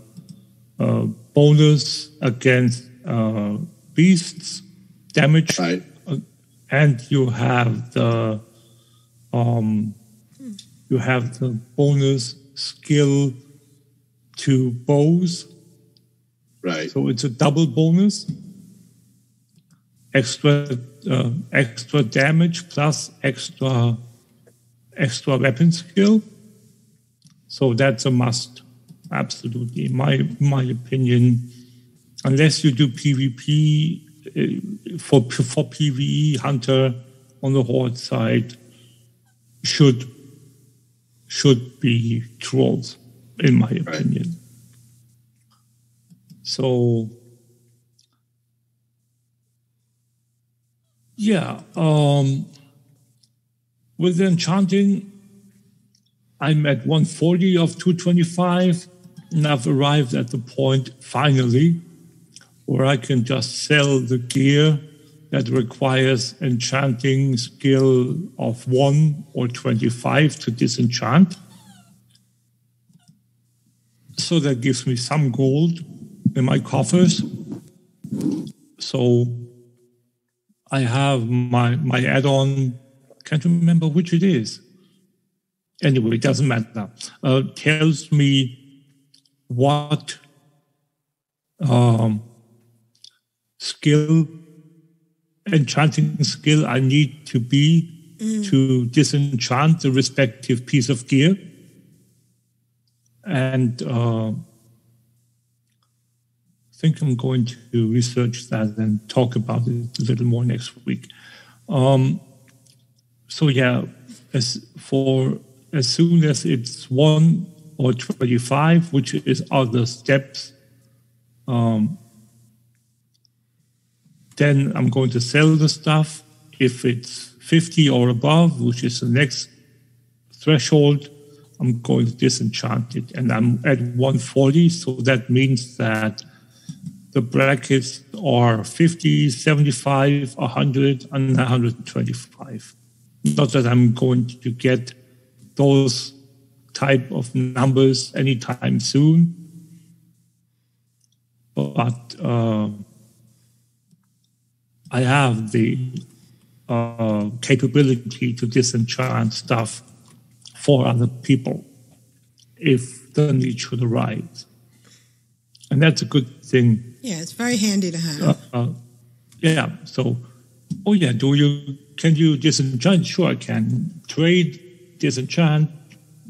uh, bonus against uh, beasts damage, right? and you have the um, you have the bonus skill to bows. Right. So it's a double bonus. Extra uh, extra damage plus extra extra weapon skill. So that's a must, absolutely. In my my opinion, unless you do PvP uh, for for PVE hunter on the horde side, should should be trolls, in my opinion. So yeah, um, with enchanting, I'm at 140 of 225, and I've arrived at the point finally where I can just sell the gear that requires enchanting skill of 1 or 25 to disenchant. So that gives me some gold in my coffers. So I have my, my add on, can't remember which it is anyway, it doesn't matter. Uh, tells me what um, skill, enchanting skill I need to be to disenchant the respective piece of gear. And uh, I think I'm going to research that and talk about it a little more next week. Um, so yeah, as for as soon as it's one or 25, which is other steps, um, then I'm going to sell the stuff. If it's 50 or above, which is the next threshold, I'm going to disenchant it. And I'm at 140, so that means that the brackets are 50, 75, 100, and 125. Not that I'm going to get those type of numbers anytime soon. But uh, I have the uh, capability to disenchant stuff for other people if the need should arise. And that's a good thing. Yeah, it's very handy to have. Uh, uh, yeah, so, oh yeah, do you, can you disenchant? Sure, I can. Trade, disenchant,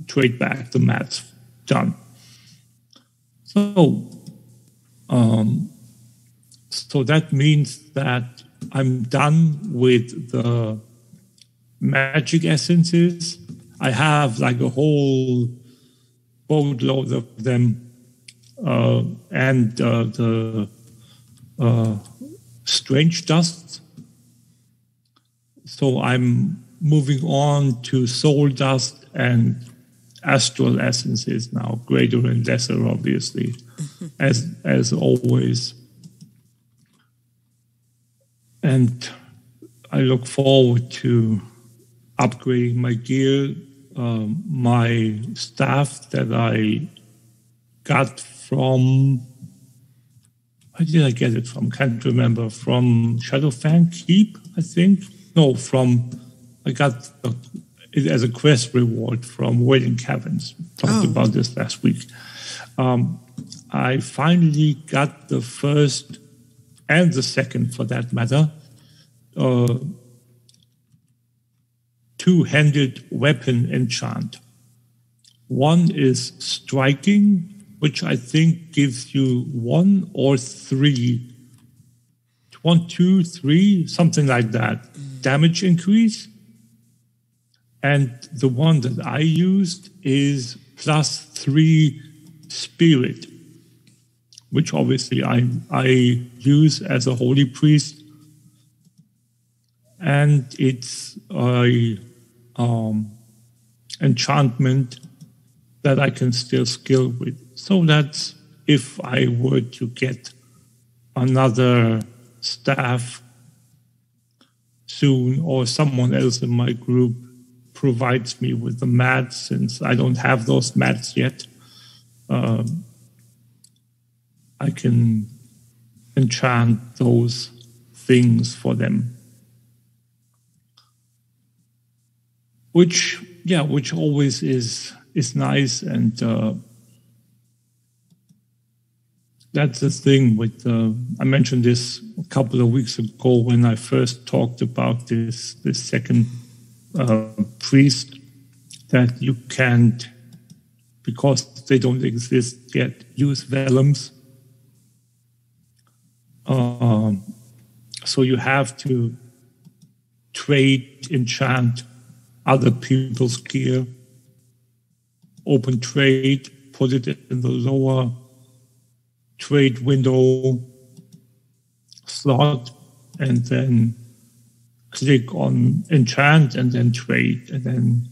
trade back the mats. Done. So, um, so that means that I'm done with the magic essences. I have like a whole boatload of them, uh, and uh, the uh, strange dust. So I'm moving on to soul dust and astral essences now, greater and lesser, obviously, as as always. And I look forward to upgrading my gear, um, my staff that I got from. Where did I get it from? Can't remember. From Shadowfang Keep, I think. No, from I got it as a quest reward from Wailing Caverns. Talked Oh. about this last week. Um, I finally got the first and the second, for that matter, uh, two-handed weapon enchant. One is striking, which I think gives you one or three, one, two, three, something like that, damage increase. And the one that I used is plus three spirit, which obviously I, I use as a holy priest. And it's a um, enchantment that I can still skill with. So that if I were to get another staff soon, or someone else in my group provides me with the mats, since I don't have those mats yet, um, I can enchant those things for them. Which, yeah, which always is is nice, and uh, that's the thing with. Uh, I mentioned this a couple of weeks ago when I first talked about this this second uh, priest that you can't because they don't exist yet use vellums. Um, so you have to trade, enchant other people's gear, open trade, put it in the lower trade window slot, and then click on enchant and then trade, and then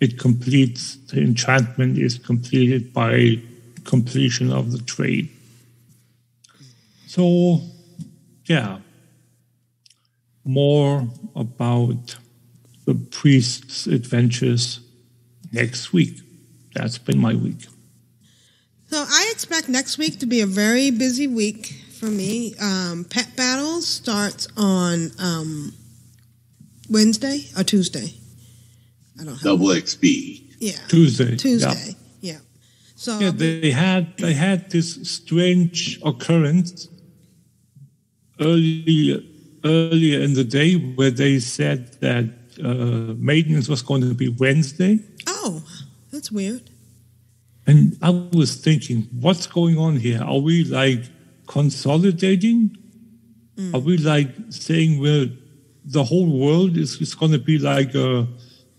it completes, the enchantment is completed by completion of the trade. So, yeah, more about the priest's adventures next week. That's been my week. So I expect next week to be a very busy week for me. Um, Pet Battles starts on um, Wednesday or Tuesday. I don't have Double XP. Yeah. Tuesday. Tuesday. Yeah. So Yeah, they had they had this strange occurrence earlier earlier in the day where they said that uh, maintenance was going to be Wednesday, oh, that's weird. and I was thinking, what's going on here? Are we like consolidating? Are we like saying well, the whole world is, is going to be like a,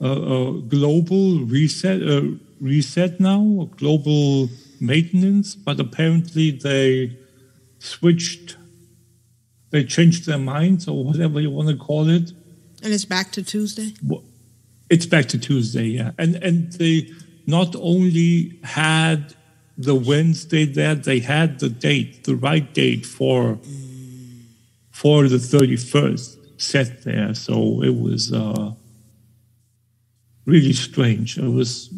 a, a global reset, a reset now, a global maintenance? But apparently they switched, they changed their minds or whatever you want to call it. And it's back to Tuesday. It's back to Tuesday, yeah. And and they not only had the Wednesday there, they had the date, the right date for for the thirty first set there. So it was uh, really strange. It was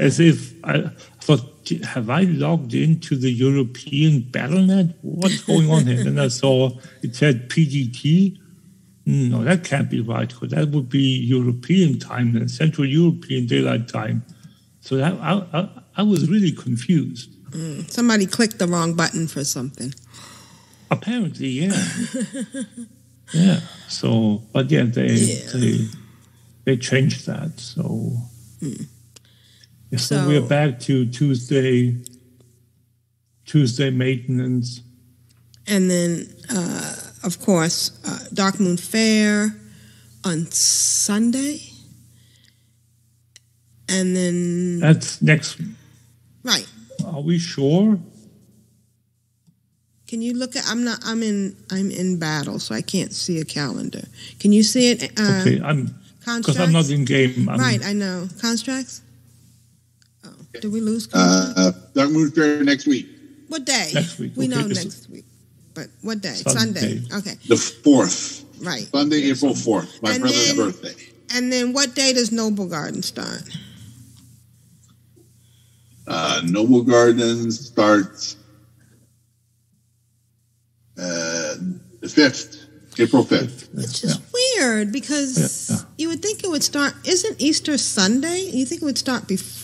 as if I thought, have I logged into the European BattleNet? What's going on here? and I saw it said PDT. No, that can't be right because that would be European time and Central European Daylight Time. So that, I, I, I was really confused. Mm, somebody clicked the wrong button for something. Apparently, yeah, yeah. So, but yeah, they they they changed that. So, so, So- we're back to Tuesday. Tuesday maintenance. And then, uh, of course, uh, Darkmoon Faire on Sunday. And then, That's next. right. Are we sure? Can you look at? I'm not. I'm in. I'm in battle, so I can't see a calendar. Can you see it? Uh, Okay, I'm because I'm not in game. I'm, right. I know Constraxx. Did we lose? Contact? Uh, Darkmoon Faire next week, what day? next week, We okay, know this- next week. But what day? Sunday. Okay. the fourth, Right. Sunday, April fourth, my And brother's then- birthday. And then what day does Noblegarden start? Uh, Noblegardens starts uh, the fifth, April fifth. Which is weird because you would think it would start. Isn't Easter Sunday? You think it would start before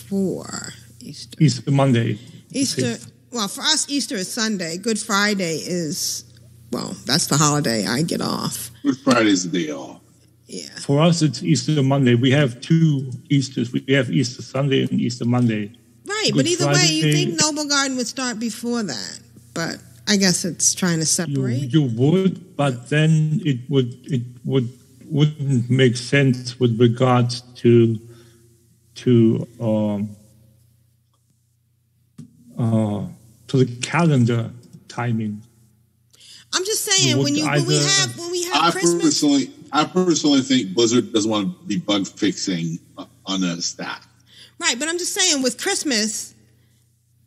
Easter? Easter Monday. Easter. Well, for us, Easter is Sunday. Good Friday is, well, that's the holiday I get off. Good Friday's the day off. Yeah. For us, it's Easter Monday. We have two Easters. We have Easter Sunday and Easter Monday. Right, Good but either way, you think Noblegarden would start before that. But I guess it's trying to You, separate. you would, but then it would it would wouldn't make sense with regards to to um, uh, to the calendar timing. I'm just saying when you when we have when we have I Christmas. personally, I personally think Blizzard doesn't want to be bug fixing on the staff. Right, but I'm just saying with Christmas,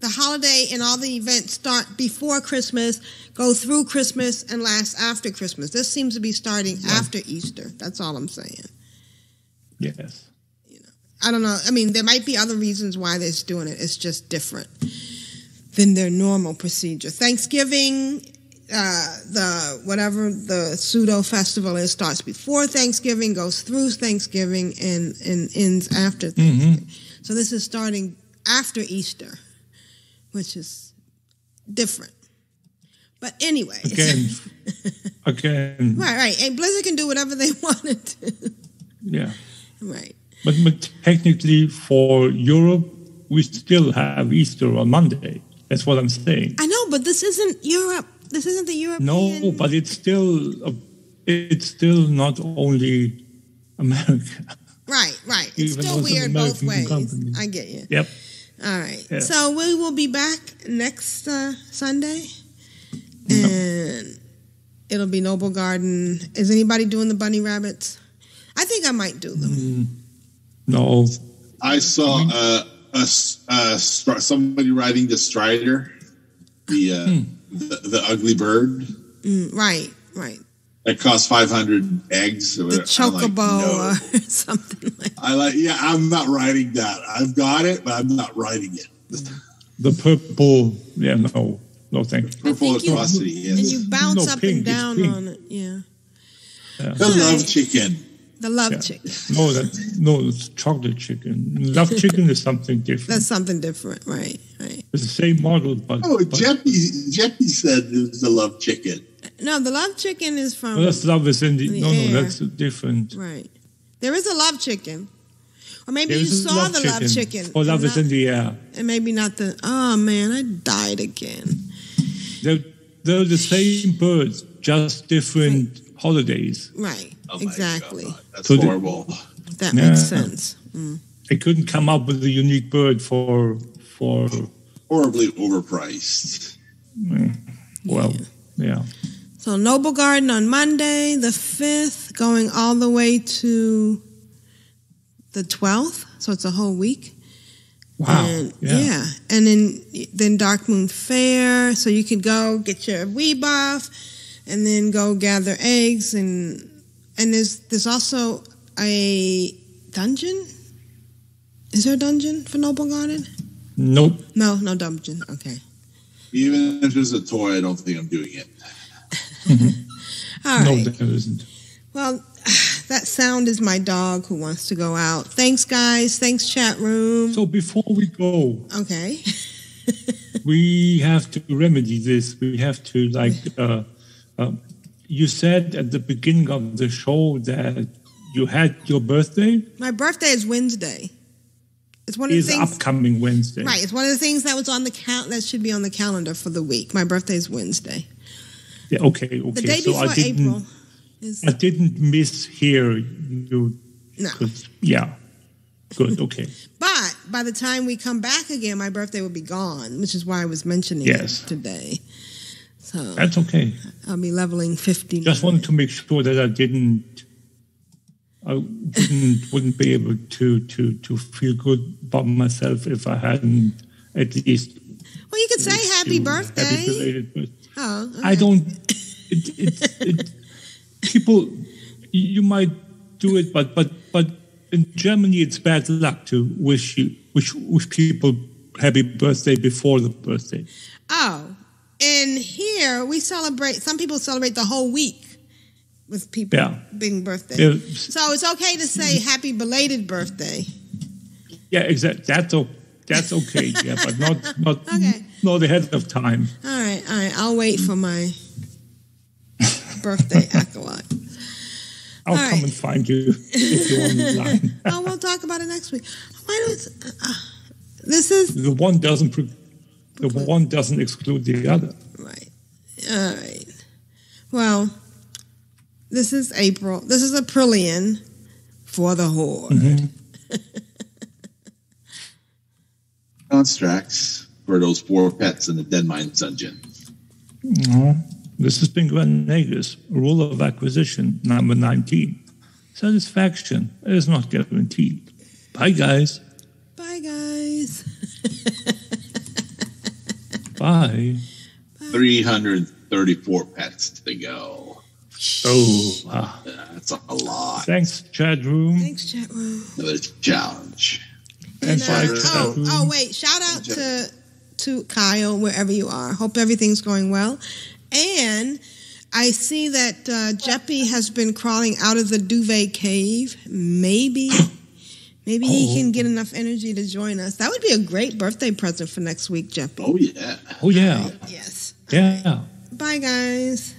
the holiday and all the events start before Christmas, go through Christmas, and last after Christmas. This seems to be starting after Easter. That's all I'm saying. Yes. I don't know. I mean, there might be other reasons why they're doing it. It's just different than their normal procedure. Thanksgiving, uh, the whatever the pseudo festival is, starts before Thanksgiving, goes through Thanksgiving, and and ends after Thanksgiving. So this is starting after Easter, which is different. But anyway, Again, again, right, right. And Blizzard can do whatever they wanted to. yeah. Right. But, but technically, for Europe, we still have Easter on Monday. That's what I'm saying. I know, but this isn't Europe. This isn't the European. No, but it's still a, it's still not only America. Right, right. It's Even still weird both ways. I get you. Yep. All right. Yeah. So we will be back next uh, Sunday, and it'll be Noblegarden. Is anybody doing the bunny rabbits? I think I might do them. Mm, no. I saw uh, a, s- a str- somebody riding the Strider, the, uh, the the ugly bird Mm, right, right. that costs five hundred eggs. or The whatever. I'm like, chocobo no. or something like. I like. Yeah, I'm not riding that. I've got it, but I'm not riding it. The purple, yeah, no, no, thank you. Purple atrocity. Yes. And you bounce No, up pink, and down on it. Yeah. Yeah. the love chicken. The love Yeah. chicken. No, that no, it's chocolate chicken. Love chicken is something different. That's something different. Right, right. It's the same model, but, Oh, but Jeffy, Jeppy said it was the love chicken. No, the love chicken is from. well, that's love is in the, in the no, air. no, that's different. Right. There is a love chicken. Or maybe There you is a saw the love chicken. Oh, love and is not- in the air. And maybe not the. Oh, man, I died again. They're, they're the same birds, just different holidays. Right. Oh exactly. That's So the- horrible. That Yeah. makes sense. Mm. They couldn't come up with a unique bird for for Horribly overpriced. mm, well, yeah. So, Noblegarden on Monday, the 5th, going all the way to the 12th. So, it's a whole week. Wow. And, yeah. yeah. And then then Darkmoon Faire. So you could go get your wee buff and then go gather eggs and and there's there's also a dungeon. Is there a dungeon for Noblegarden? Nope. No, no dungeon. Okay. Even if there's a toy, I don't think I'm doing it. All no, right. there isn't. Well, that sound is my dog who wants to go out. Thanks, guys. Thanks, chat room. So before we go, Okay. we have to remedy this. We have to like. Uh, uh, you said at the beginning of the show that you had your birthday My birthday is Wednesday. It's one of the is things. upcoming Wednesday. Right. It's one of the things that was on the cal- that should be on the calendar for the week. My birthday is Wednesday. Yeah, okay, okay. The day so before I didn't. April is I didn't mishear you. no. Yeah. Good. Okay. But by the time we come back again, my birthday will be gone, which is why I was mentioning Yes. it today. So That's okay. I'll be leveling fifty. Just wanted to make sure that I didn't I wouldn't wouldn't be able to to to feel good about myself if I hadn't at least. Well, you could say happy birthday. Happy birthday. Oh, I don't. It, it, it, people, you might do it, but but but in Germany, it's bad luck to wish you wish wish people happy birthday before the birthday. Oh, and here we celebrate. Some people celebrate the whole week with people Yeah. being birthday. Yeah. So it's okay to say happy belated birthday. Yeah, exactly. That's o- that's okay. yeah, but not not Okay. not ahead of time. All right, all right. I'll wait for my birthday acolyte. I'll All come right. and find you if you're online. oh, we'll talk about it next week. Why do uh, this is the one doesn't pre- the one doesn't exclude the other. Right. All right. Well, this is April. This is Aprillian for the horde. Mm-hmm. Constraxx for those four pets in the Deadmines dungeon. No, this has been Grand Nagus, rule of acquisition number 19. Satisfaction is not guaranteed. Bye, guys. Bye, guys. Bye. 334 pets to go. Oh, wow. That's a lot. Thanks, chat room. Thanks, chat room. Another challenge. And bye, chat Oh, room. oh, wait! Shout out to to Kyle wherever you are. Hope everything's going well. And I see that uh, Jeppy has been crawling out of the duvet cave. Maybe, maybe he can get oh. enough energy to join us. That would be a great birthday present for next week, Jeppy. Oh yeah. Oh, yeah. Yes. Yeah. Bye, guys.